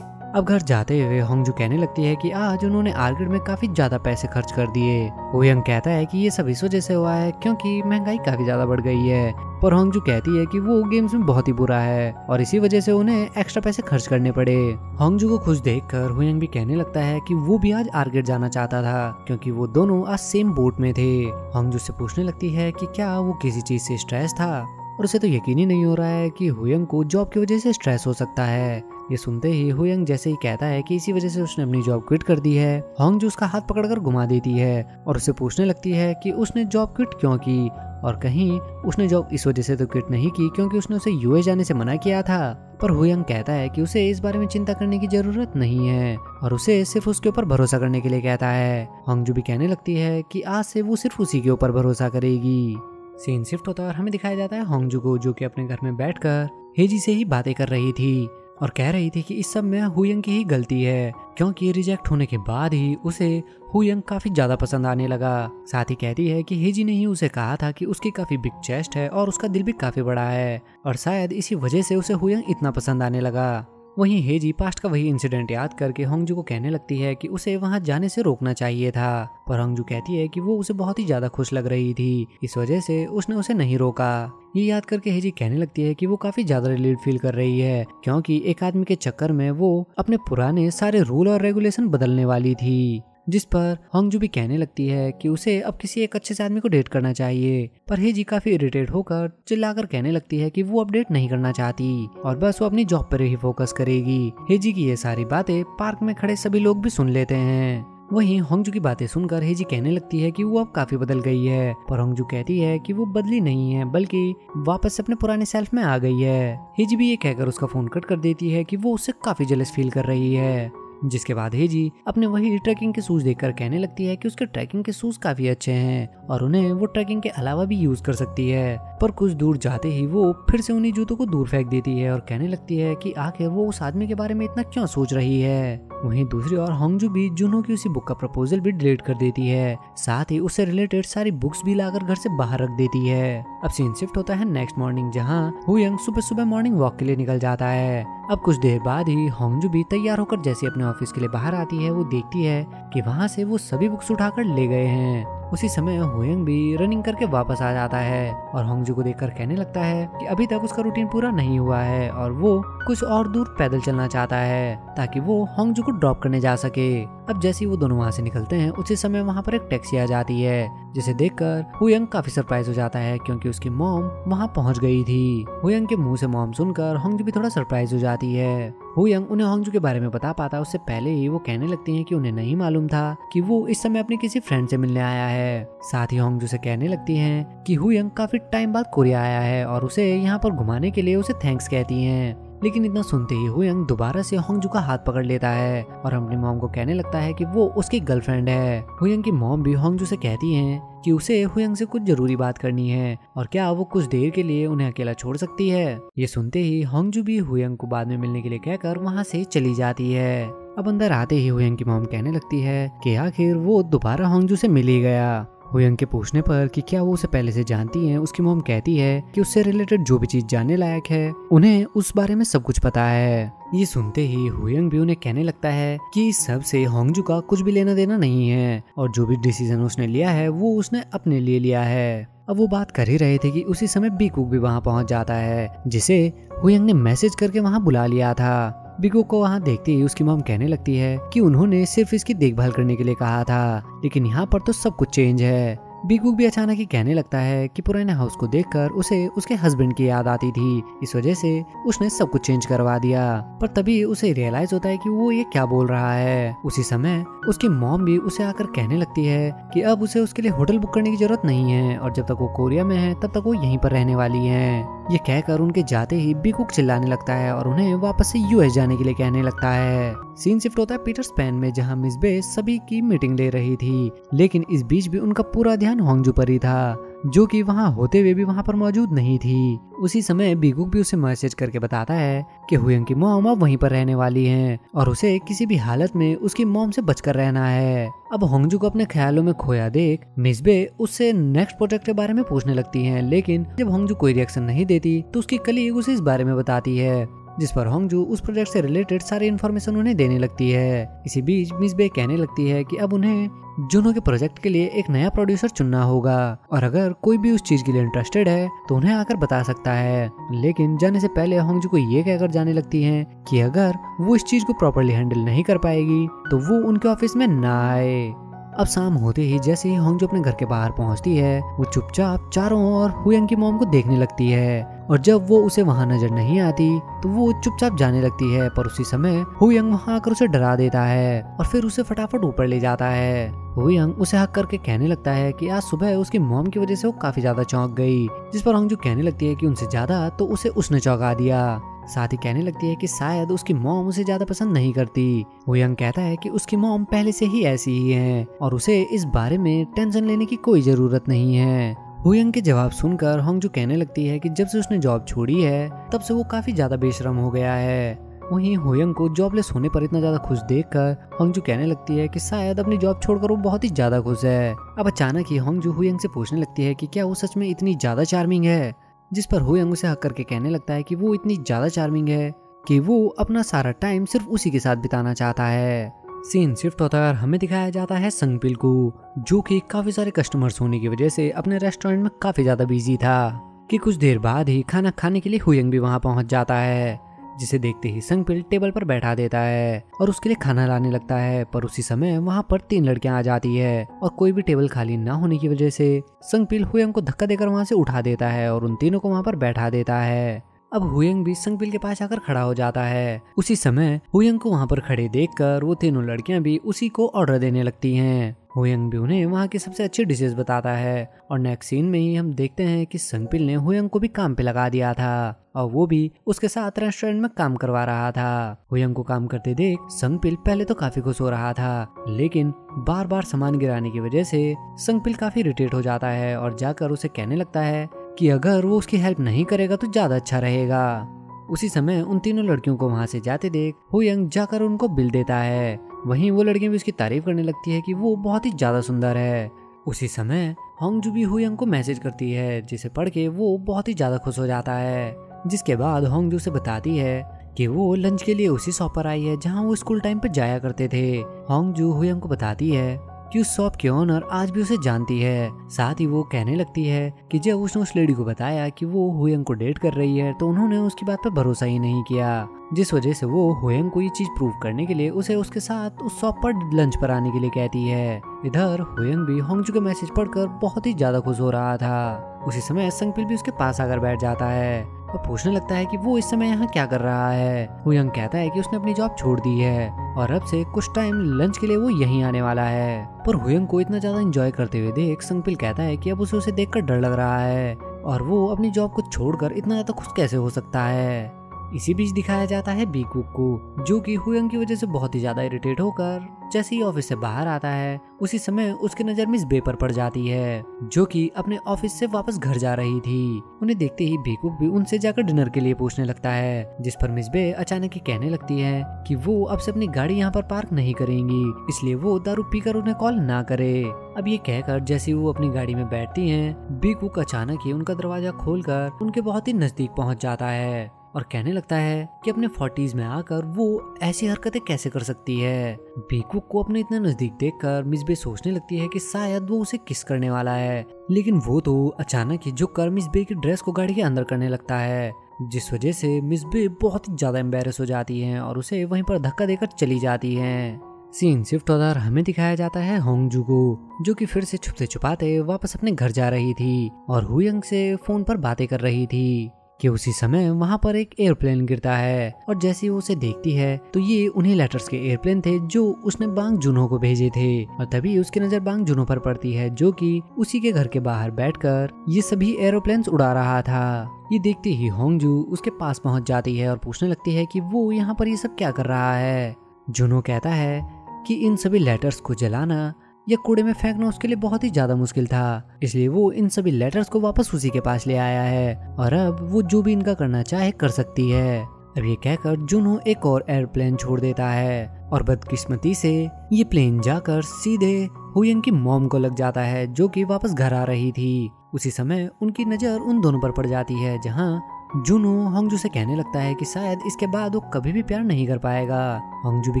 अब घर जाते हुए होंगजू कहने लगती है कि आज उन्होंने आर्केड में काफ़ी ज़्यादा पैसे खर्च कर दिए। हुयंग कहता है कि ये सब इस वजह से हुआ है क्योंकि महँगाई काफ़ी ज़्यादा बढ़ गई है। पर होंगजू कहती है कि वो गेम्स में बहुत ही बुरा है और इसी वजह से उन्हें एक्स्ट्रा पैसे खर्च करने पड़े। होंगजू को खुश देख कर हुयंग भी कहने लगता है कि वो भी आज आर्केड जाना चाहता था क्योंकि वो दोनों आज सेम बोट में थे। होंगजू से पूछने लगती है कि क्या वो किसी चीज़ से स्ट्रेस था? और उसे तो यकीन ही नहीं हो रहा है कि हुयंग को जॉब की वजह से स्ट्रेस हो सकता है। ये सुनते ही हुयंग जैसे ही कहता है कि इसी वजह से उसने अपनी जॉब क्विट कर दी है होंग जो उसका हाथ पकड़कर घुमा देती है और उसे पूछने लगती है कि उसने जॉब क्विट क्यों की? और कहीं उसने जॉब इस वजह से तो क्विट नहीं की क्योंकि उसने उसे यूएस जाने से मना किया था। पर हुयंग कहता है कि उसे इस बारे में चिंता करने की ज़रूरत नहीं है और उसे सिर्फ़ उसके ऊपर भरोसा करने के लिए कहता है। होंगजू भी कहने लगती है कि आज से वो सिर्फ़ उसी के ऊपर भरोसा करेगी। सीन शिफ्ट होता है और हमें दिखाया जाता है होंगजू को जो कि अपने घर में बैठकर हेजी से ही बातें कर रही थी। और कह रही थी कि इस सब में हुयंग की ही गलती है, क्योंकि रिजेक्ट होने के बाद ही उसे हुयंग काफ़ी ज़्यादा पसंद आने लगा। साथ ही कहती है कि हेजी ने ही उसे कहा था कि उसकी काफ़ी बिग चेस्ट है और उसका दिल भी काफ़ी बड़ा है, और शायद इसी वजह से उसे हुयंग इतना पसंद आने लगा। वहीं हेजी पास्ट का वही इंसिडेंट याद करके होंगजू को कहने लगती है कि उसे वहाँ जाने से रोकना चाहिए था, पर होंगजू कहती है कि वो उसे बहुत ही ज़्यादा खुश लग रही थी, इस वजह से उसने उसे नहीं रोका। ये याद करके हेजी कहने लगती है कि वो काफ़ी ज़्यादा रिलीव फील कर रही है, क्योंकि एक आदमी के चक्कर में वो अपने पुराने सारे रूल और रेगुलेशन बदलने वाली थी। जिस पर होंगजू भी कहने लगती है कि उसे अब किसी एक अच्छे से आदमी को डेट करना चाहिए। पर हेजी काफ़ी इरिटेट होकर चिल्लाकर कहने लगती है कि वो अपडेट नहीं करना चाहती और बस वो अपनी जॉब पर ही फोकस करेगी। हेजी की ये सारी बातें पार्क में खड़े सभी लोग भी सुन लेते हैं। वहीं होंगजू की बातें सुनकर हेजी कहने लगती है कि वो अब काफ़ी बदल गई है। पर होंगजू कहती है कि वो बदली नहीं है, बल्कि वापस अपने पुराने सेल्फ में आ गई है। हेजी भी ये कहकर उसका फ़ोन कट कर देती है कि वो उससे काफ़ी जलस फील कर रही है। जिसके बाद हेजी अपने वही ट्रैकिंग के शूज़ देखकर कहने लगती है कि उसके ट्रैकिंग के शूज़ काफ़ी अच्छे हैं और उन्हें वो ट्रैकिंग के अलावा भी यूज़ कर सकती है। पर कुछ दूर जाते ही वो फिर से उन्हीं जूतों को दूर फेंक देती है और कहने लगती है कि आखिर वो उस आदमी के बारे में इतना क्यों सोच रही है? वहीं दूसरी ओर होंगजू भी जुनो की उसी बुक का प्रपोजल भी डिलीट कर देती है, साथ ही उससे रिलेटेड सारी बुक्स भी लाकर घर से बाहर रख देती है। अब सीन शिफ्ट होता है नेक्स्ट मॉर्निंग जहाँ हुयंग सुबह सुबह मॉर्निंग वॉक के लिए निकल जाता है। अब कुछ देर बाद ही होंगजू भी तैयार होकर जैसे अपने ऑफ़िस के लिए बाहर आती है, वो देखती है कि वहाँ से वो सभी बुक्स उठाकर ले गए हैं। उसी समय हुयंग भी रनिंग करके वापस आ जाता है और होंगजू को देखकर कहने लगता है कि अभी तक उसका रूटीन पूरा नहीं हुआ है और वो कुछ और दूर पैदल चलना चाहता है ताकि वो होंगजू को ड्रॉप करने जा सके। अब जैसे वो दोनों वहाँ से निकलते हैं, उसी समय वहाँ पर एक टैक्सी आ जाती है। जिसे देखकर हुयंग काफ़ी सरप्राइज़ हो जाता है क्योंकि उसकी मोम वहाँ पहुँच गई थी। हुयंग के मुँह से मॉम सुनकर होंगजू भी थोड़ा सरप्राइज़ हो जाती है। हुयंग उन्हें होंगजू के बारे में बता पाता, उससे पहले ही वो कहने लगती है कि उन्हें नहीं मालूम था कि वो इस समय अपने किसी फ्रेंड से मिलने आया है। साथ ही होंगजू से कहने लगती हैं कि हुयंग काफ़ी टाइम बाद कोरिया आया है और उसे यहाँ पर घुमाने के लिए उसे थैंक्स कहती हैं। लेकिन इतना सुनते ही हुयंग दोबारा से होंगजू का हाथ पकड़ लेता है और अपनी मोम को कहने लगता है कि वो उसकी गर्लफ्रेंड है। हुयंग की मॉम भी होंगजू से कहती हैं कि उसे हुयंग से कुछ ज़रूरी बात करनी है और क्या वो कुछ देर के लिए उन्हें अकेला छोड़ सकती है। ये सुनते ही होंगजू भी हुयंग को बाद में मिलने के लिए कहकर वहाँ से चली जाती है। अब अंदर आते ही हुयंग की मोम कहने लगती है कि आखिर वो दोबारा होंगजू से मिल ही गया। हुयंग के पूछने पर कि क्या वो उसे पहले से जानती हैं? उसकी मोम कहती है कि उससे रिलेटेड जो भी चीज़ जानने लायक है, उन्हें उस बारे में सब कुछ पता है। ये सुनते ही हुयंग भी उन्हें कहने लगता है कि इस सबसे होंगजू का कुछ भी लेना देना नहीं है, और जो भी डिसीज़न उसने लिया है, वो उसने अपने लिए लिया है। अब वो बात कर ही रहे थे कि उसी समय बीकुक भी वहाँ पहुँच जाता है, जिसे हुयंग ने मैसेज करके वहाँ बुला लिया था। बिगो को वहाँ देखते ही उसकी मॉम कहने लगती है कि उन्होंने सिर्फ़ इसकी देखभाल करने के लिए कहा था, लेकिन यहाँ पर तो सब कुछ चेंज है। बिगुक भी अचानक ही कहने लगता है कि पुराने हाउस को देखकर उसे उसके हस्बैंड की याद आती थी। इस वजह से उसने सब कुछ चेंज करवा दिया। पर तभी उसे रियलाइज़ होता है कि वो ये क्या बोल रहा है। उसी समय उसकी मॉम भी उसे आकर कहने लगती है कि अब उसे उसके लिए होटल बुक करने की ज़रूरत नहीं है और जब तक वो कोरिया में है, तब तक वो यहीं पर रहने वाली है। ये कहकर उनके जाते ही बिकुक चिल्लाने लगता है और उन्हें वापस से यूएस जाने के लिए कहने लगता है। सीन शिफ्ट होता है पीटर स्पेन में, जहाँ मिस बे सभी की मीटिंग ले रही थी। लेकिन इस बीच भी उनका पूरा ध्यान होंगजू पर ही था, जो कि वहाँ होते हुए भी वहाँ पर मौजूद नहीं थी। उसी समय बीगुक भी उसे मैसेज करके बताता है कि हुयंग की मोम अब वहीं पर रहने वाली हैं और उसे किसी भी हालत में उसकी मोम से बचकर रहना है। अब होंगजू को अपने ख्यालों में खोया देख मिसबे उससे नेक्स्ट प्रोजेक्ट के बारे में पूछने लगती हैं, लेकिन जब होंगजू कोई रिएक्शन नहीं देती तो उसकी कलीग उसे इस बारे में बताती है। जिस पर होंगजू उस प्रोजेक्ट से रिलेटेड सारी इन्फॉर्मेशन उन्हें देने लगती है। इसी बीच मिस बे कहने लगती है कि अब उन्हें जुनो के प्रोजेक्ट के लिए एक नया प्रोड्यूसर चुनना होगा। और अगर कोई भी उस चीज़ के लिए इंटरेस्टेड है तो उन्हें आकर बता सकता है। लेकिन जाने से पहले होंगजू को ये कहकर जाने लगती है कि अगर वो इस चीज़ को प्रॉपरली हैंडल नहीं कर पाएगी तो वो उनके ऑफ़िस में ना आए। अब शाम होते ही जैसे ही होंगजो अपने घर के बाहर पहुँचती है, वो चुपचाप चारों ओर हुयंग की मोम को देखने लगती है। और जब वो उसे वहाँ नज़र नहीं आती तो वो चुपचाप जाने लगती है, पर उसी समय हुयंग वहाँ आकर उसे डरा देता है और फिर उसे फटाफट ऊपर ले जाता है। हुयंग उसे हक करके कहने लगता है कि आज सुबह उसकी मोम की वजह से वो काफ़ी ज़्यादा चौंक गई, जिस पर होंगजू कहने लगती है कि उनसे ज़्यादा तो उसे उसने चौंका दिया। साथ ही कहने लगती है कि शायद उसकी मॉम उसे ज़्यादा पसंद नहीं करती। वो यंग कहता है कि उसकी मॉम पहले से ही ऐसी ही है और उसे इस बारे में टेंशन लेने की कोई ज़रूरत नहीं है। हुयंग के जवाब सुनकर होंगजू कहने लगती है कि जब से उसने जॉब छोड़ी है, तब से वो काफ़ी ज़्यादा बेशरम हो गया है। वहीं होयंग को जॉबलेस होने पर इतना ज़्यादा खुश देखकर होंगजू कहने लगती है कि शायद अपनी जॉब छोड़कर वो बहुत ही ज़्यादा खुश है। अब अचानक ही होंगजू हुयंग से पूछने लगती है कि क्या वो सच में इतनी ज़्यादा चार्मिंग है? जिस पर हुयंग उसे हक करके कहने लगता है कि वो इतनी ज़्यादा चार्मिंग है कि वो अपना सारा टाइम सिर्फ़ उसी के साथ बिताना चाहता है। सीन शिफ्ट होता है और हमें दिखाया जाता है संगपिल को, जो कि काफ़ी सारे कस्टमर्स होने की वजह से अपने रेस्टोरेंट में काफ़ी ज़्यादा बिज़ी था, कि कुछ देर बाद ही खाना खाने के लिए हुयंग भी वहाँ पहुँच जाता है। जिसे देखते ही संगपिल टेबल पर बैठा देता है और उसके लिए खाना लाने लगता है। पर उसी समय वहाँ पर तीन लड़कियाँ आ जाती है और कोई भी टेबल खाली ना होने की वजह से संगपिल हुए को धक्का देकर वहाँ से उठा देता है और उन तीनों को वहाँ पर बैठा देता है। अब हुयंग भी संगपिल के पास आकर खड़ा हो जाता है। उसी समय हुयंग को वहाँ पर खड़े देखकर वो तीनों लड़कियाँ भी उसी को ऑर्डर देने लगती हैं। हुयंग भी उन्हें वहाँ की सबसे अच्छी डिशेस बताता है। और नेक्स्ट सीन में ही हम देखते हैं कि संगपिल ने हुयंग को भी काम पे लगा दिया था। और वो भी उसके साथ रेस्टोरेंट में काम करवा रहा था। हुयंग को काम करते देख संगपिल पहले तो काफ़ी खुश हो रहा था। लेकिन बार बार सामान गिराने की वजह से संगपिल काफ़ी इरिटेट हो जाता है और जाकर उसे कहने लगता है कि अगर वो उसकी हेल्प नहीं करेगा तो ज़्यादा अच्छा रहेगा। उसी समय उन तीनों लड़कियों को वहाँ से जाते देख हुयंग जाकर उनको बिल देता है। वहीं वो लड़कियाँ भी उसकी तारीफ़ करने लगती है कि वो बहुत ही ज़्यादा सुंदर है। उसी समय होंगजू भी हुयंग को मैसेज करती है, जिसे पढ़ के वो बहुत ही ज़्यादा खुश हो जाता है। जिसके बाद होंगजू से बताती है कि वो लंच के लिए उसी शॉप पर आई है, जहाँ वो स्कूल टाइम पर जाया करते थे। होंगजू हुयंग को बताती है कि उस शॉप के ओनर आज भी उसे जानती है। साथ ही वो कहने लगती है कि जब उसने उस लेडी को बताया कि वो हुयंग को डेट कर रही है तो उन्होंने उसकी बात पर भरोसा ही नहीं किया। जिस वजह से वो हुएंग को ये चीज़ प्रूव करने के लिए उसे उसके साथ उस शॉप पर लंच पर आने के लिए कहती है। इधर हुएंग भी होंगजू के मैसेज पढ़कर बहुत ही ज़्यादा खुश हो रहा था। उसी समय संगपिल भी उसके पास आकर बैठ जाता है। और पूछने लगता है कि वो इस समय यहाँ क्या कर रहा है। वो यंग कहता है कि उसने अपनी जॉब छोड़ दी है और अब से कुछ टाइम लंच के लिए वो यहीं आने वाला है। पर हुयंग को इतना ज़्यादा एंजॉय करते हुए देख संगपिल कहता है कि अब उसे उसे देखकर डर लग रहा है और वो अपनी जॉब को छोड़कर इतना ज़्यादा खुश कैसे हो सकता है? इसी बीच दिखाया जाता है बीकुक को, जो कि हुयंग की वजह से बहुत ही ज़्यादा इरिटेट होकर, जैसे ही ऑफ़िस से बाहर आता है, उसी समय उसकी नज़र मिस बे पर पड़ जाती है, जो कि अपने ऑफ़िस से वापस घर जा रही थी। उन्हें देखते ही बीकुक भी उनसे जाकर डिनर के लिए पूछने लगता है, जिस पर मिस बे अचानक ही कहने लगती है कि वो अब से अपनी गाड़ी यहाँ पर पार्क नहीं करेंगी, इसलिए वो दारू पीकर उन्हें कॉल ना करे। अब ये कहकर जैसे वो अपनी गाड़ी में बैठती हैं, बीकुक अचानक ही उनका दरवाज़ा खोलकर उनके बहुत ही नज़दीक पहुँच जाता है। और कहने लगता है कि अपने फोर्टीज में आकर वो ऐसी हरकतें कैसे कर सकती है? बेकुक को अपने इतना नज़दीक देखकर मिस बे सोचने लगती है कि शायद वो उसे किस करने वाला है। लेकिन वो तो अचानक ही जो कर मिस बे की ड्रेस को गाड़ी के अंदर करने लगता है, जिस वजह से मिस बे बहुत ही ज़्यादा एम्बेरस हो जाती हैं और उसे वहीं पर धक्का देकर चली जाती हैं। सीन शिफ्ट होकर हमें दिखाया जाता है होंगजू को, जो कि फिर से छुपते छुपाते वापस अपने घर जा रही थी और हुयंग से फ़ोन पर बातें कर रही थी। कि उसी समय वहाँ पर एक एयरप्लेन गिरता है और जैसे वो उसे देखती है तो ये उन्हीं लेटर्स के एयरप्लेन थे जो उसने बांग जुनो को भेजे थे। और तभी उसकी नज़र बांग जुनो पर पड़ती है, जो कि उसी के घर के बाहर बैठकर ये सभी एरोप्लेन उड़ा रहा था। ये देखते ही होंगजू उसके पास पहुँच जाती है और पूछने लगती है कि वो यहाँ पर ये सब क्या कर रहा है? जुनो कहता है कि इन सभी लेटर्स को जलाना या कूड़े में फेंकना उसके लिए बहुत ही ज़्यादा मुश्किल था। इसलिए वो इन सभी लेटर्स को वापस उसी के पास ले आया है। और अब वो जो भी इनका करना चाहे कर सकती है। अब ये कहकर जुनू एक और एयरप्लेन छोड़ देता है। और बदकिस्मती से ये प्लेन जाकर सीधे हुयंग की मोम को लग जाता है, जो कि वापस घर आ रही थी। उसी समय उनकी नज़र उन दोनों पर पड़ जाती है, जहाँ जुनू होंगजू से कहने लगता है कि शायद इसके बाद वो कभी भी प्यार नहीं कर पाएगा। होंगजू भी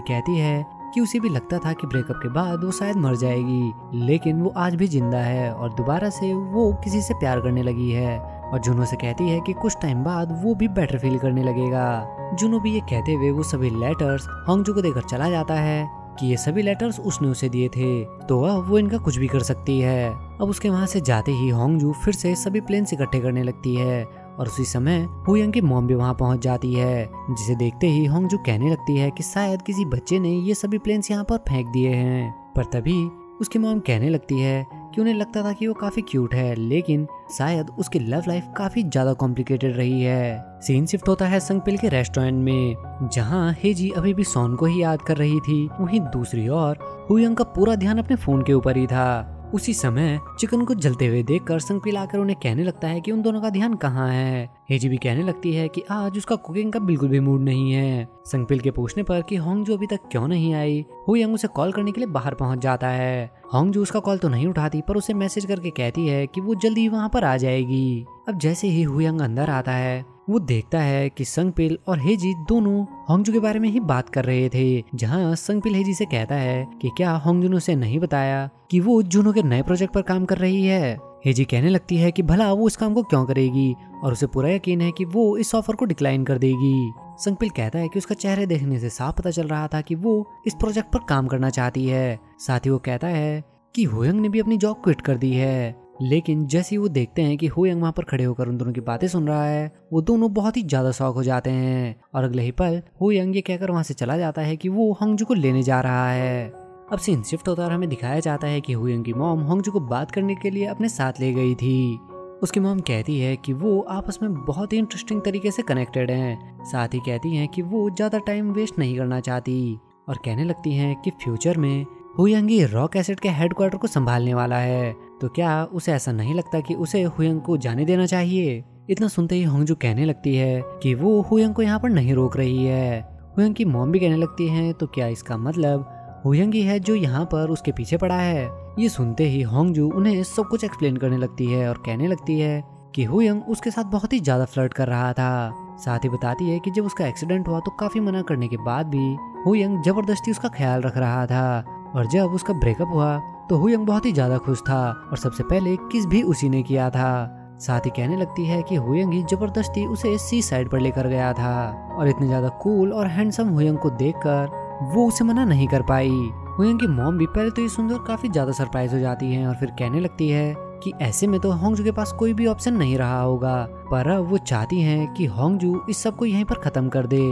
कहती है कि उसे भी लगता था कि ब्रेकअप के बाद वो शायद मर जाएगी, लेकिन वो आज भी ज़िंदा है और दोबारा से वो किसी से प्यार करने लगी है। और जुनो से कहती है कि कुछ टाइम बाद वो भी बेटर फील करने लगेगा। जुनो भी ये कहते हुए वो सभी लेटर्स होंगजू को देकर चला जाता है कि ये सभी लेटर्स उसने उसे दिए थे। तो अब वो इनका कुछ भी कर सकती है। अब उसके वहाँ से जाते ही होंगजू फिर से सभी प्लेन इकट्ठे करने लगती है। और उसी समय हुयंग की मॉम भी वहाँ पहुँच जाती है, जिसे देखते ही होंगजू कहने लगती है कि शायद किसी बच्चे ने ये सभी प्लेन्स यहाँ पर फेंक दिए हैं। पर तभी उसकी मॉम कहने लगती है कि उन्हें लगता था कि वो काफ़ी क्यूट है, लेकिन शायद उसकी लव लाइफ काफ़ी ज़्यादा कॉम्प्लिकेटेड रही है। सीन शिफ्ट होता है संगपिल के रेस्टोरेंट में, जहाँ हेजी अभी भी सोन को ही याद कर रही थी। वहीं दूसरी ओर हुयंग का पूरा ध्यान अपने फ़ोन के ऊपर ही था। उसी समय चिकन को जलते हुए देखकर संगपिल आकर उन्हें कहने लगता है कि उन दोनों का ध्यान कहाँ है। हेजी भी कहने लगती है कि आज उसका कुकिंग का बिल्कुल भी मूड नहीं है। संगपिल के पूछने पर कि होंग जो अभी तक क्यों नहीं आई? हुयंग उसे कॉल करने के लिए बाहर पहुँच जाता है। होंग जो उसका कॉल तो नहीं उठाती, पर उसे मैसेज करके कहती है कि वो जल्दी वहाँ पर आ जाएगी। अब जैसे ही हुयंग अंदर आता है वो देखता है कि संगपिल और हेजी दोनों होंगजू के बारे में ही बात कर रहे थे, जहाँ संगपिल हेजी से कहता है कि क्या होंगजू से नहीं बताया कि वो जुनो के नए प्रोजेक्ट पर काम कर रही है? हेजी कहने लगती है कि भला वो इस काम को क्यों करेगी और उसे पूरा यकीन है कि वो इस ऑफ़र को डिक्लाइन कर देगी। संगपिल कहता है कि उसका चेहरे देखने से साफ़ पता चल रहा था कि वो इस प्रोजेक्ट पर काम करना चाहती है। साथ ही वो कहता है कि होयंग ने भी अपनी जॉब क्विट कर दी है। लेकिन जैसे ही वो देखते हैं कि हुयंग वहाँ पर खड़े होकर उन दोनों की बातें सुन रहा है, वो दोनों बहुत ही ज़्यादा शौक हो जाते हैं। और अगले ही पल हुयंग ये कहकर वहाँ से चला जाता है कि वो हंगजू को लेने जा रहा है। अब सीन शिफ्ट होता और हमें दिखाया जाता है कि हुयंग की मॉम होंगजू को बात करने के लिए अपने साथ ले गई थी। उसकी मॉम कहती है कि वो आपस में बहुत ही इंटरेस्टिंग तरीके से कनेक्टेड हैं। साथ ही कहती हैं कि वो ज़्यादा टाइम वेस्ट नहीं करना चाहती और कहने लगती हैं कि फ्यूचर में हुयंग ही रॉक एसिड के हेडक्वार्टर को संभालने वाला है। तो क्या उसे ऐसा नहीं लगता कि उसे हुयंग को जाने देना चाहिए? इतना सुनते ही होंगजू कहने लगती है कि वो हुयंग को यहाँ पर नहीं रोक रही है। हुयंग की मॉम भी कहने लगती है तो क्या इसका मतलब हुयंग ही है जो यहाँ पर उसके पीछे पड़ा है? ये सुनते ही होंगजू उन्हें सब कुछ एक्सप्लेन करने लगती है और कहने लगती है कि हुयंग उसके साथ बहुत ही ज़्यादा फ्लर्ट कर रहा था। साथ ही बताती है कि जब उसका एक्सीडेंट हुआ तो काफ़ी मना करने के बाद भी हुयंग ज़बरदस्ती उसका ख्याल रख रहा था। और जब उसका ब्रेकअप हुआ तो हुयंग बहुत ही ज़्यादा खुश था और सबसे पहले किस भी उसी ने किया था। साथ ही कहने लगती है कि हुयंग ही ज़बरदस्ती उसे सी साइड पर लेकर गया था और इतने ज़्यादा कूल और हैंडसम हुयंग को देखकर वो उसे मना नहीं कर पाई। हुयंग की मॉम भी पहले तो ये सुनकर काफ़ी ज़्यादा सरप्राइज़ हो जाती है और फिर कहने लगती है कि ऐसे में तो होंगजू के पास कोई भी ऑप्शन नहीं रहा होगा, पर अब वो चाहती हैं कि होंगजू इस सबको यहीं पर खत्म कर दे।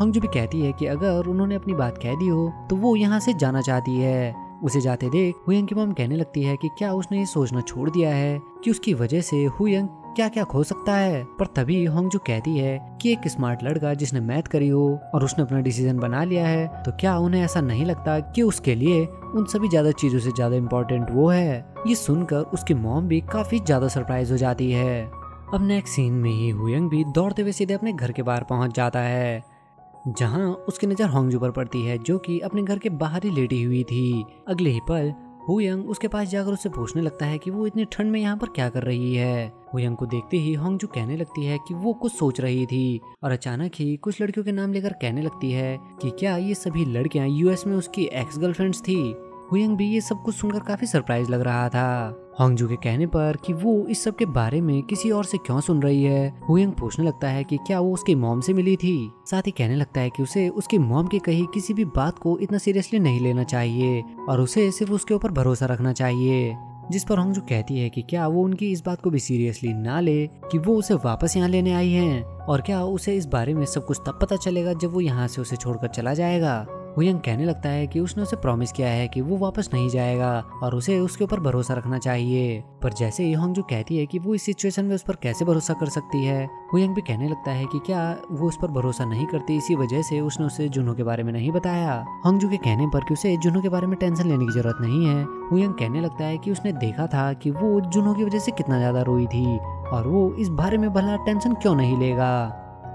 होंगजू भी कहती है कि अगर उन्होंने अपनी बात कह दी हो तो वो यहाँ से जाना चाहती है। उसे जाते देख हुयंग की मॉम कहने लगती है कि क्या उसने ये सोचना छोड़ दिया है कि उसकी वजह से हुयंग क्या क्या खो सकता है? पर तभी होंगजू कहती है कि एक स्मार्ट लड़का जिसने मैथ करी हो और उसने अपना डिसीज़न बना लिया है तो क्या उन्हें ऐसा नहीं लगता कि उसके लिए उन सभी ज़्यादा चीज़ों से ज़्यादा इम्पोर्टेंट वो है? ये सुनकर उसकी मॉम भी काफ़ी ज़्यादा सरप्राइज़ हो जाती है। अब नेक्स्ट सीन में ही हुयंग भी दौड़ते हुए सीधे अपने घर के बाहर पहुँच जाता है। जहाँ उसकी नज़र होंगजू पर पड़ती है, जो कि अपने घर के बाहर ही लेटी हुई थी। अगले ही पल, हुयंग उसके पास जाकर उससे पूछने लगता है कि वो इतनी ठंड में यहाँ पर क्या कर रही है। हुयंग को देखते ही होंगजू कहने लगती है कि वो कुछ सोच रही थी, और अचानक ही कुछ लड़कियों के नाम लेकर कहने लगती है कि क्या ये सभी लड़कियाँ यूएस में उसकी एक्स गर्लफ्रेंड्स थी? हुयंग भी ये सब कुछ सुनकर काफ़ी सरप्राइज़ लग रहा था। होंगजू के कहने पर कि वो इस सब के बारे में किसी और से क्यों सुन रही है? हुयंग पूछने लगता है कि क्या वो उसकी मॉम से मिली थी? साथ ही कहने लगता है कि उसे उसके मॉम की कही किसी भी बात को इतना सीरियसली नहीं लेना चाहिए और उसे सिर्फ़ उसके ऊपर भरोसा रखना चाहिए। जिस पर होंगजू कहती है कि क्या वो उनकी इस बात को भी सीरियसली ना ले कि वो उसे वापस यहाँ लेने आई है? और क्या उसे इस बारे में सब कुछ तब पता चलेगा जब वो यहाँ से उसे छोड़कर चला जाएगा? हुयंग कहने लगता है कि उसने उसे प्रॉमिस किया है कि वो वापस नहीं जाएगा और उसे उसके ऊपर भरोसा रखना चाहिए। पर जैसे ही होंग जो कहती है कि वो इस सिचुएशन में उस पर कैसे भरोसा कर सकती है, हुयंग भी कहने लगता है कि क्या वो उस पर भरोसा नहीं करती इसी वजह से उसने उसे जुनू के बारे में नहीं बताया। होंगजू के कहने पर कि उसे जुनू के बारे में टेंशन लेने की ज़रूरत नहीं है, हुयंग कहने लगता है कि उसने देखा था कि वो जुनू की वजह से कितना ज़्यादा रोई थी और वो इस बारे में भला टेंशन क्यों नहीं लेगा।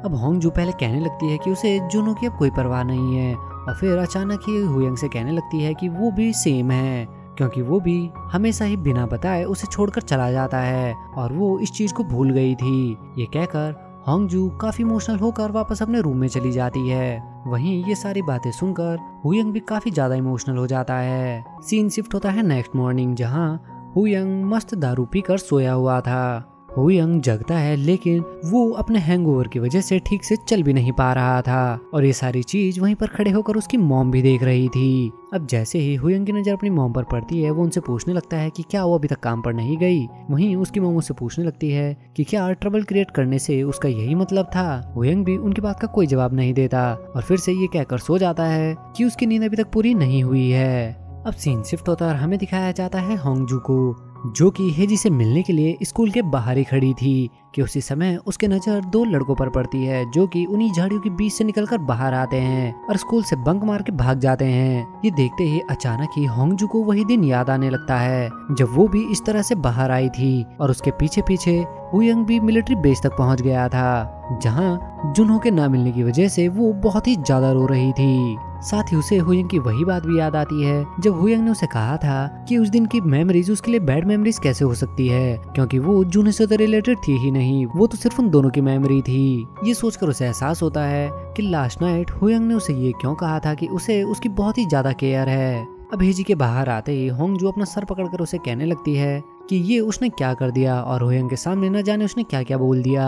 अब होंगजू पहले कहने लगती है कि उसे जुनू की अब कोई परवाह नहीं है और फिर अचानक ही हुयंग से कहने लगती है कि वो भी सेम है, क्योंकि वो भी हमेशा ही बिना बताए उसे छोड़कर चला जाता है और वो इस चीज़ को भूल गई थी। ये कहकर होंगजू काफ़ी इमोशनल होकर वापस अपने रूम में चली जाती है। वहीं ये सारी बातें सुनकर हुयंग भी काफ़ी ज़्यादा इमोशनल हो जाता है। सीन शिफ्ट होता है नेक्स्ट मॉर्निंग जहाँ हुयंग मस्त दारू पीकर सोया हुआ था। हुयंग जगता है, लेकिन वो अपने हैंगओवर की वजह से ठीक से चल भी नहीं पा रहा था। और ये सारी चीज़ वहीं पर खड़े होकर उसकी मॉम भी देख रही थी। अब जैसे ही हुयंग की नज़र अपनी मॉम पर पड़ती है, वो उनसे पूछने लगता है कि क्या वो अभी तक काम पर नहीं गई। वहीं उसकी मॉम उससे पूछने लगती है कि क्या ट्रबल क्रिएट करने से उसका यही मतलब था? हुयंग भी उनकी बात का कोई जवाब नहीं देता और फिर से ये कहकर सो जाता है कि उसकी नींद अभी तक पूरी नहीं हुई है। अब सीन शिफ्ट होता है और हमें दिखाया जाता है होंगजू को। जो कि हेजी से मिलने के लिए स्कूल के बाहर ही खड़ी थी, कि उसी समय उसके नज़र दो लड़कों पर पड़ती है, जो कि उन्हीं झाड़ियों के बीच से निकलकर बाहर आते हैं और स्कूल से बंक मार के भाग जाते हैं। ये देखते ही अचानक ही होंगजू को वही दिन याद आने लगता है, जब वो भी इस तरह से बाहर आई थी और उसके पीछे पीछे हुयंग भी मिलिट्री बेस तक पहुँच गया था, जहाँ जुनहो के ना मिलने की वजह से वो बहुत ही ज़्यादा रो रही थी। साथ ही उसे हुयंग की वही बात भी याद आती है, जब हुयंग ने उसे कहा था कि उस दिन की मेमोरीज उसके लिए बैड मेमोरीज कैसे हो सकती है, क्योंकि वो जुनहो से रिलेटेड थी ही नहीं, वो तो सिर्फ़ उन दोनों की मेमोरी थी। ये सोचकर उसे एहसास होता है कि लास्ट नाइट हुयंग ने उसे ये क्यों कहा था कि उसे उसकी बहुत ही ज़्यादा केयर है। अब हेजी के बाहर आते ही होंग जो अपना सर पकड़कर उसे कहने लगती है कि ये उसने क्या कर दिया और हुयंग के सामने न जाने उसने क्या क्या बोल दिया।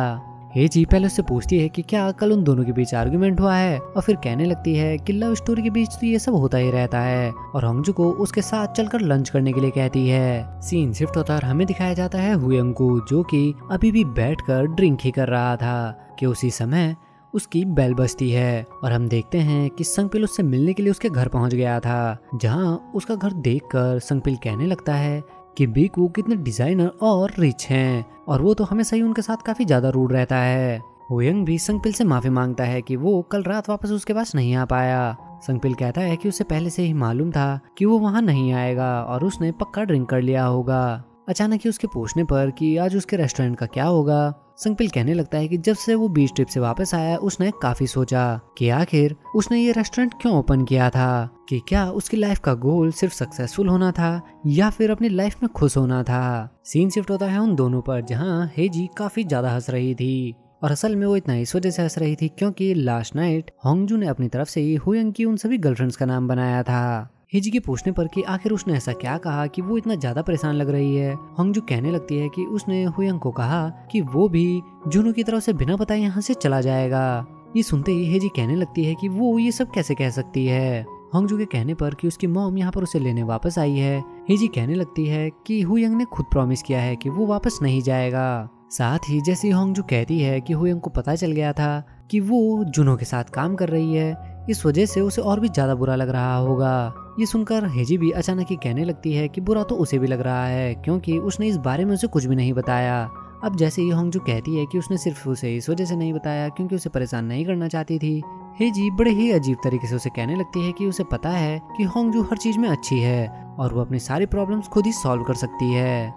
हेजी पहले उससे पूछती है कि क्या कल उन दोनों के बीच आर्गुमेंट हुआ है? और फिर कहने लगती है कि लव स्टोरी के बीच तो ये सब होता ही रहता है। और होंगजू को उसके साथ चलकर लंच करने के लिए कहती है। सीन शिफ्ट होता और हमें दिखाया जाता है हुयंग को जो कि अभी भी बैठकर ड्रिंक ही कर रहा था, कि उसी समय उसकी बेल बजती है। और हम देखते हैं कि संगपिल उससे मिलने के लिए उसके घर पहुँच गया था, जहाँ उसका घर देखकर संगपिल कहने लगता है कि बीकू कितने डिज़ाइनर और रिच हैं, और वो तो हमेशा ही उनके साथ काफ़ी ज़्यादा रूढ़ रहता है। हुयंग भी संगपिल से माफ़ी माँगता है कि वो कल रात वापस उसके पास नहीं आ पाया। संगपिल कहता है कि उसे पहले से ही मालूम था कि वो वहाँ नहीं आएगा, और उसने पक्का ड्रिंक कर लिया होगा। अचानक ही उसके पूछने पर कि आज उसके रेस्टोरेंट का क्या होगा संगपिल कहने लगता है कि जब से वो बीच ट्रिप से वापस आया, उसने काफ़ी सोचा कि आखिर उसने ये रेस्टोरेंट क्यों ओपन किया था, कि क्या उसकी लाइफ का गोल सिर्फ़ सक्सेसफुल होना था या फिर अपनी लाइफ में खुश होना था। सीन शिफ्ट होता है उन दोनों पर, जहाँ हेजी काफ़ी ज़्यादा हंस रही थी और असल में वो इतना इस वजह से हंस रही थी क्योंकि लास्ट नाइट होंगजू ने अपनी तरफ़ से हुयंग की उन सभी गर्लफ्रेंड्स का नाम बनाया था। हिजी के पूछने पर कि आखिर उसने ऐसा क्या कहा कि वो इतना ज़्यादा परेशान लग रही है? होंगजू कहने लगती है कि उसने हुयंग को कहा कि वो भी जुनू की तरफ़ से बिना बताए यहाँ से चला जाएगा। ये सुनते ही हेजी कहने लगती है कि वो ये सब कैसे कह सकती है? होंगजू के कहने पर कि उसकी मॉम यहाँ पर उसे लेने वापस आई है। हेजी कहने लगती है कि हुयंग ने खुद प्रॉमिस किया है कि वो वापस नहीं जाएगा। साथ ही जैसे होंगजू कहती है कि हुयंग को पता चल गया था कि वो जुनों के साथ काम कर रही है, इस वजह से उसे और भी ज़्यादा बुरा लग रहा होगा। ये सुनकर हेजी भी अचानक ही कहने लगती है कि बुरा तो उसे भी लग रहा है, क्योंकि उसने इस बारे में उसे कुछ भी नहीं बताया। अब जैसे ही होंगजू कहती है कि उसने सिर्फ़ उसे इस वजह से नहीं बताया क्योंकि उसे परेशान नहीं करना चाहती थी, हेजी बड़े ही अजीब तरीके से उसे कहने लगती है कि उसे पता है कि होंगजू हर चीज़ में अच्छी है और वो अपनी सारी प्रॉब्लम्स खुद ही सॉल्व कर सकती है।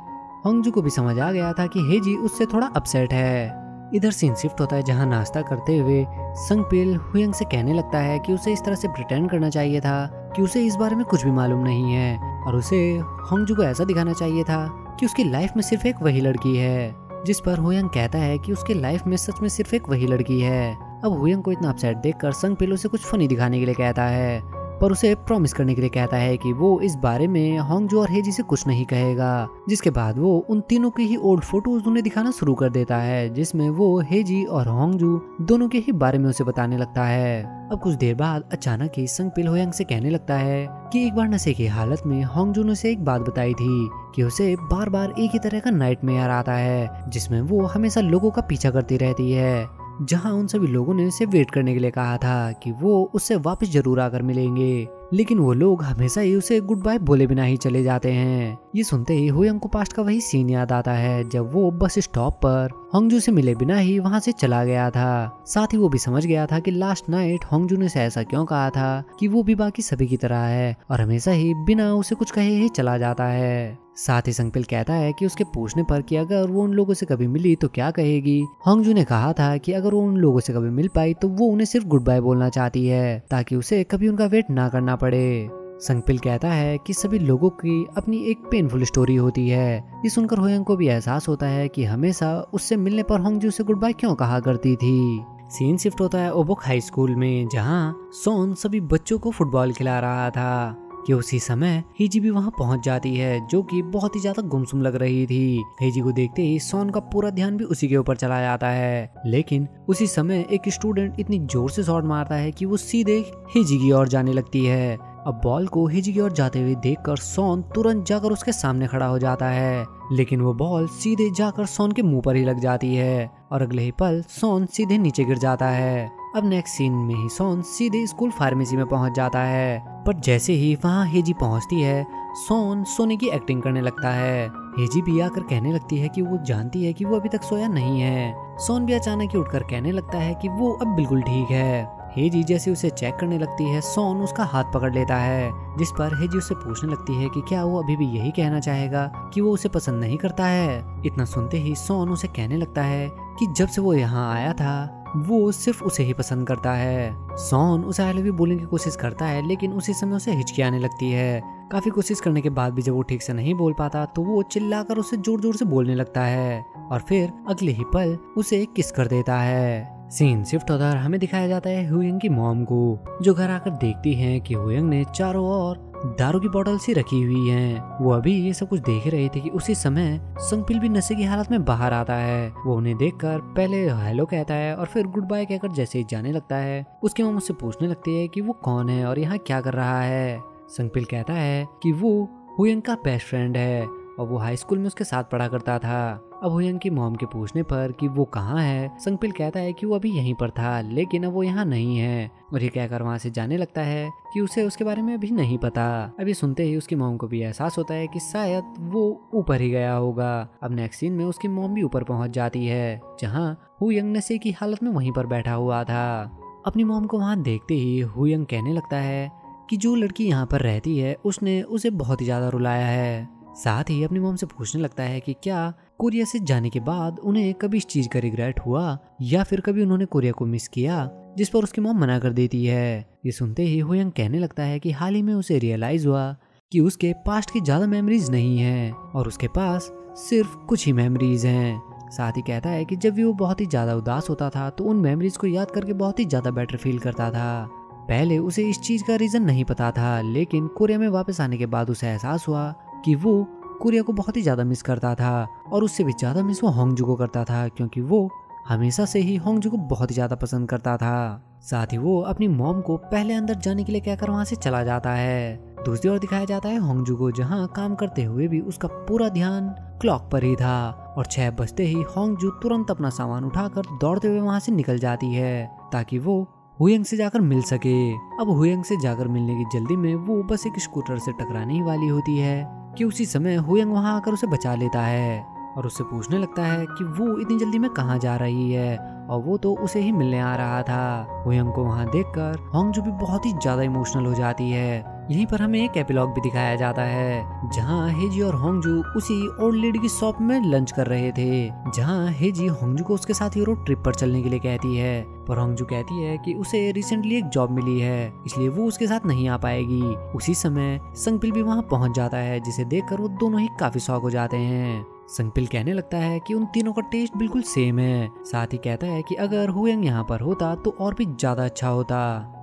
होंगजू को भी समझ आ गया था कि हेजी उससे थोड़ा अपसेट है। इधर सीन शिफ्ट होता है जहाँ नाश्ता करते हुए संगपिल हुयंग से कहने लगता है कि उसे इस तरह से प्रिटेंड करना चाहिए था कि उसे इस बारे में कुछ भी मालूम नहीं है और उसे होंगजू को ऐसा दिखाना चाहिए था कि उसकी लाइफ में सिर्फ़ एक वही लड़की है, जिस पर हुयंग कहता है कि उसके लाइफ में सच में सिर्फ़ एक वही लड़की है। अब हुयंग को इतना अपसेट देखकर संगपिल उसे कुछ फनी दिखाने के लिए कहता है। पर उसे प्रॉमिस करने के लिए कहता है कि वो इस बारे में होंगजू और हेजी से कुछ नहीं कहेगा। जिसके बाद वो उन तीनों की ही ओल्ड फ़ोटोज़ उन्हें दिखाना शुरू कर देता है, जिसमें वो हेजी और होंगजू दोनों के ही बारे में उसे बताने लगता है। अब कुछ देर बाद अचानक ही संग पिल होयंग से कहने लगता है कि एक बार नशे की हालत में होंगजू ने उसे एक बात बताई थी कि उसे बार बार एक ही तरह का नाइट मेयर आता है, जिसमें वो हमेशा लोगों का पीछा करती रहती है। जहाँ उन सभी लोगों ने उसे वेट करने के लिए कहा था कि वो उससे वापस ज़रूर आकर मिलेंगे। लेकिन वो लोग हमेशा ही उसे गुड बाय बोले बिना ही चले जाते हैं। ये सुनते ही हुयंग को पास्ट का वही सीन याद आता है, जब वो बस स्टॉप पर होंगजू से मिले बिना ही वहाँ से चला गया था। साथ ही वो भी समझ गया था कि लास्ट नाइट होंगजू ने ऐसा क्यों कहा था कि वो भी बाकी सभी की तरह है और हमेशा ही बिना उसे कुछ कहे ही चला जाता है। साथ ही संगपिल कहता है कि उसके पूछने पर कि अगर वो उन लोगों से कभी मिली तो क्या कहेगी? होंगजू ने कहा था कि अगर वो उन लोगों से कभी मिल पाई तो वो उन्हें सिर्फ़ गुड बाय बोलना चाहती है, ताकि उसे कभी उनका वेट ना करना पड़े। संगपिल कहता है कि सभी लोगों की अपनी एक पेनफुल स्टोरी होती है। ये सुनकर होयंग को भी एहसास होता है कि हमेशा उससे मिलने पर होंगजू से गुड बाय क्यों कहा करती थी। सीन शिफ्ट होता है ओबुक हाई स्कूल में, जहाँ सोन सभी बच्चों को फुटबॉल खिला रहा था। कि उसी समय हिजी भी वहाँ पहुँच जाती है, जो कि बहुत ही ज़्यादा गुमसुम लग रही थी। हिजी को देखते ही सोन का पूरा ध्यान भी उसी के ऊपर चला जाता है। लेकिन उसी समय एक स्टूडेंट इतनी ज़ोर से शॉट मारता है कि वो सीधे हिजी की ओर जाने लगती है। अब बॉल को हिजी की ओर जाते हुए देखकर सोन तुरंत जाकर उसके सामने खड़ा हो जाता है। लेकिन वो बॉल सीधे जाकर सोन के मुँह पर ही लग जाती है और अगले ही पल सोन सीधे नीचे गिर जाता है। अब नेक्स्ट सीन में ही सोन सीधे स्कूल फार्मेसी में पहुँच जाता है। पर जैसे ही वहाँ हेजी पहुँचती है, सोन सोने की एक्टिंग करने लगता है। हेजी भी आकर कहने लगती है कि वो जानती है कि वो अभी तक सोया नहीं है। सोन भी अचानक ही उठकर कहने लगता है कि वो अब बिल्कुल ठीक है। हेजी जैसे उसे चेक करने लगती है, सोन उसका हाथ पकड़ लेता है, जिस पर हेजी उसे पूछने लगती है कि क्या वो अभी भी यही कहना चाहेगा कि वो उसे पसंद नहीं करता है। इतना सुनते ही सोन उसे कहने लगता है कि जब से वो यहाँ आया था, वो सिर्फ़ उसे ही पसंद करता है। सोन उसे आई लव यू बोलने की कोशिश करता है, लेकिन उसी समय उसे हिचकी आने लगती है। काफ़ी कोशिश करने के बाद भी जब वो ठीक से नहीं बोल पाता तो वो चिल्लाकर उसे ज़ोर ज़ोर से बोलने लगता है और फिर अगले ही पल उसे किस कर देता है। सीन शिफ्ट होता है हमें दिखाया जाता है हुयंग की मॉम को, जो घर आकर देखती हैं कि हुयंग ने चारों ओर दारू की बोतल सी रखी हुई है। वो अभी ये सब कुछ देख रहे थे कि उसी समय संगपिल भी नशे की हालत में बाहर आता है। वो उन्हें देखकर पहले हेलो कहता है और फिर गुड बाय कहकर जैसे ही जाने लगता है। उसकी मॉम उससे पूछने लगती है कि वो कौन है और यहाँ क्या कर रहा है। संगपिल कहता है कि वो हुयंग का बेस्ट फ्रेंड है और वो हाई स्कूल में उसके साथ पढ़ा करता था। अब हुयंग की मोम के पूछने पर कि वो कहाँ है, संगपिल कहता है कि वो अभी यहीं पर था, लेकिन अब वो यहाँ नहीं है। और ये कहकर वहाँ से जाने लगता है कि उसे उसके बारे में अभी नहीं पता। अभी सुनते ही उसकी मॉम को भी एहसास होता है कि शायद वो ऊपर ही गया होगा। अब नेक्स्ट सीन में उसकी मॉम भी ऊपर पहुँच जाती है, जहाँ हुयंग नशे की हालत में वहीं पर बैठा हुआ था। अपनी मोम को वहाँ देखते ही हुयंग कहने लगता है कि जो लड़की यहाँ पर रहती है, उसने उसे बहुत ही ज़्यादा रुलाया है। साथ ही अपनी मोम से पूछने लगता है कि क्या कोरिया से जाने के बाद उन्हें कभी इस चीज़ का रिग्रेट हुआ या फिर कभी उन्होंने कोरिया को मिस किया, जिस पर उसकी मोम मना कर देती है। ये सुनते ही हुयंग कहने लगता है कि हाल ही में उसे रियलाइज़ हुआ कि उसके पास्ट की ज़्यादा मेमोरीज नहीं है और उसके पास सिर्फ़ कुछ ही मेमोरीज हैं। साथ ही कहता है कि जब भी वो बहुत ही ज़्यादा उदास होता था तो उन मेमोरीज को याद करके बहुत ही ज़्यादा बेटर फील करता था। पहले उसे इस चीज़ का रीजन नहीं पता था, लेकिन कोरिया में वापस आने के बाद उसे एहसास हुआ कि वो कोरिया को बहुत ही ज़्यादा मिस करता था और उससे भी ज़्यादा मिस वो होंगजू को करता था, क्योंकि वो हमेशा से ही होंगजू को बहुत ही ज़्यादा पसंद करता था। साथ ही वो अपनी मॉम को पहले अंदर जाने के लिए कहकर वहाँ से चला जाता है। दूसरी ओर दिखाया जाता है होंगजू को, जहाँ काम करते हुए भी उसका पूरा ध्यान क्लॉक पर ही था और छह बजते ही होंगजू तुरंत अपना सामान उठाकर दौड़ते हुए वहाँ से निकल जाती है, ताकि वो हुयंग से जाकर मिल सके। अब हुएंग से जाकर मिलने की जल्दी में वो बस एक स्कूटर से टकराने ही वाली होती है, कि उसी समय हुएंग वहाँ आकर उसे बचा लेता है। और उससे पूछने लगता है कि वो इतनी जल्दी में कहाँ जा रही है? और वो तो उसे ही मिलने आ रहा था। हुयंग को वहाँ देख कर होंगजू भी बहुत ही ज़्यादा इमोशनल हो जाती है। यहीं पर हमें एक एपिलॉग भी दिखाया जाता है, जहाँ हेजी और होंगजू उसी ओल्ड लेडी की शॉप में लंच कर रहे थे, जहाँ हेजी होंगजू को उसके साथ यूरोप ट्रिप पर चलने के लिए कहती है। पर होंगजू कहती है कि उसे रिसेंटली एक जॉब मिली है, इसलिए वो उसके साथ नहीं आ पाएगी। उसी समय संगपिल भी वहाँ पहुँच जाता है, जिसे देखकर वो दोनों ही काफ़ी शौक हो जाते हैं। संगपिल कहने लगता है कि उन तीनों का टेस्ट बिल्कुल सेम है। साथ ही कहता है कि अगर हुयंग यहाँ पर होता तो और भी ज़्यादा अच्छा होता।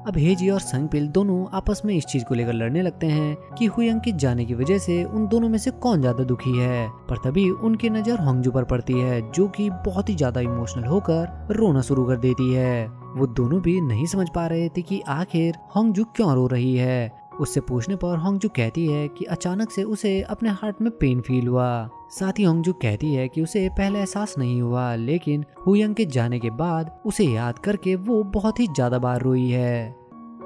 अब हेजी और संगपिल दोनों आपस में इस चीज़ को लेकर लड़ने लगते हैं कि हुयंग के जाने की वजह से उन दोनों में से कौन ज़्यादा दुखी है। पर तभी उनकी नज़र होंगजू पर पड़ती है, जो कि बहुत ही ज़्यादा इमोशनल होकर रोना शुरू कर देती है। वो दोनों भी नहीं समझ पा रहे थे कि आखिर होंगजू क्यों रो रही है। उससे पूछने पर होंगजू कहती है कि अचानक से उसे अपने हार्ट में पेन फील हुआ। साथ ही होंगजू कहती है कि उसे पहले एहसास नहीं हुआ, लेकिन हुयंग के जाने के बाद उसे याद करके वो बहुत ही ज़्यादा बार रोई है।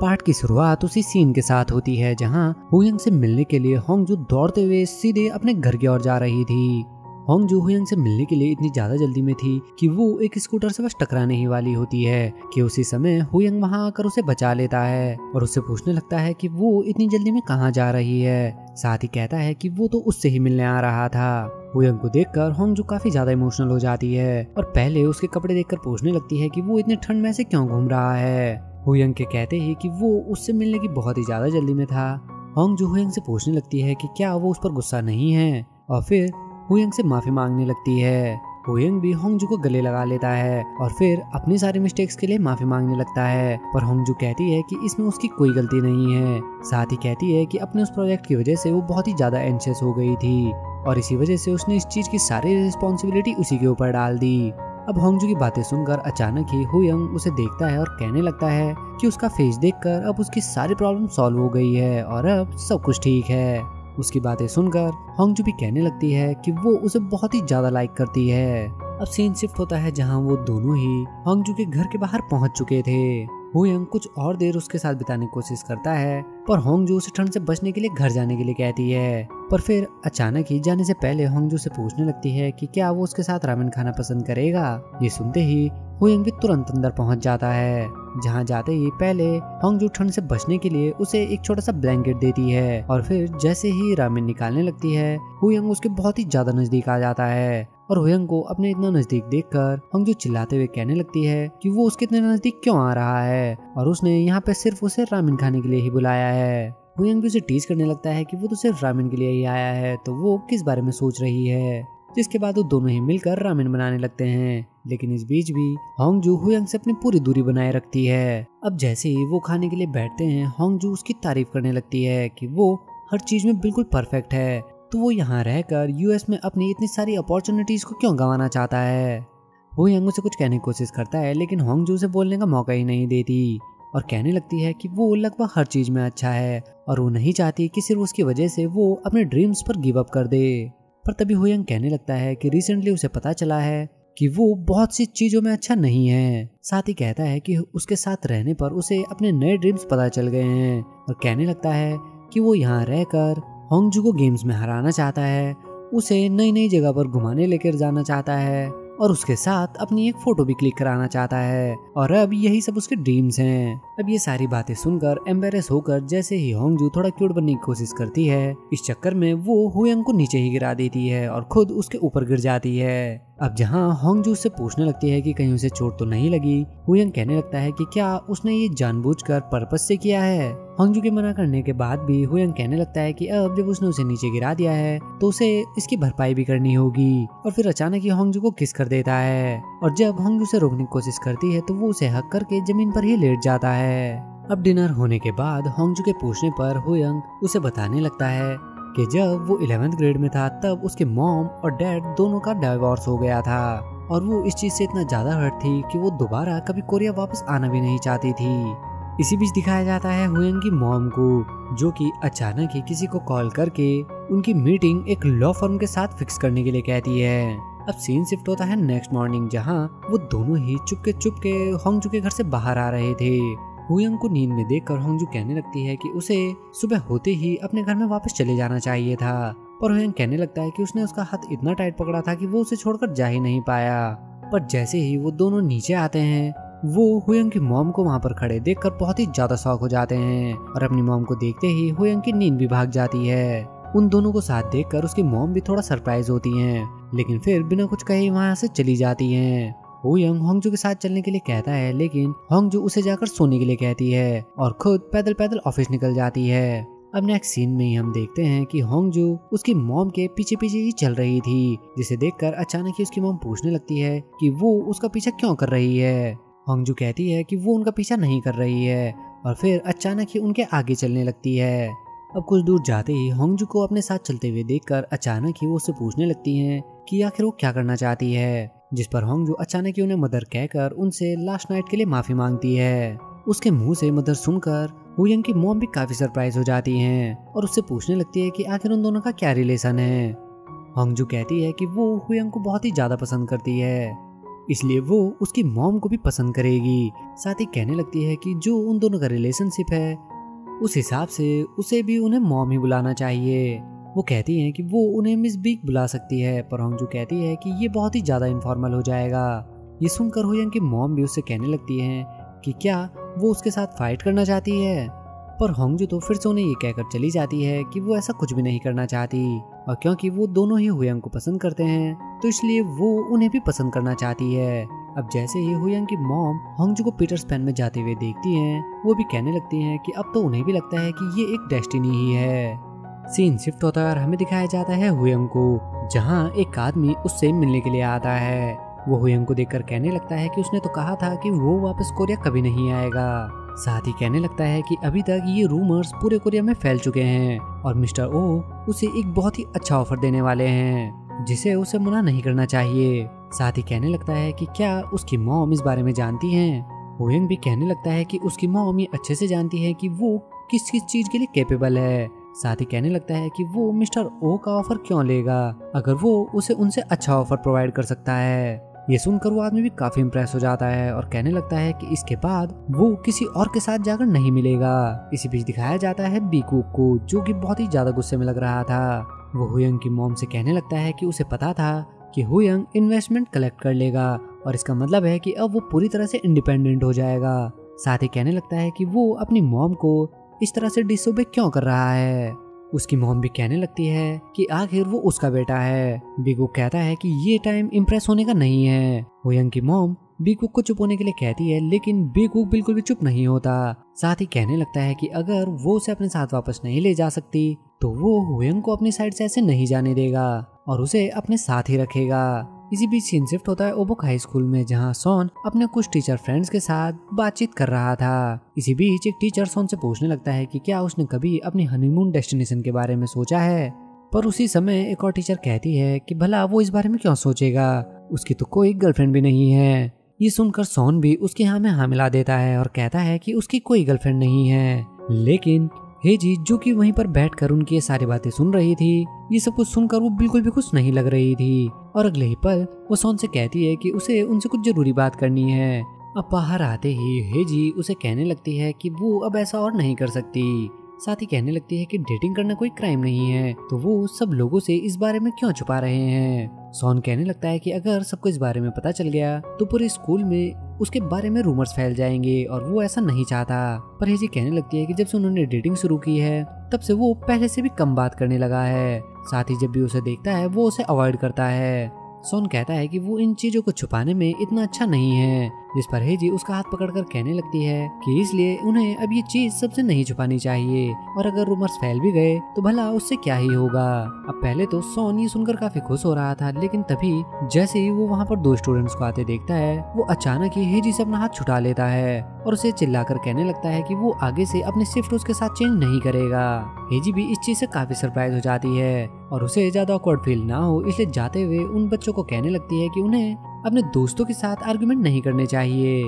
पार्ट की शुरुआत उसी सीन के साथ होती है, जहाँ हुयंग से मिलने के लिए होंगजू दौड़ते हुए सीधे अपने घर की ओर जा रही थी। होंग जू से मिलने के लिए इतनी ज़्यादा जल्दी में थी कि वो एक स्कूटर से बस टकराने ही वाली होती है, कि उसी समय हुयंग वहाँ आकर उसे बचा लेता है और उससे पूछने लगता है कि वो इतनी जल्दी में कहाँ जा रही है। साथ ही कहता है कि वो तो उससे ही मिलने आ रहा था। हुयंग को देखकर होंगजू काफ़ी ज़्यादा इमोशनल हो जाती है और पहले उसके कपड़े देखकर पूछने लगती है कि वो इतने ठंड में से क्यों घूम रहा है। हुयंग के कहते ही कि वो उससे मिलने की बहुत ही ज़्यादा जल्दी में था। होंग जो हुयंग से पूछने लगती है कि क्या वो उस पर गुस्सा नहीं है? और फिर हुयंग से माफ़ी मांगने लगती है। होयंग भी होंगजू को गले लगा लेता है और फिर अपनी सारी मिस्टेक्स के लिए माफ़ी मांगने लगता है। पर होंगजू कहती है कि इसमें उसकी कोई गलती नहीं है। साथ ही कहती है कि अपने उस प्रोजेक्ट की वजह से वो बहुत ही ज़्यादा एंशियस हो गई थी और इसी वजह से उसने इस चीज़ की सारी रिस्पॉन्सिबिलिटी उसी के ऊपर डाल दी। अब होंगजू की बातें सुनकर अचानक ही हुयंग उसे देखता है और कहने लगता है कि उसका फेस देखकर अब उसकी सारी प्रॉब्लम सॉल्व हो गई है और अब सब कुछ ठीक है। उसकी बातें सुनकर होंगजू भी कहने लगती है कि वो उसे बहुत ही ज़्यादा लाइक करती है। अब सीन शिफ्ट होता है जहाँ वो दोनों ही होंगजू के घर के बाहर पहुँच चुके थे। हुयंग कुछ और देर उसके साथ बिताने की कोशिश करता है, पर होंगजू उसे ठंड से बचने के लिए घर जाने के लिए कहती है। पर फिर अचानक ही जाने से पहले होंगजू से पूछने लगती है कि क्या वो उसके साथ रामेन खाना पसंद करेगा? ये सुनते ही हुयंग भी तुरंत अंदर पहुँच जाता है। जहाँ जाते ही पहले होंगजू ठंड से बचने के लिए उसे एक छोटा सा ब्लैंकेट देती है और फिर जैसे ही रामेन निकालने लगती है, हुयंग उसके बहुत ही ज़्यादा नज़दीक आ जाता है। और हुयंग को अपने इतना नज़दीक देखकर होंगजू चिल्लाते हुए कहने लगती है कि वो उसके इतने नज़दीक क्यों आ रहा है? और उसने यहाँ पे सिर्फ़ उसे रामेन खाने के लिए ही बुलाया है। हुयंग भी उसे टीज करने लगता है कि वो तो सिर्फ़ रामेन के लिए ही आया है तो वो किस बारे में सोच रही है? जिसके बाद वो दोनों ही मिलकर रामेन बनाने लगते हैं। लेकिन इस बीच भी होंगजू हुयंग से अपनी पूरी दूरी बनाए रखती है। अब जैसे ही वो खाने के लिए बैठते हैं, होंगजू उसकी तारीफ़ करने लगती है कि वो हर चीज़ में बिल्कुल परफेक्ट है। तो वो यहाँ रहकर यूएस में अपनी इतनी सारी अपॉर्चुनिटीज़ को क्यों गंवाना चाहता है? वो यंग से कुछ कहने की कोशिश करता है, लेकिन होंगजू से बोलने का मौका ही नहीं देती और कहने लगती है कि वो लगभग हर चीज़ में अच्छा है और वो नहीं चाहती कि सिर्फ़ उसकी वजह से वो अपने ड्रीम्स पर गिव अप कर दे। पर तभी हुयंग कहने लगता है कि रिसेंटली उसे पता चला है कि वो बहुत सी चीज़ों में अच्छा नहीं है। साथ ही कहता है कि उसके साथ रहने पर उसे अपने नए ड्रीम्स पता चल गए हैं और कहने लगता है कि वो यहाँ रहकर होंगजू को गेम्स में हराना चाहता है, उसे नई नई जगह पर घुमाने लेकर जाना चाहता है और उसके साथ अपनी एक फ़ोटो भी क्लिक कराना चाहता है। और अब यही सब उसके ड्रीम्स हैं। अब ये सारी बातें सुनकर एम्बेरस होकर जैसे ही होंगजू थोड़ा क्यूट बनने की कोशिश करती है, इस चक्कर में वो हुयंग को नीचे ही गिरा देती है और खुद उसके ऊपर गिर जाती है। अब जहाँ होंगजू से पूछने लगती है कि कहीं उसे चोट तो नहीं लगी, हुयंग कहने लगता है कि क्या उसने ये जानबूझकर पर्पस से किया है? होंगजू के मना करने के बाद भी हुयंग कहने लगता है कि अब जब उसने उसे नीचे गिरा दिया है तो उसे इसकी भरपाई भी करनी होगी, और फिर अचानक ही होंगजू को किस कर देता है। और जब होंगजू से रोकने की कोशिश करती है तो वो उसे हक करके ज़मीन पर ही लेट जाता है। अब डिनर होने के बाद होंगजू के पूछने पर हुयंग उसे बताने लगता है कि जब वो इलेवेंथ ग्रेड में था, तब उसके मॉम और डैड दोनों का डाइवोर्स हो गया था। और वो इस चीज़ से इतना ज़्यादा हर्ट थी कि वो दोबारा कभी कोरिया वापस आना भी नहीं चाहती थी। इसी बीच दिखाया जाता है हुएंग की मॉम को, जो कि अचानक ही किसी को कॉल करके उनकी मीटिंग एक लॉ फर्म के साथ फिक्स करने के लिए कहती है। अब सीन शिफ्ट होता है नेक्स्ट मॉर्निंग जहाँ वो दोनों ही चुपके चुपके होंगजू के घर से बाहर आ रहे थे। हुयंग को नींद में देखकर होंगजू कहने लगती है कि उसे सुबह होते ही अपने घर में वापस चले जाना चाहिए था। पर हुयंग कहने लगता है कि उसने उसका हाथ इतना टाइट पकड़ा था कि वो उसे छोड़कर जा ही नहीं पाया। पर जैसे ही वो दोनों नीचे आते हैं, वो हुयंग की मोम को वहाँ पर खड़े देखकर बहुत ही ज़्यादा शौक हो जाते हैं और अपनी मोम को देखते ही हुयंग की नींद भी भाग जाती है। उन दोनों को साथ देखकर उसकी मोम भी थोड़ा सरप्राइज़ होती हैं, लेकिन फिर बिना कुछ कहे वहाँ से चली जाती हैं। यंग होंगजू के साथ चलने के लिए कहता है, लेकिन होंगजू उसे जाकर सोने के लिए कहती है और खुद पैदल पैदल ऑफ़िस निकल जाती है। अब नेक्स्ट सीन में ही हम देखते हैं कि होंगजू उसकी मॉम के पीछे पीछे ही चल रही थी, जिसे देखकर अचानक ही उसकी मॉम पूछने लगती है कि वो उसका पीछा क्यों कर रही है? होंगजू कहती है कि वो उनका पीछा नहीं कर रही है और फिर अचानक ही उनके आगे चलने लगती है। अब कुछ दूर जाते ही होंगजू को अपने साथ चलते हुए देखकर अचानक ही वो उससे पूछने लगती हैं कि आखिर वो क्या करना चाहती है? जिस पर होंगजू अचानक ही उन्हें मदर कहकर उनसे लास्ट नाइट के लिए माफ़ी मांगती है। उसके मुँह से मदर सुनकर हुयंग की मोम भी काफ़ी सरप्राइज़ हो जाती हैं और उससे पूछने लगती है कि आखिर उन दोनों का क्या रिलेशन है? होंगजू कहती है कि वो हुयंग को बहुत ही ज़्यादा पसंद करती है। इसलिए वो उसकी मॉम को भी पसंद करेगी। साथ ही कहने लगती है कि जो उन दोनों का रिलेशनशिप है, उस हिसाब से उसे भी उन्हें मॉम ही बुलाना चाहिए। वो कहती हैं कि वो उन्हें मिस बीक बुला सकती है, पर होंगजू कहती है कि ये बहुत ही ज़्यादा इनफॉर्मल हो जाएगा। ये सुनकर हुयंग की मॉम भी उससे कहने लगती है कि क्या वो उसके साथ फाइट करना चाहती है? पर होंगजू तो फिर से उन्हें ये कहकर चली जाती है कि वो ऐसा कुछ भी नहीं करना चाहती। और क्योंकि वो दोनों ही हुयंग को पसंद करते हैं तो इसलिए वो उन्हें भी पसंद करना चाहती है। अब जैसे ही हुयंग की मॉम होंगजू को पीटर स्पेन में जाते हुए देखती हैं, वो भी कहने लगती हैं कि अब तो उन्हें भी लगता है कि ये एक डेस्टिनी ही है। सीन शिफ्ट होता है और हमें दिखाया जाता है हुयंग को जहाँ एक आदमी उससे मिलने के लिए आता है। वो हुयंग को देखकर कहने लगता है कि उसने तो कहा था कि वो वापस कोरिया कभी नहीं आएगा। साथ ही कहने लगता है कि अभी तक ये रूमर्स पूरे कोरिया में फैल चुके हैं और मिस्टर ओ उसे एक बहुत ही अच्छा ऑफ़र देने वाले हैं, जिसे उसे मना नहीं करना चाहिए। साथ ही कहने लगता है कि क्या उसकी मॉम इस बारे में जानती हैं? होयंग भी कहने लगता है कि उसकी मॉम ये अच्छे से जानती है कि वो किस किस चीज़ के लिए कैपेबल है। साथ ही कहने लगता है कि वो मिस्टर ओ का ऑफ़र क्यों लेगा? अगर वो उसे उनसे अच्छा ऑफ़र प्रोवाइड कर सकता है। ये सुनकर वो आदमी भी काफ़ी इम्प्रेस हो जाता है और कहने लगता है कि इसके बाद वो किसी और के साथ जाकर नहीं मिलेगा। इसी बीच दिखाया जाता है बीकू को, जो कि बहुत ही ज़्यादा गुस्से में लग रहा था। वो हुयंग की मोम से कहने लगता है कि उसे पता था कि हुयंग इन्वेस्टमेंट कलेक्ट कर लेगा और इसका मतलब है कि अब वो पूरी तरह से इंडिपेंडेंट हो जाएगा। साथ ही कहने लगता है कि वो अपनी मॉम को इस तरह से डिसोबे क्यों कर रहा है? उसकी मोम भी कहने लगती है कि आखिर वो उसका बेटा है। बिगू कहता है कि ये टाइम इम्प्रेस होने का नहीं है। हुयंग की मोम बीकुक को चुप होने के लिए कहती है, लेकिन बीकुक बिल्कुल भी चुप नहीं होता। साथ ही कहने लगता है कि अगर वो उसे अपने साथ वापस नहीं ले जा सकती तो वो हुयंग को अपनी साइड से ऐसे नहीं जाने देगा और उसे अपने साथ ही रखेगा। इसी बीच सीन शिफ्ट होता है ओबोक हाई स्कूल में, जहाँ सोन अपने कुछ टीचर फ्रेंड्स के साथ बातचीत कर रहा था। इसी बीच एक टीचर सोन से पूछने लगता है कि क्या उसने कभी अपनी हनीमून डेस्टिनेशन के बारे में सोचा है? पर उसी समय एक और टीचर कहती है कि भला वो इस बारे में क्यों सोचेगा? उसकी तो कोई गर्लफ्रेंड भी नहीं है। ये सुनकर सोन भी उसके हाँ में हाँ मिला देता है और कहता है कि उसकी कोई गर्लफ्रेंड नहीं है। लेकिन हेजी जो कि वहीं पर बैठकर उनकी ये सारी बातें सुन रही थी, ये सब कुछ सुनकर वो बिल्कुल भी खुश नहीं लग रही थी। और अगले ही पल, वो सोन से कहती है कि उसे, उनसे कुछ ज़रूरी बात करनी है। अब बाहर आते ही हेजी उसे कहने लगती है कि वो अब ऐसा और नहीं कर सकती। साथ ही कहने लगती है कि डेटिंग करना कोई क्राइम नहीं है तो वो सब लोगों से इस बारे में क्यों छुपा रहे हैं? सोन कहने लगता है कि अगर सबको इस बारे में पता चल गया तो पूरे स्कूल में उसके बारे में रूमर्स फैल जाएँगे और वो ऐसा नहीं चाहता। पर हेजी कहने लगती है कि जब से उन्होंने डेटिंग शुरू की है, तब से वो पहले से भी कम बात करने लगा है। साथ ही जब भी उसे देखता है, वो उसे अवॉइड करता है। सोन कहता है कि वो इन चीज़ों को छुपाने में इतना अच्छा नहीं है। जिस पर हेजी उसका हाथ पकड़कर कहने लगती है कि इसलिए उन्हें अब ये चीज़ सबसे नहीं छुपानी चाहिए, और अगर रूमर्स फैल भी गए तो भला उससे क्या ही होगा। अब पहले तो सोन ये सुनकर काफ़ी खुश हो रहा था, लेकिन तभी जैसे ही वो वहाँ पर दो स्टूडेंट्स को आते देखता है, वो अचानक ही हेजी से अपना हाथ छुटा लेता है, और उसे चिल्लाकर कहने लगता है कि वो आगे से अपने शिफ्ट उसके साथ चेंज नहीं करेगा। हेजी भी इस चीज़ से काफ़ी सरप्राइज़ हो जाती है और उसे ज़्यादा ऑकवर्ड फील ना हो, इसलिए जाते हुए उन बच्चों को कहने लगती है कि उन्हें अपने दोस्तों के साथ आर्गुमेंट नहीं करने चाहिए।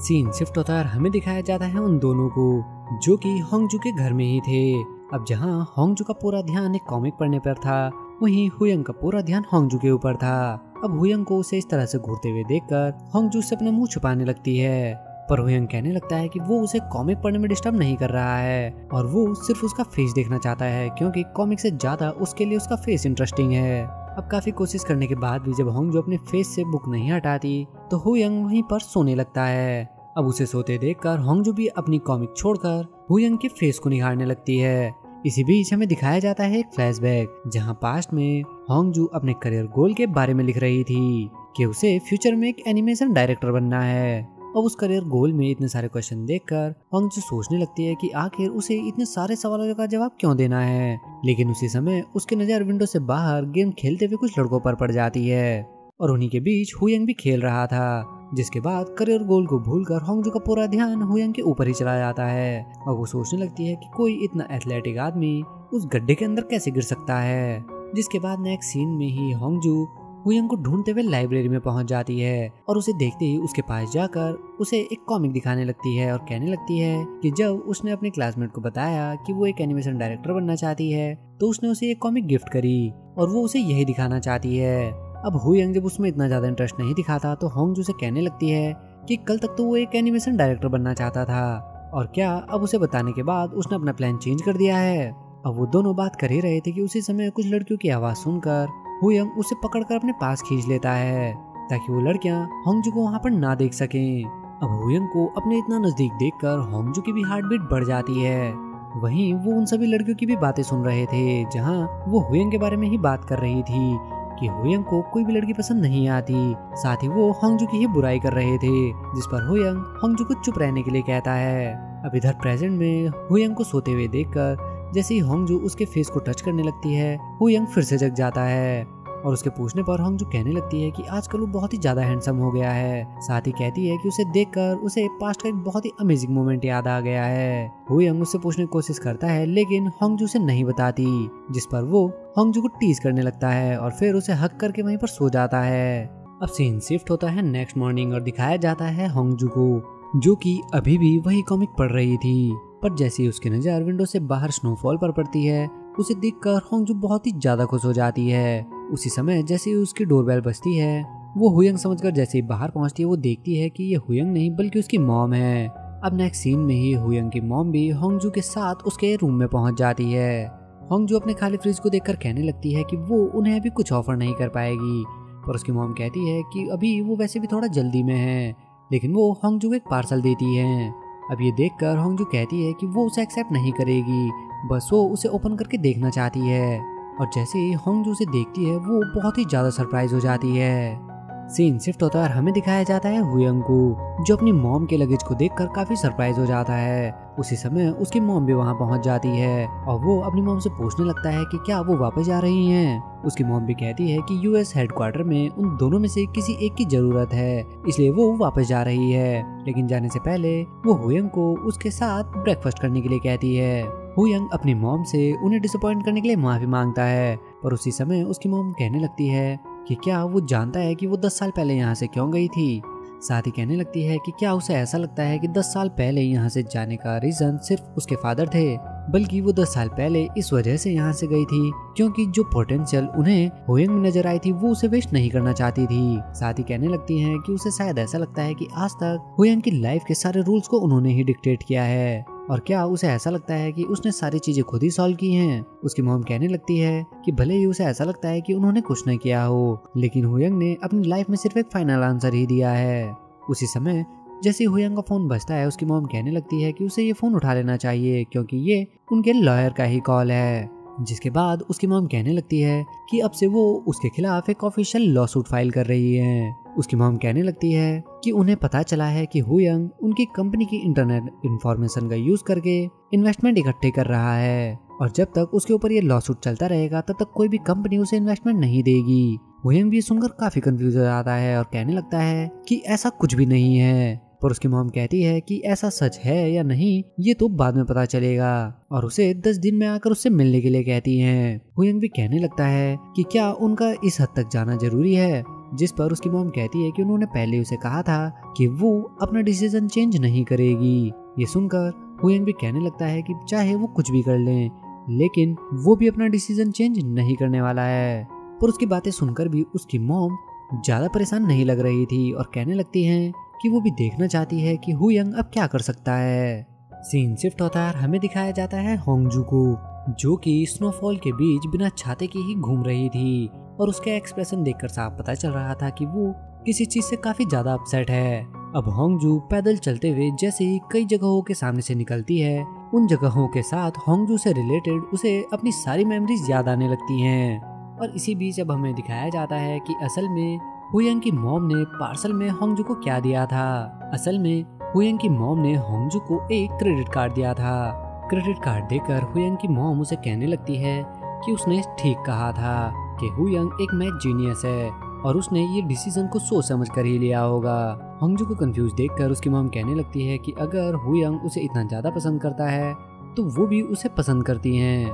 सीन शिफ्ट होता है हमें दिखाया जाता है उन दोनों को, जो कि होंगजू के घर में ही थे। अब जहाँ होंगजू का पूरा ध्यान एक कॉमिक पढ़ने पर था, वहीं हुयंग का पूरा ध्यान होंगजू के ऊपर था। अब हुयंग को उसे इस तरह से घूरते हुए देखकर होंगजू से अपना मुँह छुपाने लगती है। पर हुयंग कहने लगता है कि वो उसे कॉमिक पढ़ने में डिस्टर्ब नहीं कर रहा है और वो सिर्फ़ उसका फेस देखना चाहता है क्योंकि कॉमिक से ज़्यादा उसके लिए उसका फेस इंटरेस्टिंग है। अब काफ़ी कोशिश करने के बाद भी जब होंग जो अपने फेस से बुक नहीं हटाती तो हुयंग वहीं पर सोने लगता है। अब उसे सोते देख देखकर होंगजू भी अपनी कॉमिक छोड़कर हुयंग के फेस को निहारने लगती है। इसी बीच हमें दिखाया जाता है एक फ्लैशबैक जहाँ पास्ट में होंगजू अपने करियर गोल के बारे में लिख रही थी कि उसे फ्यूचर में एक एनिमेशन डायरेक्टर बनना है। अब उस करियर गोल में इतने सारे क्वेश्चन देखकर होंगजू सोचने लगती है कि आखिर उसे इतने सारे सवालों का जवाब क्यों देना है? लेकिन उसी समय उसकी नज़र विंडो से बाहर गेम खेलते हुए कुछ लड़कों पर पड़ जाती है। और उन्हीं के बीच हुयंग भी खेल रहा था, जिसके बाद करियर गोल को भूलकर होंगजू का पूरा ध्यान हुयंग के ऊपर ही चला जाता है। और वो सोचने लगती है कि कोई इतना एथलेटिक आदमी उस गड्ढे के अंदर कैसे गिर सकता है? जिसके बाद नेक्स्ट सीन में ही होंगजू हुयंग को ढूंढते हुए लाइब्रेरी में पहुँच जाती है और उसे देखते ही उसके पास जाकर उसे एक कॉमिक दिखाने लगती है और कहने लगती है कि जब उसने अपने क्लासमेट को बताया कि वो एक एनिमेशन डायरेक्टर बनना चाहती है तो उसने उसे एक कॉमिक गिफ्ट करी और वो उसे यही दिखाना चाहती है। अब हुयंग जब उसमें इतना ज़्यादा इंटरेस्ट नहीं दिखाता तो होंग से कहने लगती है कि कल तक तो वो एक एनिमेशन डायरेक्टर बनना चाहता था और क्या अब उसे बताने के बाद उसने अपना प्लान चेंज कर दिया है। अब वो दोनों बात कर ही रहे थे कि उसी समय कुछ लड़कियों की आवाज़ सुनकर हुयंग उसे पकड़कर अपने पास खींच लेता है, ताकि वो लड़कियाँ होंगजू को वहाँ पर ना देख सकें। अब हुयंग को अपने इतना नज़दीक देखकर होंगजू की भी हार्ट बीट बढ़ जाती है। वहीं वो उन सभी लड़कियों की भी बातें सुन रहे थे, जहाँ वो हुयंग के बारे में ही बात कर रही थी, कि हुयंग को कोई भी लड़की पसंद नहीं आती। साथ ही वो होंगजू की ही बुराई कर रहे थे, जिस पर हुयंग होंगजू को चुप रहने के लिए कहता है। अब इधर प्रेजेंट में हुयंग को सोते हुए देखकर जैसे ही होंगजू उसके फेस को टच करने लगती है हुयंग फिर से जग जाता है। और उसके पूछने पर होंगजू कहने लगती है कि आजकल वो बहुत ही ज़्यादा हैंडसम हो गया है। साथ ही कहती है कि उसे देखकर उसे पास्ट का एक बहुत ही अमेजिंग मोमेंट याद आ गया है। हुयंग उससे पूछने की कोशिश करता है, लेकिन होंगजू से नहीं बताती, जिस पर वो होंगजू को टीज करने लगता है और फिर उसे हक करके वहीं पर सो जाता है। अब सीन शिफ्ट होता है नेक्स्ट मॉर्निंग और दिखाया जाता है होंगजू को, जो कि अभी भी वही कॉमिक पढ़ रही थी। पर जैसे ही उसकी नज़र विंडो से बाहर स्नोफॉल पर पड़ती है, उसे देख कर होंगजू बहुत ही ज़्यादा खुश हो जाती है। उसी समय जैसे ही उसकी डोरबेल बजती है, वो हुयंग समझकर जैसे ही बाहर पहुँचती है, वो देखती है कि ये हुयंग नहीं बल्कि उसकी मॉम है। अब नेक्स्ट सीन में ही हुयंग की मॉम भी होंगजू के साथ उसके रूम में पहुँच जाती है। होंगजू अपने खाली फ्रिज को देखकर कहने लगती है कि वो उन्हें अभी कुछ ऑफ़र नहीं कर पाएगी। पर उसकी मॉम कहती है कि अभी वो वैसे भी थोड़ा जल्दी में है, लेकिन वो होंगजू को एक पार्सल देती है। अब ये देख कर होंगजू कहती है कि वो उसे एक्सेप्ट नहीं करेगी, बस वो उसे ओपन करके देखना चाहती है। और जैसे ही होंगजू उसे देखती है, वो बहुत ही ज़्यादा सरप्राइज़ हो जाती है। सीन शिफ्ट होता है और हमें दिखाया जाता है हुयंग को जो अपनी मॉम के लगेज को देखकर काफ़ी सरप्राइज़ हो जाता है। उसी समय उसकी मॉम भी वहाँ पहुँच जाती है और वो अपनी मॉम से पूछने लगता है कि क्या वो वापस जा रही हैं। उसकी मॉम भी कहती है कि यूएस हेडक्वार्टर में उन दोनों में से किसी एक की ज़रूरत है, इसलिए वो वापस जा रही है। लेकिन जाने से पहले वो हुयंग को उसके साथ ब्रेकफास्ट करने के लिए कहती है। हुयंग अपनी मॉम से उन्हें डिसअपॉइंट करने के लिए माफ़ी माँगता है, पर उसी समय उसकी मॉम कहने लगती है कि क्या वो जानता है कि वो दस साल पहले यहाँ से क्यों गई थी? साथ ही कहने लगती है कि क्या उसे ऐसा लगता है कि दस साल पहले यहाँ से जाने का रीजन सिर्फ़ उसके फादर थे, बल्कि वो दस साल पहले इस वजह से यहाँ से गई थी, क्योंकि जो पोटेंशियल उन्हें होयंग में नज़र आई थी, वो उसे वेस्ट नहीं करना चाहती थी। साथ ही कहने लगती है कि उसे शायद ऐसा लगता है कि आज तक होयंग की लाइफ के सारे रूल्स को उन्होंने ही डिक्टेट किया है। और क्या उसे ऐसा लगता है कि उसने सारी चीज़ें खुद ही सॉल्व की हैं? उसकी मोम कहने लगती है कि भले ही उसे ऐसा लगता है कि उन्होंने कुछ नहीं किया हो, लेकिन हुयंग ने अपनी लाइफ में सिर्फ़ एक फाइनल आंसर ही दिया है। उसी समय, जैसे हुयंग का फ़ोन बजता है, उसकी मोम कहने लगती है कि उसे ये फ़ोन उठा लेना चाहिए, क्योंकि ये उनके लॉयर का ही कॉल है। जिसके बाद उसकी मोम कहने लगती है कि अब से वो उसके खिलाफ एक ऑफिशियल लॉ सूट फ़ाइल कर रही है। उसकी मॉम कहने लगती है कि उन्हें पता चला है कि हुयंग उनकी कंपनी की इंटरनेट इंफॉर्मेशन का यूज़ करके इन्वेस्टमेंट इकट्ठे कर रहा है। और जब तक उसके ऊपर ये लॉ सूट चलता रहेगा, तब तक कोई भी कंपनी उसे इन्वेस्टमेंट नहीं देगी। हुयंग भी सुनकर काफ़ी कंफ्यूज हो जाता है और कहने लगता है कि ऐसा कुछ भी नहीं है। पर उसकी मोम कहती है कि ऐसा सच है या नहीं, ये तो बाद में पता चलेगा। और उसे दस दिन में आकर उससे मिलने के लिए कहती हैं। हुयंग भी कहने लगता है कि क्या उनका इस हद तक जाना ज़रूरी है? जिस पर उसकी मॉम कहती है कि उन्होंने पहले उसे कहा था कि वो अपना डिसीज़न चेंज नहीं करेगी। ये सुनकर हुयंग भी कहने लगता है कि चाहे वो कुछ भी कर लें, लेकिन वो भी अपना डिसीज़न चेंज नहीं करने वाला है। पर उसकी बातें सुनकर भी उसकी मोम ज़्यादा परेशान नहीं लग रही थी और कहने लगती हैं कि वो भी देखना चाहती है कि हुयंग अब क्या कर सकता है। सीन शिफ्ट होता है हमें दिखाया जाता है होंगजू को, जो कि स्नोफॉल के बीच बिना छाते के ही घूम रही थी और उसका एक्सप्रेशन देखकर साफ़ पता चल रहा था कि वो किसी चीज़ से काफ़ी ज़्यादा अपसेट है। अब होंगजू पैदल चलते हुए जैसे ही कई जगहों के सामने से निकलती है, उन जगहों के साथ होंगजू से रिलेटेड उसे अपनी सारी मेमोरीज याद आने लगती हैं। और इसी बीच अब हमें दिखाया जाता है कि असल में हुयंग की मॉम ने पार्सल में होंगजू को क्या दिया था? असल में, हुयंग की मॉम ने होंगजू को एक क्रेडिट कार्ड दिया था। क्रेडिट कार्ड देकर हुयंग की मॉम उसे कहने लगती है कि उसने ठीक कहा था कि हुयंग एक मैथ जीनियस है और उसने ये डिसीज़न को सोच समझ कर ही लिया होगा। होंगजू को कंफ्यूज देखकर उसकी मॉम कहने लगती है कि अगर हुयंग उसे इतना ज़्यादा पसंद करता है तो वो भी उसे पसंद करती हैं।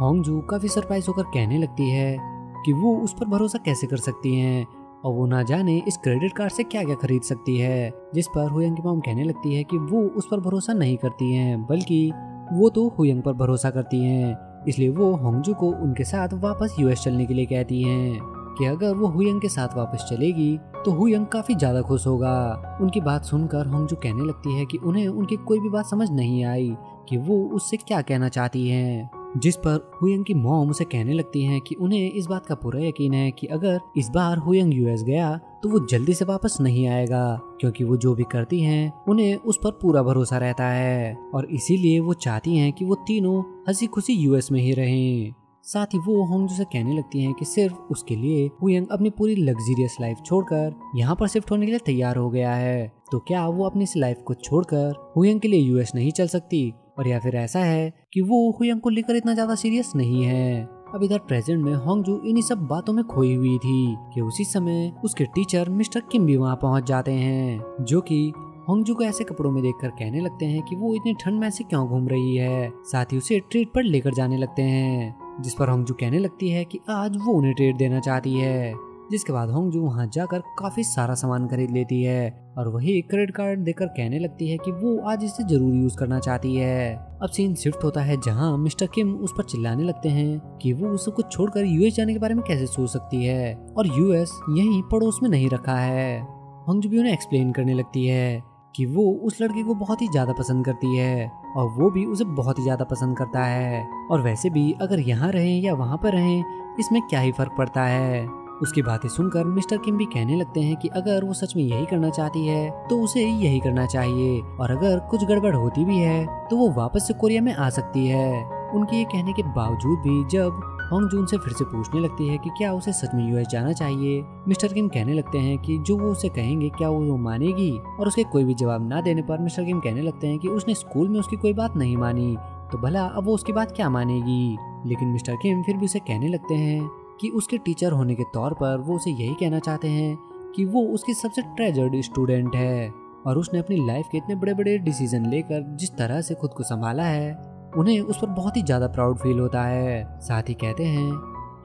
होंगजू काफ़ी सरप्राइज़ होकर कहने लगती है कि वो उस पर भरोसा कैसे कर सकती हैं? और वो ना जाने इस क्रेडिट कार्ड से क्या क्या खरीद सकती है, जिस पर हुयंग की मॉम कहने लगती है कि वो उस पर भरोसा नहीं करती हैं, बल्कि वो तो हुयंग पर भरोसा करती हैं। इसलिए वो होंगजू को उनके साथ वापस यूएस चलने के लिए कहती हैं कि अगर वो हुयंग के साथ वापस चलेगी तो हुयंग काफ़ी ज़्यादा खुश होगा। उनकी बात सुनकर होंगजू कहने लगती है कि उन्हें उनकी कोई भी बात समझ नहीं आई कि वो उससे क्या कहना चाहती हैं। जिस पर हुयंग की मॉम उसे कहने लगती हैं कि उन्हें इस बात का पूरा यकीन है कि अगर इस बार हुयंग यूएस गया तो वो जल्दी से वापस नहीं आएगा, क्योंकि वो जो भी करती हैं, उन्हें उस पर पूरा भरोसा रहता है। और इसीलिए वो चाहती हैं कि वो तीनों हँसी खुशी यूएस में ही रहें। साथ ही वो होंगजू से कहने लगती हैं कि सिर्फ़ उसके लिए हुयंग अपनी पूरी लग्जरियस लाइफ छोड़कर यहाँ पर शिफ्ट होने के लिए तैयार हो गया है। तो क्या वो अपनी इस लाइफ को छोड़कर हुयंग के लिए यूएस नहीं चल सकती? और या फिर ऐसा है कि वो हुयंग को लेकर इतना ज़्यादा सीरियस नहीं है। अब इधर प्रेजेंट में होंगजू इन्हीं सब बातों में खोई हुई थी कि उसी समय उसके टीचर मिस्टर किम भी वहाँ पहुँच जाते हैं, जो कि होंगजू को ऐसे कपड़ों में देखकर कहने लगते हैं कि वो इतनी ठंड में ऐसे क्यों घूम रही है, साथ ही उसे ट्रीट पर लेकर जाने लगते हैं, जिस पर होंगजू कहने लगती है कि आज वो उन्हें ट्रीट देना चाहती है। जिसके बाद होंगजू वहाँ जाकर काफ़ी सारा सामान खरीद लेती है और वही क्रेडिट कार्ड देकर कहने लगती है कि वो आज इसे ज़रूर यूज़ करना चाहती है। अब सीन शिफ्ट होता है जहाँ मिस्टर किम उस पर चिल्लाने लगते हैं कि वो उसे कुछ छोड़कर यूएस जाने के बारे में कैसे सोच सकती है और यूएस यही पड़ोस में नहीं रखा है। होंगजू भी उन्हें एक्सप्लेन करने लगती है कि वो उस लड़के को बहुत ही ज़्यादा पसंद करती है और वो भी उसे बहुत ही ज़्यादा पसंद करता है। और वैसे भी अगर यहाँ रहें या वहाँ पर रहें, इसमें क्या ही फ़र्क पड़ता है? उसकी बातें सुनकर मिस्टर किम भी कहने लगते हैं कि अगर वो सच में यही करना चाहती है तो उसे यही करना चाहिए। और अगर कुछ गड़बड़ होती भी है तो वो वापस से कोरिया में आ सकती है। उनके ये कहने के बावजूद भी जब होंग जून से फिर से पूछने लगती है कि क्या उसे सच में यूएस जाना चाहिए मिस्टर किम कहने लगते हैं कि जो वो उसे कहेंगे क्या वो, मानेगी? और उसके कोई भी जवाब ना देने पर मिस्टर किम कहने लगते हैं कि उसने स्कूल में उसकी कोई बात नहीं मानी। तो भला अब वो उसकी बात क्या मानेगी? लेकिन मिस्टर किम फिर भी उसे कहने लगते हैं कि उसके टीचर होने के तौर पर वो उसे यही कहना चाहते हैं कि वो उसकी सबसे ट्रेजर्ड स्टूडेंट है और उसने अपनी लाइफ के इतने बड़े बड़े डिसीज़न लेकर जिस तरह से खुद को संभाला है, उन्हें उस पर बहुत ही ज़्यादा प्राउड फील होता है। साथ ही कहते हैं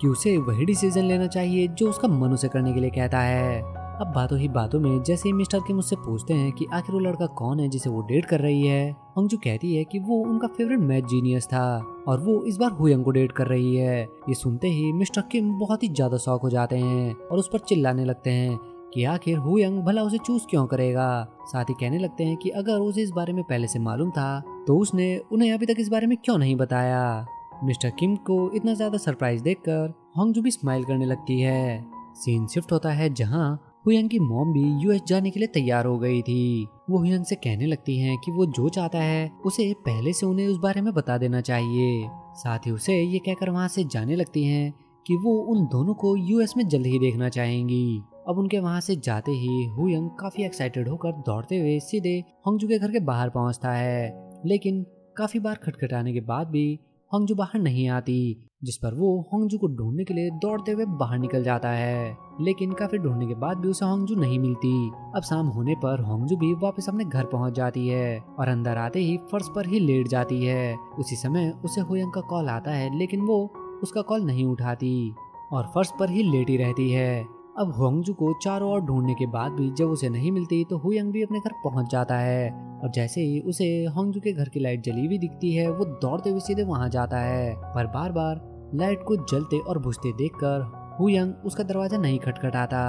कि उसे वही डिसीज़न लेना चाहिए जो उसका मन उसे करने के लिए कहता है। अब बातों ही बातों में जैसे ही मिस्टर किम उससे पूछते हैं कि आखिर वो लड़का कौन है जिसे वो डेट कर रही है हंगजू कहती है कि वो उनका फेवरेट मैथ जीनियस था और वो इस बार हुयंग को डेट कर रही है। ये सुनते ही मिस्टर किम बहुत ही ज़्यादा शौक हो जाते हैं और उस पर चिल्लाने लगते हैं कि आखिर हुयंग भला उसे चूज़ क्यों करेगा? साथ ही कहने लगते हैं कि अगर उसे इस बारे में पहले से मालूम था तो उसने उन्हें अभी तक इस बारे में क्यों नहीं बताया? मिस्टर किम को इतना ज़्यादा सरप्राइज़ देखकर होंगजू भी स्माइल करने लगती है। सीन शिफ्ट होता है जहाँ हुयंग की मॉम भी यूएस जाने के लिए तैयार हो गई थी। वो हुयंग से कहने लगती हैं कि वो जो चाहता है, उसे पहले से उन्हें उस बारे में बता देना चाहिए। साथ ही उसे ये कहकर वहाँ से जाने लगती हैं कि वो उन दोनों को यूएस में जल्द ही देखना चाहेंगी। अब उनके वहाँ से जाते ही हुयंग काफ़ी एक्साइटेड होकर दौड़ते हुए सीधे होंगजू के घर के बाहर पहुँचता है। लेकिन काफ़ी बार खटखटाने के बाद भी होंगजू बाहर नहीं आती, जिस पर वो होंगजू को ढूँढने के लिए दौड़ते हुए बाहर निकल जाता है। लेकिन काफ़ी ढूँढने के बाद भी उसे होंगजू नहीं मिलती। अब शाम होने पर होंगजू भी वापस अपने घर पहुँच जाती है और अंदर आते ही फर्श पर ही लेट जाती है। उसी समय उसे हुयंग का कॉल आता है, लेकिन वो उसका कॉल नहीं उठाती और फर्श पर ही लेटी रहती है। अब होंगजू को चारों ओर ढूँढने के बाद भी जब उसे नहीं मिलती तो हुयंग भी अपने घर पहुँच जाता है। और जैसे ही उसे होंगजू के घर की लाइट जली हुई दिखती है, वो दौड़ते हुए सीधे वहाँ जाता है। पर बार बार लाइट को जलते और बुझते देखकर हुयंग उसका दरवाज़ा नहीं खटखटाता।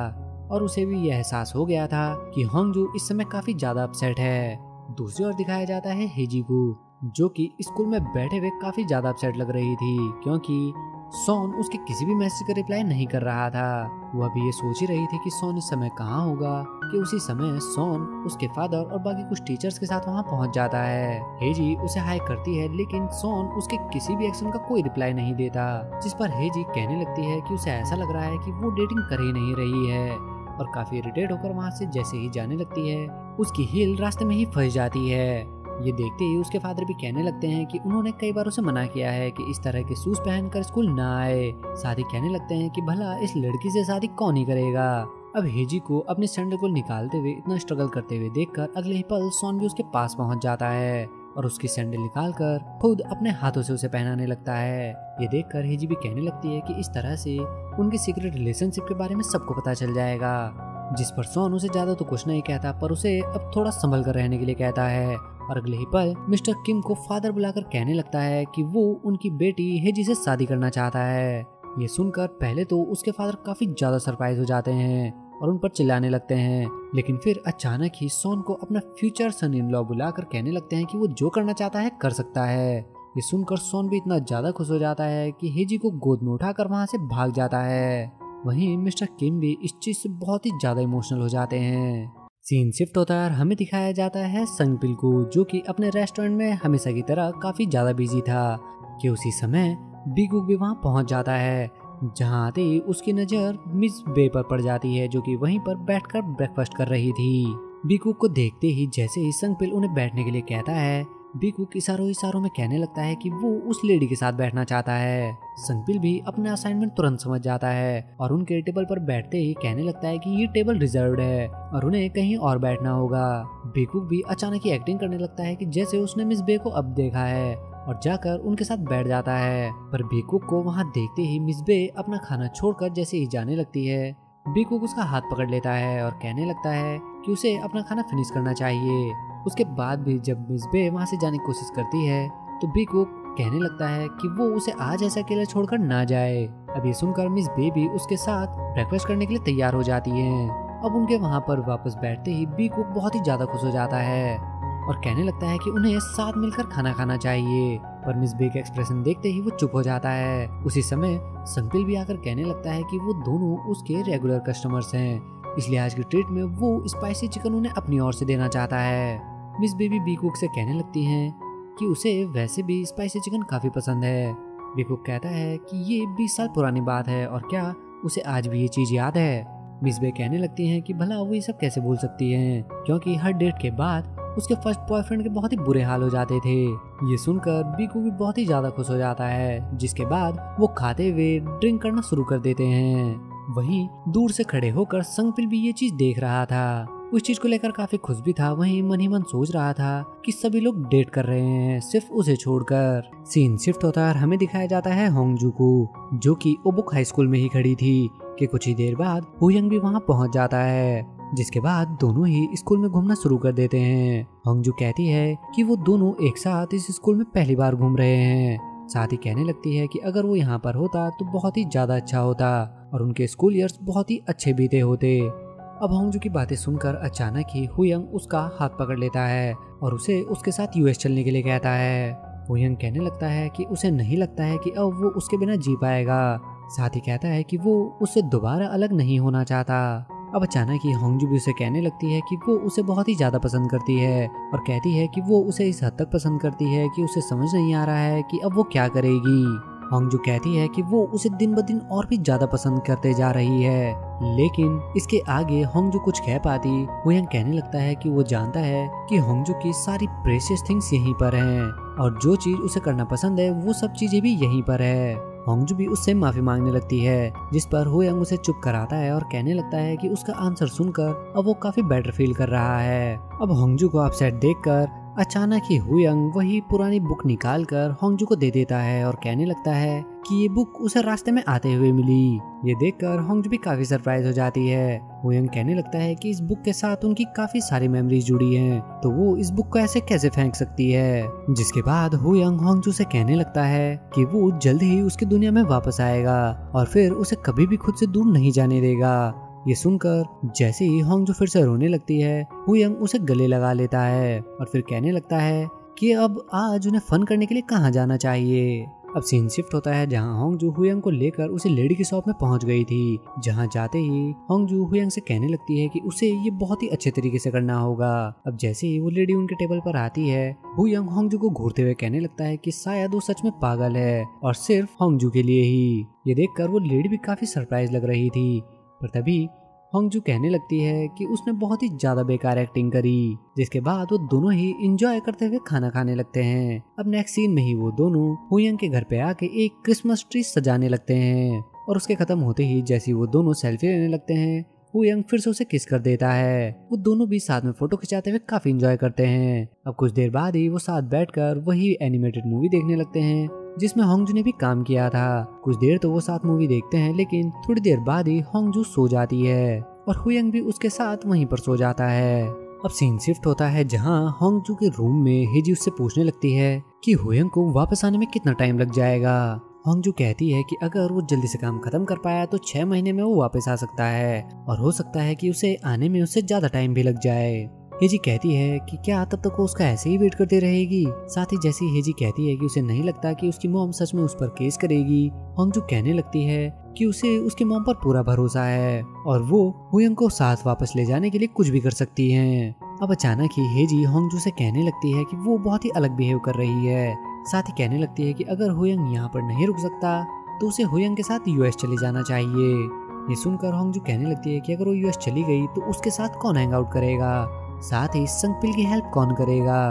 और उसे भी यह एहसास हो गया था कि होंगजू इस समय काफ़ी ज़्यादा अपसेट है। दूसरी ओर दिखाया जाता है हेजी को जो कि स्कूल में बैठे हुए काफ़ी ज़्यादा अपसेट लग रही थी, क्योंकि सोन उसके किसी भी मैसेज का रिप्लाई नहीं कर रहा था। वो अभी ये सोच ही रही थी कि सोन इस समय कहाँ होगा, कि उसी समय सोन उसके फादर और बाकी कुछ टीचर्स के साथ वहाँ पहुँच जाता है। हेजी उसे हाई करती है, लेकिन सोन उसके किसी भी एक्शन का कोई रिप्लाई नहीं देता, जिस पर हेजी कहने लगती है कि उसे ऐसा लग रहा है कि वो डेटिंग कर ही नहीं रही है। और काफ़ी इरिटेट होकर वहाँ से जैसे ही जाने लगती है, उसकी हिल रास्ते में ही फंस जाती है। ये देखते ही उसके फादर भी कहने लगते हैं कि उन्होंने कई बार उसे मना किया है कि इस तरह के शूज़ पहनकर स्कूल ना आए। साथ ही कहने लगते हैं कि भला इस लड़की से शादी कौन ही करेगा? अब हेजी को अपने सैंडल को निकालते हुए इतना स्ट्रगल करते हुए देखकर अगले ही पल सोन भी उसके पास पहुँच जाता है और उसकी सैंडल निकाल कर खुद अपने हाथों से उसे पहनाने लगता है। ये देखकर हेजी भी कहने लगती है कि इस तरह से उनके सीक्रेट रिलेशनशिप के बारे में सबको पता चल जाएगा, जिस पर सोन उसे ज़्यादा तो कुछ नहीं कहता, पर उसे अब थोड़ा संभल कर रहने के लिए कहता है। और अगले ही पल मिस्टर किम को फादर बुलाकर कहने लगता है कि वो उनकी बेटी हेजी से शादी करना चाहता है। ये सुनकर पहले तो उसके फादर काफ़ी ज़्यादा सरप्राइज़ हो जाते हैं और उन पर चिल्लाने लगते हैं। लेकिन फिर अचानक ही सोन को अपना फ्यूचर सन इन लॉ बुलाकर कहने लगते हैं कि वो जो करना चाहता है कर सकता है। ये सुनकर सोन भी इतना ज़्यादा खुश हो जाता है कि हेजी को गोद में उठाकर वहाँ से भाग जाता है। वहीं मिस्टर किम भी इस चीज़ से बहुत ही ज़्यादा इमोशनल हो जाते हैं। सीन शिफ्ट होता है और हमें दिखाया जाता है संगपिल को, जो कि अपने रेस्टोरेंट में हमेशा की तरह काफ़ी ज़्यादा बिज़ी था, कि उसी समय बिगू भी वहाँ पहुँच जाता है, जहाँ आते ही उसकी नज़र मिस बे पर पड़ जाती है, जो कि वहीं पर बैठकर ब्रेकफास्ट कर रही थी। बीकुक को देखते ही जैसे ही संगपिल उन्हें बैठने के लिए कहता है बीकुक इशारों इशारों में कहने लगता है कि वो उस लेडी के साथ बैठना चाहता है। संगपिल भी अपना असाइनमेंट तुरंत समझ जाता है और उनके टेबल पर बैठते ही कहने लगता है कि ये टेबल रिज़र्व है और उन्हें कहीं और बैठना होगा। बीकुक भी अचानक ही एक्टिंग करने लगता है कि जैसे उसने मिस बे को अब देखा है और जाकर उनके साथ बैठ जाता है। पर बीकुक को वहाँ देखते ही मिस बे अपना खाना छोड़कर जैसे ही जाने लगती है। बीकुक उसका हाथ पकड़ लेता है और कहने लगता है कि उसे अपना खाना फिनिश करना चाहिए। उसके बाद भी जब मिस बे वहाँ से जाने की कोशिश करती है तो बीकुक कहने लगता है कि वो उसे आज ऐसा अकेला छोड़कर ना जाए। अब ये सुनकर मिस बे भी उसके साथ ब्रेकफास्ट करने के लिए तैयार हो जाती है। अब उनके वहाँ पर वापस बैठते ही बीकुक बहुत ही ज़्यादा खुश हो जाता है और कहने लगता है कि उन्हें साथ मिलकर खाना खाना चाहिए। पर मिस बे का एक्सप्रेशन देखते ही वो चुप हो जाता है। उसी समय संपिल भी आकर कहने लगता है कि वो दोनों उसके रेगुलर कस्टमर्स हैं। इसलिए आज की ट्रीट में वो स्पाइसी चिकन उन्हें अपनी ओर से देना चाहता है। मिस बेबी बीकुक से कहने लगती हैं कि उसे वैसे भी स्पाइसी चिकन काफ़ी पसंद है। बीकुक कहता है कि ये 20 साल पुरानी बात है और क्या उसे आज भी ये चीज़ याद है? मिस बे कहने लगती हैं कि भला वो ये सब कैसे भूल सकती हैं? क्योंकि हर डेट के बाद उसके फ़र्स्ट बॉयफ्रेंड के बहुत ही बुरे हाल हो जाते थे। ये सुनकर बीकू भी बहुत ही ज़्यादा खुश हो जाता है, जिसके बाद वो खाते हुए ड्रिंक करना शुरू कर देते हैं। वहीं दूर से खड़े होकर संगपिल भी ये चीज़ देख रहा था। उस चीज़ को लेकर काफ़ी खुश भी था, वहीं मन ही मन सोच रहा था कि सभी लोग डेट कर रहे हैं, सिर्फ़ उसे छोड़कर। सीन शिफ्ट होता है हमें दिखाया जाता है होंगजू को, जो कि ओबुक हाई स्कूल में ही खड़ी थी, कि कुछ ही देर बाद हुयंग भी वहाँ पहुँच जाता है। जिसके बाद दोनों ही स्कूल में घूमना शुरू कर देते हैं। होंगजू कहती है कि वो दोनों एक साथ इस स्कूल में पहली बार घूम रहे हैं। साथ ही कहने लगती है कि अगर वो यहाँ पर होता तो बहुत ही ज़्यादा अच्छा होता और उनके स्कूल ईयर्स बहुत ही अच्छे बीते होते। अब होंगजू की बातें सुनकर अचानक ही हुयंग उसका हाथ पकड़ लेता है और उसे उसके साथ यूएस चलने के लिए कहता है। हुयंग कहने लगता है कि उसे नहीं लगता है कि अब वो उसके बिना जी पाएगा। साथ ही कहता है कि वो उससे दोबारा अलग नहीं होना चाहता। अब अचानक ही होंगजू भी उसे कहने लगती है कि वो उसे बहुत ही ज़्यादा पसंद करती है और कहती है कि वो उसे इस हद तक पसंद करती है कि उसे समझ नहीं आ रहा है कि अब वो क्या करेगी। होंगजू कहती है कि वो उसे दिन ब दिन और भी ज़्यादा पसंद करते जा रही है। लेकिन इसके आगे होंगजू कुछ कह पाती वुयंग कहने लगता है कि वो जानता है कि होंगजू की सारी प्रेशियस थिंग्स यहीं पर हैं और जो चीज़ उसे करना पसंद है, वो सब चीज़ें भी यहीं पर है। होंगजू भी उससे माफ़ी मांगने लगती है, जिस पर हुयंग उसे चुप कराता है और कहने लगता है कि उसका आंसर सुनकर अब वो काफ़ी बेटर फील कर रहा है। अब होंगजू को अपसेट देखकर अचानक ही हुयंग वही पुरानी बुक निकाल कर होंगजू को दे देता है और कहने लगता है कि ये बुक उसे रास्ते में आते हुए मिली। ये देखकर होंगजू भी काफ़ी सरप्राइज़ हो जाती है। हुयंग कहने लगता है कि इस बुक के साथ उनकी काफ़ी सारी मेमोरीज जुड़ी हैं तो वो इस बुक को ऐसे कैसे फेंक सकती है? जिसके बाद हुयंग होंगजू से कहने लगता है कि वो जल्द ही उसकी दुनिया में वापस आएगा और फिर उसे कभी भी खुद से दूर नहीं जाने देगा। ये सुनकर जैसे ही होंगजू फिर से रोने लगती है हुयंग उसे गले लगा लेता है और फिर कहने लगता है कि अब आज उन्हें फन करने के लिए कहाँ जाना चाहिए। अब सीन शिफ्ट होता है जहाँ होंगजू हुयंग को लेकर उसे लेडी की शॉप में पहुँच गई थी, जहाँ जाते ही होंगजू हुयंग से कहने लगती है कि उसे ये बहुत ही अच्छे तरीके से करना होगा। अब जैसे ही वो लेडी उनके टेबल पर आती है हुयंग होंगजू को घूरते हुए कहने लगता है कि शायद वो सच में पागल है, और सिर्फ़ होंगजू के लिए ही। ये देखकर वो लेडी भी काफ़ी सरप्राइज़ लग रही थी। पर तभी होंगजू कहने लगती है कि उसने बहुत ही ज़्यादा बेकार एक्टिंग करी, जिसके बाद वो दोनों ही इंजॉय करते हुए खाना खाने लगते हैं। अब नेक्स्ट सीन में ही वो दोनों हुयंग के घर पे आके एक क्रिसमस ट्री सजाने लगते हैं और उसके खत्म होते ही जैसे वो दोनों सेल्फी लेने लगते हैं, हुयंग फिर से उसे किस कर देता है। वो दोनों भी साथ में फ़ोटो खिंचाते हुए काफ़ी इंजॉय करते हैं। अब कुछ देर बाद ही वो साथ बैठकर वही एनिमेटेड मूवी देखने लगते हैं। जिसमें होंगजू ने भी काम किया था। कुछ देर तो वो साथ मूवी देखते हैं, लेकिन थोड़ी देर बाद ही होंगजू सो जाती है और हुयंग भी उसके साथ वहीं पर सो जाता है। अब सीन शिफ्ट होता है जहाँ होंगजू के रूम में हेजी उससे पूछने लगती है कि हुयंग को वापस आने में कितना टाइम लग जाएगा। होंगजू कहती है कि अगर वो जल्दी से काम खत्म कर पाया तो छह महीने में वो वापस आ सकता है और हो सकता है कि उसे आने में उससे ज़्यादा टाइम भी लग जाए। हेजी कहती है कि क्या तब तक वो उसका ऐसे ही वेट करते रहेगी? साथ ही जैसी हेजी कहती है कि उसे नहीं लगता कि उसकी मोम सच में उस पर केस करेगी, होंगजू कहने लगती है कि उसे उसकी मॉम पर पूरा भरोसा है और वो हुयंग को साथ वापस ले जाने के लिए कुछ भी कर सकती हैं। अब अचानक ही हेजी होंगजू से कहने लगती है कि वो बहुत ही अलग बिहेव कर रही है। साथ ही कहने लगती है कि अगर हुयंग यहाँ पर नहीं रुक सकता तो उसे हुयंग के साथ यूएस चले जाना चाहिए। ये सुनकर होंगजू कहने लगती है कि अगर वो यूएस चली गई तो उसके साथ कौन हैंग आउट करेगा? साथ ही संगपिल की हेल्प कौन करेगा?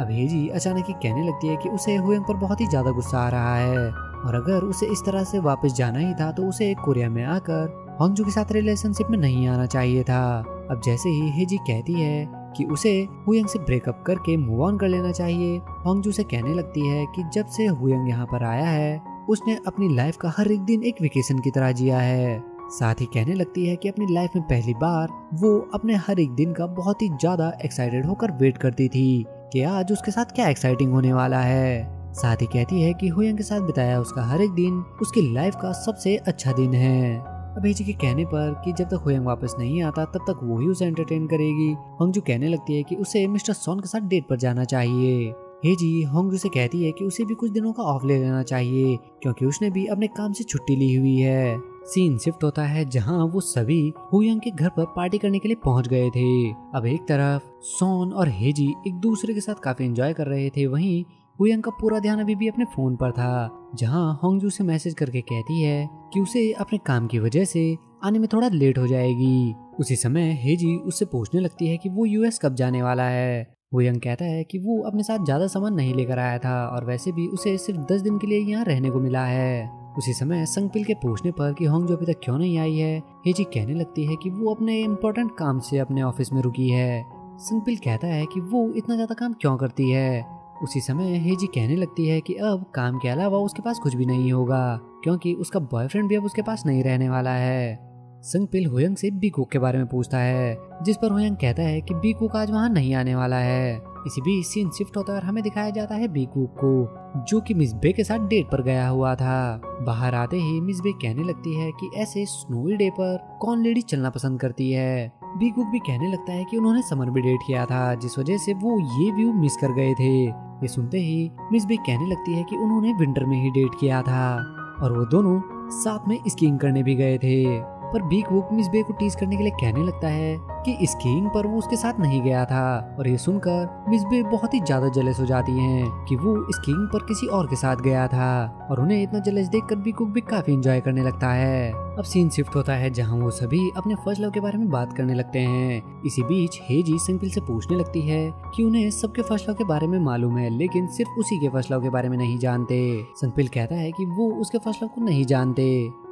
अब हेजी अचानक ही कहने लगती है कि उसे हुयंग पर बहुत ही ज़्यादा गुस्सा आ रहा है। और अगर उसे इस तरह से वापस जाना ही था तो उसे कोरिया में आकर होंगजू के साथ रिलेशनशिप में नहीं आना चाहिए था। अब जैसे ही हेजी कहती है कि उसे हुयंग से ब्रेकअप करके मूव ऑन कर लेना चाहिए, होंगजू से कहने लगती है कि जब से हुयंग यहाँ पर आया है, उसने अपनी लाइफ का हर एक दिन एक वेकेशन की तरह जिया है। साथ ही कहने लगती है कि अपनी लाइफ में पहली बार वो अपने हर एक दिन का बहुत ही ज़्यादा एक्साइटेड होकर वेट करती थी कि आज उसके साथ क्या एक्साइटिंग होने वाला है। साथ ही कहती है कि हुयंग के साथ बिताया उसका हर एक दिन उसकी लाइफ का सबसे अच्छा दिन है। अब हेजी के कहने पर कि जब तक हुयंग वापस नहीं आता, तब तक वो ही उसे एंटरटेन करेगी। हंगजू कहने लगती है कि उसे मिस्टर सोन के साथ डेट पर जाना चाहिए। हेजी होंगजू से कहती है कि उसे भी कुछ दिनों का ऑफ़ ले लेना चाहिए, क्योंकि उसने भी अपने काम से छुट्टी ली हुई है। सीन शिफ्ट होता है जहाँ वो सभी हुयंग के घर पर पार्टी करने के लिए पहुँच गए थे। अब एक तरफ़, सोन और हेजी एक दूसरे के साथ काफ़ी एंजॉय कर रहे थे, वहीं हुयंग का पूरा ध्यान अभी भी अपने फ़ोन पर था, जहाँ होंगजू से मैसेज करके कहती है कि उसे अपने काम की वजह से आने में थोड़ा लेट हो जाएगी। उसी समय हेजी उससे पूछने लगती है कि वो यूएस कब जाने वाला है। हुयंग कहता है कि वो अपने साथ ज़्यादा सामान नहीं लेकर आया था और वैसे भी उसे सिर्फ़ दस दिन के लिए यहाँ रहने को मिला है। उसी समय संगपिल के पूछने पर कि होंग जो अभी तक क्यों नहीं आई है हेजी कहने लगती है कि वो अपने इम्पोर्टेंट काम से अपने ऑफ़िस में रुकी है। संगपिल कहता है कि वो इतना ज़्यादा काम क्यों करती है? उसी समय हेजी कहने लगती है कि अब काम के अलावा उसके पास कुछ भी नहीं होगा, क्योंकि उसका बॉयफ्रेंड भी अब उसके पास नहीं रहने वाला है। संगपिल हुयंग से बीकुक के बारे में पूछता है, जिस पर हुयंग कहता है कि बीकुक आज वहाँ नहीं आने वाला है। इसी बीच सीन शिफ्ट होता है और हमें दिखाया जाता है बीकुक को, जो कि मिस बे के साथ डेट पर गया हुआ था। बाहर आते ही मिस बे कहने लगती है कि ऐसे स्नोई डे पर कौन लेडी चलना पसंद करती है? बीकुक भी कहने लगता है कि उन्होंने समर में डेट किया था, जिस वजह से वो ये व्यू मिस कर गए थे। ये सुनते ही मिस बे कहने लगती है कि उन्होंने विंटर में ही डेट किया था, और वो दोनों साथ में स्कीइंग करने भी गए थे। पर बीक वुक मिस बे को टीज करने के लिए कहने लगता है कि स्कीइंग पर वो उसके साथ नहीं गया था। और ये सुनकर मिस बे बहुत ही ज़्यादा जलेस हो जाती हैं कि वो स्कीइंग पर किसी और के साथ गया था। और उन्हें इतना जलेस देखकर बीक वुक भी काफ़ी एंजॉय करने लगता है। अब सीन शिफ्ट होता है जहाँ वो सभी अपने फ़र्स्ट लव के बारे में बात करने लगते हैं। इसी बीच हेजी सिंपल से पूछने लगती है कि उन्हें सबके फ़र्स्ट लव के बारे में मालूम है, लेकिन सिर्फ़ उसी के फ़र्स्ट लव के बारे में नहीं जानते। संपिल कहता है कि वो उसके फ़र्स्ट लव को नहीं जानते।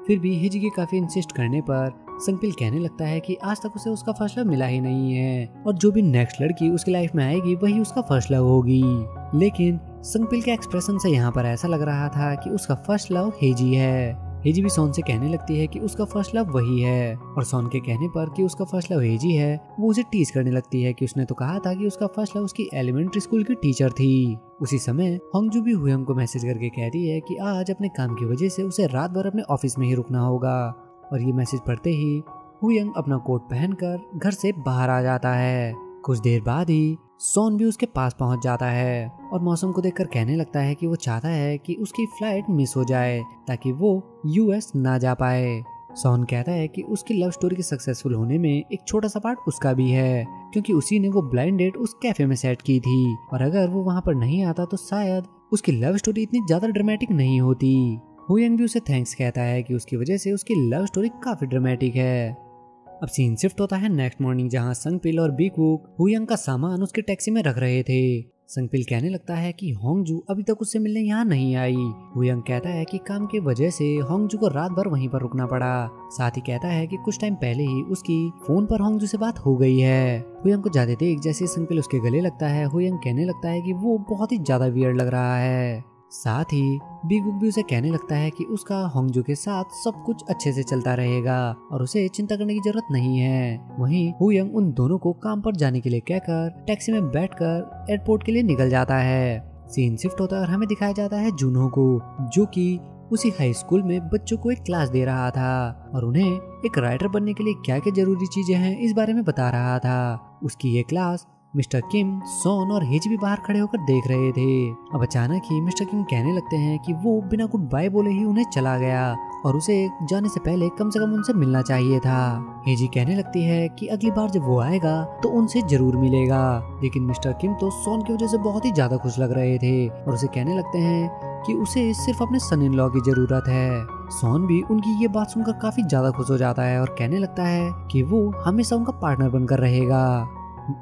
फिर भी हिजी के काफ़ी इंसिस्ट करने पर संपिल कहने लगता है कि आज तक उसे उसका फ़र्स्ट लव मिला ही नहीं है और जो भी नेक्स्ट लड़की उसकी लाइफ में आएगी, वही उसका फ़र्स्ट लव होगी। लेकिन संपिल के एक्सप्रेशन से यहाँ पर ऐसा लग रहा था कि उसका फ़र्स्ट लव हेजी है। हेजी भी सोन से कहने लगती है कि उसका फ़र्स्ट लव वही है, और सोन के कहने पर कि उसका फ़र्स्ट लव हेजी है, वो उसे टीज करने लगती है कि उसने तो कहा था कि उसका फ़र्स्ट लव उसकी एलिमेंट्री स्कूल की टीचर थी। उसी समय होंगजू भी हुयंग को मैसेज करके कहती है कि आज अपने काम की वजह से उसे रात भर अपने ऑफ़िस में ही रुकना होगा, और ये मैसेज पढ़ते ही हुयंग अपना कोट पहनकर घर से बाहर आ जाता है। कुछ देर बाद ही सोन भी उसके पास पहुँच जाता है और मौसम को देखकर कहने लगता है कि वो चाहता है कि उसकी फ़्लाइट मिस हो जाए, ताकि वो यूएस ना जा पाए। सोन कहता है कि उसकी लव स्टोरी के सक्सेसफुल होने में एक छोटा सा पार्ट उसका भी है, क्योंकि उसी ने वो ब्लाइंड डेट उस कैफ़े में सेट की थी। और अगर वो वहाँ पर नहीं आता तो शायद उसकी लव स्टोरी इतनी ज़्यादा ड्रामेटिक नहीं होती। हुयंग भी उसे थैंक्स कहता है कि उसकी वजह से उसकी लव स्टोरी काफ़ी ड्रामेटिक है। अब सीन शिफ्ट होता है नेक्स्ट मॉर्निंग जहाँ संगपिल और बीकवुक हुयंग का सामान उसके टैक्सी में रख रहे थे। संगपिल कहने लगता है कि होंगजू अभी तक उससे मिलने यहाँ नहीं आई। हुयंग कहता है कि काम की वजह से होंगजू को रात भर वहीं पर रुकना पड़ा। साथ ही कहता है कि कुछ टाइम पहले ही उसकी फ़ोन पर होंगजू से बात हो गई है। हुयंग को ज़्यादा देख जैसे संगपिल उसके गले लगता है, हुयंग कहने लगता है कि वो बहुत ही ज़्यादा वियर्ड लग रहा है। साथ ही बीगुक भी उसे कहने लगता है कि उसका होंगजू के साथ सब कुछ अच्छे से चलता रहेगा और उसे चिंता करने की ज़रूरत नहीं है। वहीं हुयंग उन दोनों को काम पर जाने के लिए कहकर टैक्सी में बैठकर एयरपोर्ट के लिए निकल जाता है। सीन शिफ्ट होता है और हमें दिखाया जाता है जूनो को, जो कि उसी हाई स्कूल में बच्चों को एक क्लास दे रहा था और उन्हें एक राइटर बनने के लिए क्या क्या ज़रूरी चीज़ें हैं इस बारे में बता रहा था। उसकी ये क्लास मिस्टर किम, सोन और हेज भी बाहर खड़े होकर देख रहे थे। अब अचानक ही मिस्टर किम कहने लगते हैं कि वो बिना गुड बाय बोले ही उन्हें चला गया और उसे जाने से पहले कम से कम उनसे मिलना चाहिए था। हेजी कहने लगती है कि अगली बार जब वो आएगा तो उनसे ज़रूर मिलेगा। लेकिन मिस्टर किम तो सोन की वजह से बहुत ही ज़्यादा खुश लग रहे थे और उसे कहने लगते हैं कि उसे सिर्फ़ अपने सन इन लॉ की ज़रूरत है। सोन भी उनकी ये बात सुनकर काफ़ी ज़्यादा खुश हो जाता है और कहने लगता है कि वो हमेशा उनका पार्टनर बनकर रहेगा।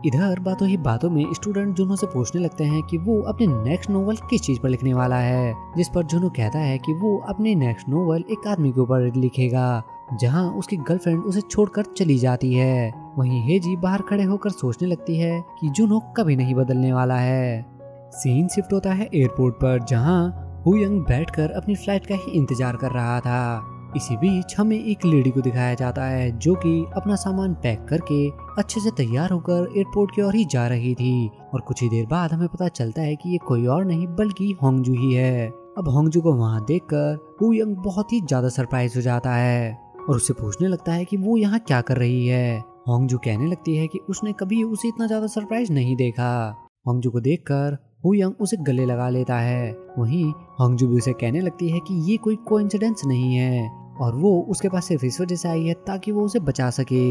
इधर बातों ही बातों में स्टूडेंट जुनो से पूछने लगते हैं कि वो अपने नेक्स्ट नोवेल किस चीज़ पर लिखने वाला है, जिस पर जुनो कहता है कि वो अपने नेक्स्ट नोवेल एक आदमी के ऊपर लिखेगा, जहाँ उसकी गर्लफ्रेंड उसे छोड़कर चली जाती है। वहीं हेजी बाहर खड़े होकर सोचने लगती है कि जुनो कभी नहीं बदलने वाला है। सीन शिफ्ट होता है एयरपोर्ट पर, जहाँ हुयंग बैठकर अपनी फ़्लाइट का ही इंतज़ार कर रहा था। इसी बीच हमें एक लेडी को दिखाया जाता है, जो कि अपना सामान पैक करके अच्छे से तैयार होकर एयरपोर्ट की ओर ही जा रही थी। और कुछ ही देर बाद हमें पता चलता है कि ये कोई और नहीं, बल्कि होंगजू ही है। अब होंगजू को वहाँ देखकर हुयंग बहुत ही ज़्यादा सरप्राइज़ हो जाता है और उससे पूछने लगता है कि वो यहाँ क्या कर रही है। होंगजू कहने लगती है कि उसने कभी उसे इतना ज़्यादा सरप्राइज़ नहीं देखा। होंगजू को देख देखकर हुयंग उसे गले लगा लेता है। वहीं होंगजू भी उसे कहने लगती है कि ये कोई कोइंसिडेंस नहीं है। और वो उसके पास सिर्फ़ इस वजह से आई है ताकि वो उसे बचा सके।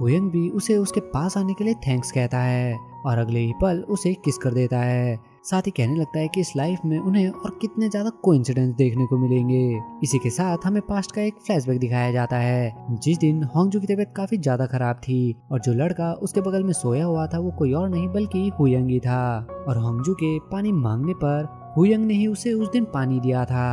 हुयंग भी उसे उसके पास आने के लिए थैंक्स कहता है और अगले ही पल उसे किस कर देता है। साथ ही कहने लगता है कि इस लाइफ में उन्हें और कितने ज़्यादा कोइंसिडेंस देखने को मिलेंगे। इसी के साथ हमें पास्ट का एक फ्लैशबैक दिखाया जाता है। जिस दिन होंगजू की तबीयत काफ़ी ज़्यादा खराब थी और जो लड़का उसके बगल में सोया हुआ था वो कोई और नहीं बल्कि हुयंग ही था। और होंगजू के पानी मांगने पर हुयंग ने ही उसे उस दिन पानी दिया था।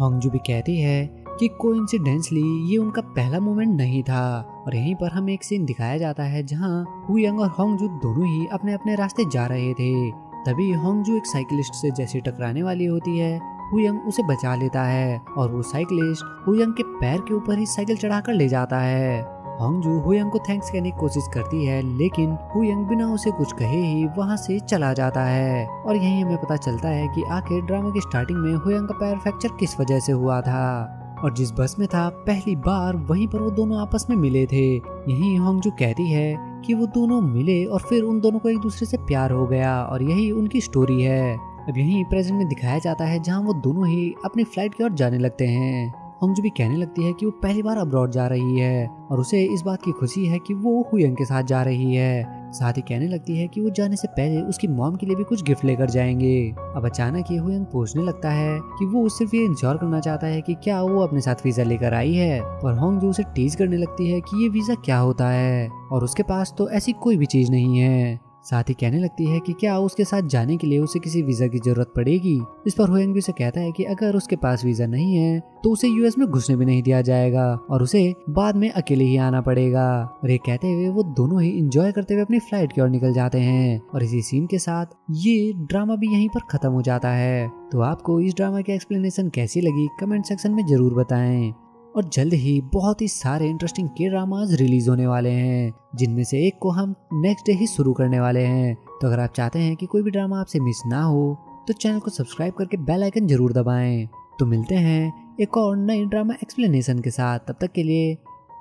होंगजू भी कहती है कि कोइंसिडेंसली ये उनका पहला मोमेंट नहीं था। और यहीं पर हमें एक सीन दिखाया जाता है जहाँ हुयंग और होंगजू दोनों ही अपने अपने रास्ते जा रहे थे। तभी होंगजू एक साइकिलिस्ट से जैसे टकराने वाली होती है। हुयंग उसे बचा लेता है और वो साइकिलिस्ट हुयंग के पैर के ऊपर ही साइकिल चढ़ाकर ले जाता है। होंगजू हुयंग को थैंक्स कहने की कोशिश करती है, लेकिन हुयंग बिना उसे कुछ कहे ही वहाँ से चला जाता है। और यही हमें पता चलता है कि आखिर ड्रामा की स्टार्टिंग में हुयंग का पैर फ्रैक्चर किस वजह से हुआ था। और जिस बस में था, पहली बार वहीं पर वो दोनों आपस में मिले थे। यही होंगजू कहती है कि वो दोनों मिले और फिर उन दोनों को एक दूसरे से प्यार हो गया और यही उनकी स्टोरी है। अब यही प्रेजेंट में दिखाया जाता है जहाँ वो दोनों ही अपनी फ़्लाइट की ओर जाने लगते हैं। होंगजू भी कहने लगती है कि वो पहली बार अब्रॉड जा रही है और उसे इस बात की खुशी है कि वो हुयंग के साथ जा रही है। साथ ही कहने लगती है कि वो जाने से पहले उसकी मॉम के लिए भी कुछ गिफ्ट लेकर जाएँगे। अब अचानक ये हुयंग पूछने लगता है कि वो सिर्फ़ ये इंश्योर करना चाहता है कि क्या वो अपने साथ वीज़ा लेकर आई है? और होंग जो उसे टीज करने लगती है कि ये वीज़ा क्या होता है? और उसके पास तो ऐसी कोई भी चीज़ नहीं है। साथ ही कहने लगती है कि क्या उसके साथ जाने के लिए उसे किसी वीज़ा की ज़रूरत पड़ेगी? इस पर हुएंग भी उसे कहता है कि अगर उसके पास वीज़ा नहीं है तो उसे यूएस में घुसने भी नहीं दिया जाएगा और उसे बाद में अकेले ही आना पड़ेगा। और ये कहते हुए वो दोनों ही इंजॉय करते हुए अपनी फ़्लाइट की ओर निकल जाते हैं। और इसी सीन के साथ ये ड्रामा भी यहीं पर खत्म हो जाता है। तो आपको इस ड्रामा की एक्सप्लेनेशन कैसी लगी? कमेंट सेक्शन में ज़रूर बताएँ। और जल्द ही बहुत ही सारे इंटरेस्टिंग के ड्रामाज रिलीज़ होने वाले हैं, जिनमें से एक को हम नेक्स्ट डे ही शुरू करने वाले हैं। तो अगर आप चाहते हैं कि कोई भी ड्रामा आपसे मिस ना हो तो चैनल को सब्सक्राइब करके बेल आइकन ज़रूर दबाएँ। तो मिलते हैं एक और नए ड्रामा एक्सप्लेनेशन के साथ। तब तक के लिए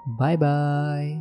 बाय बाय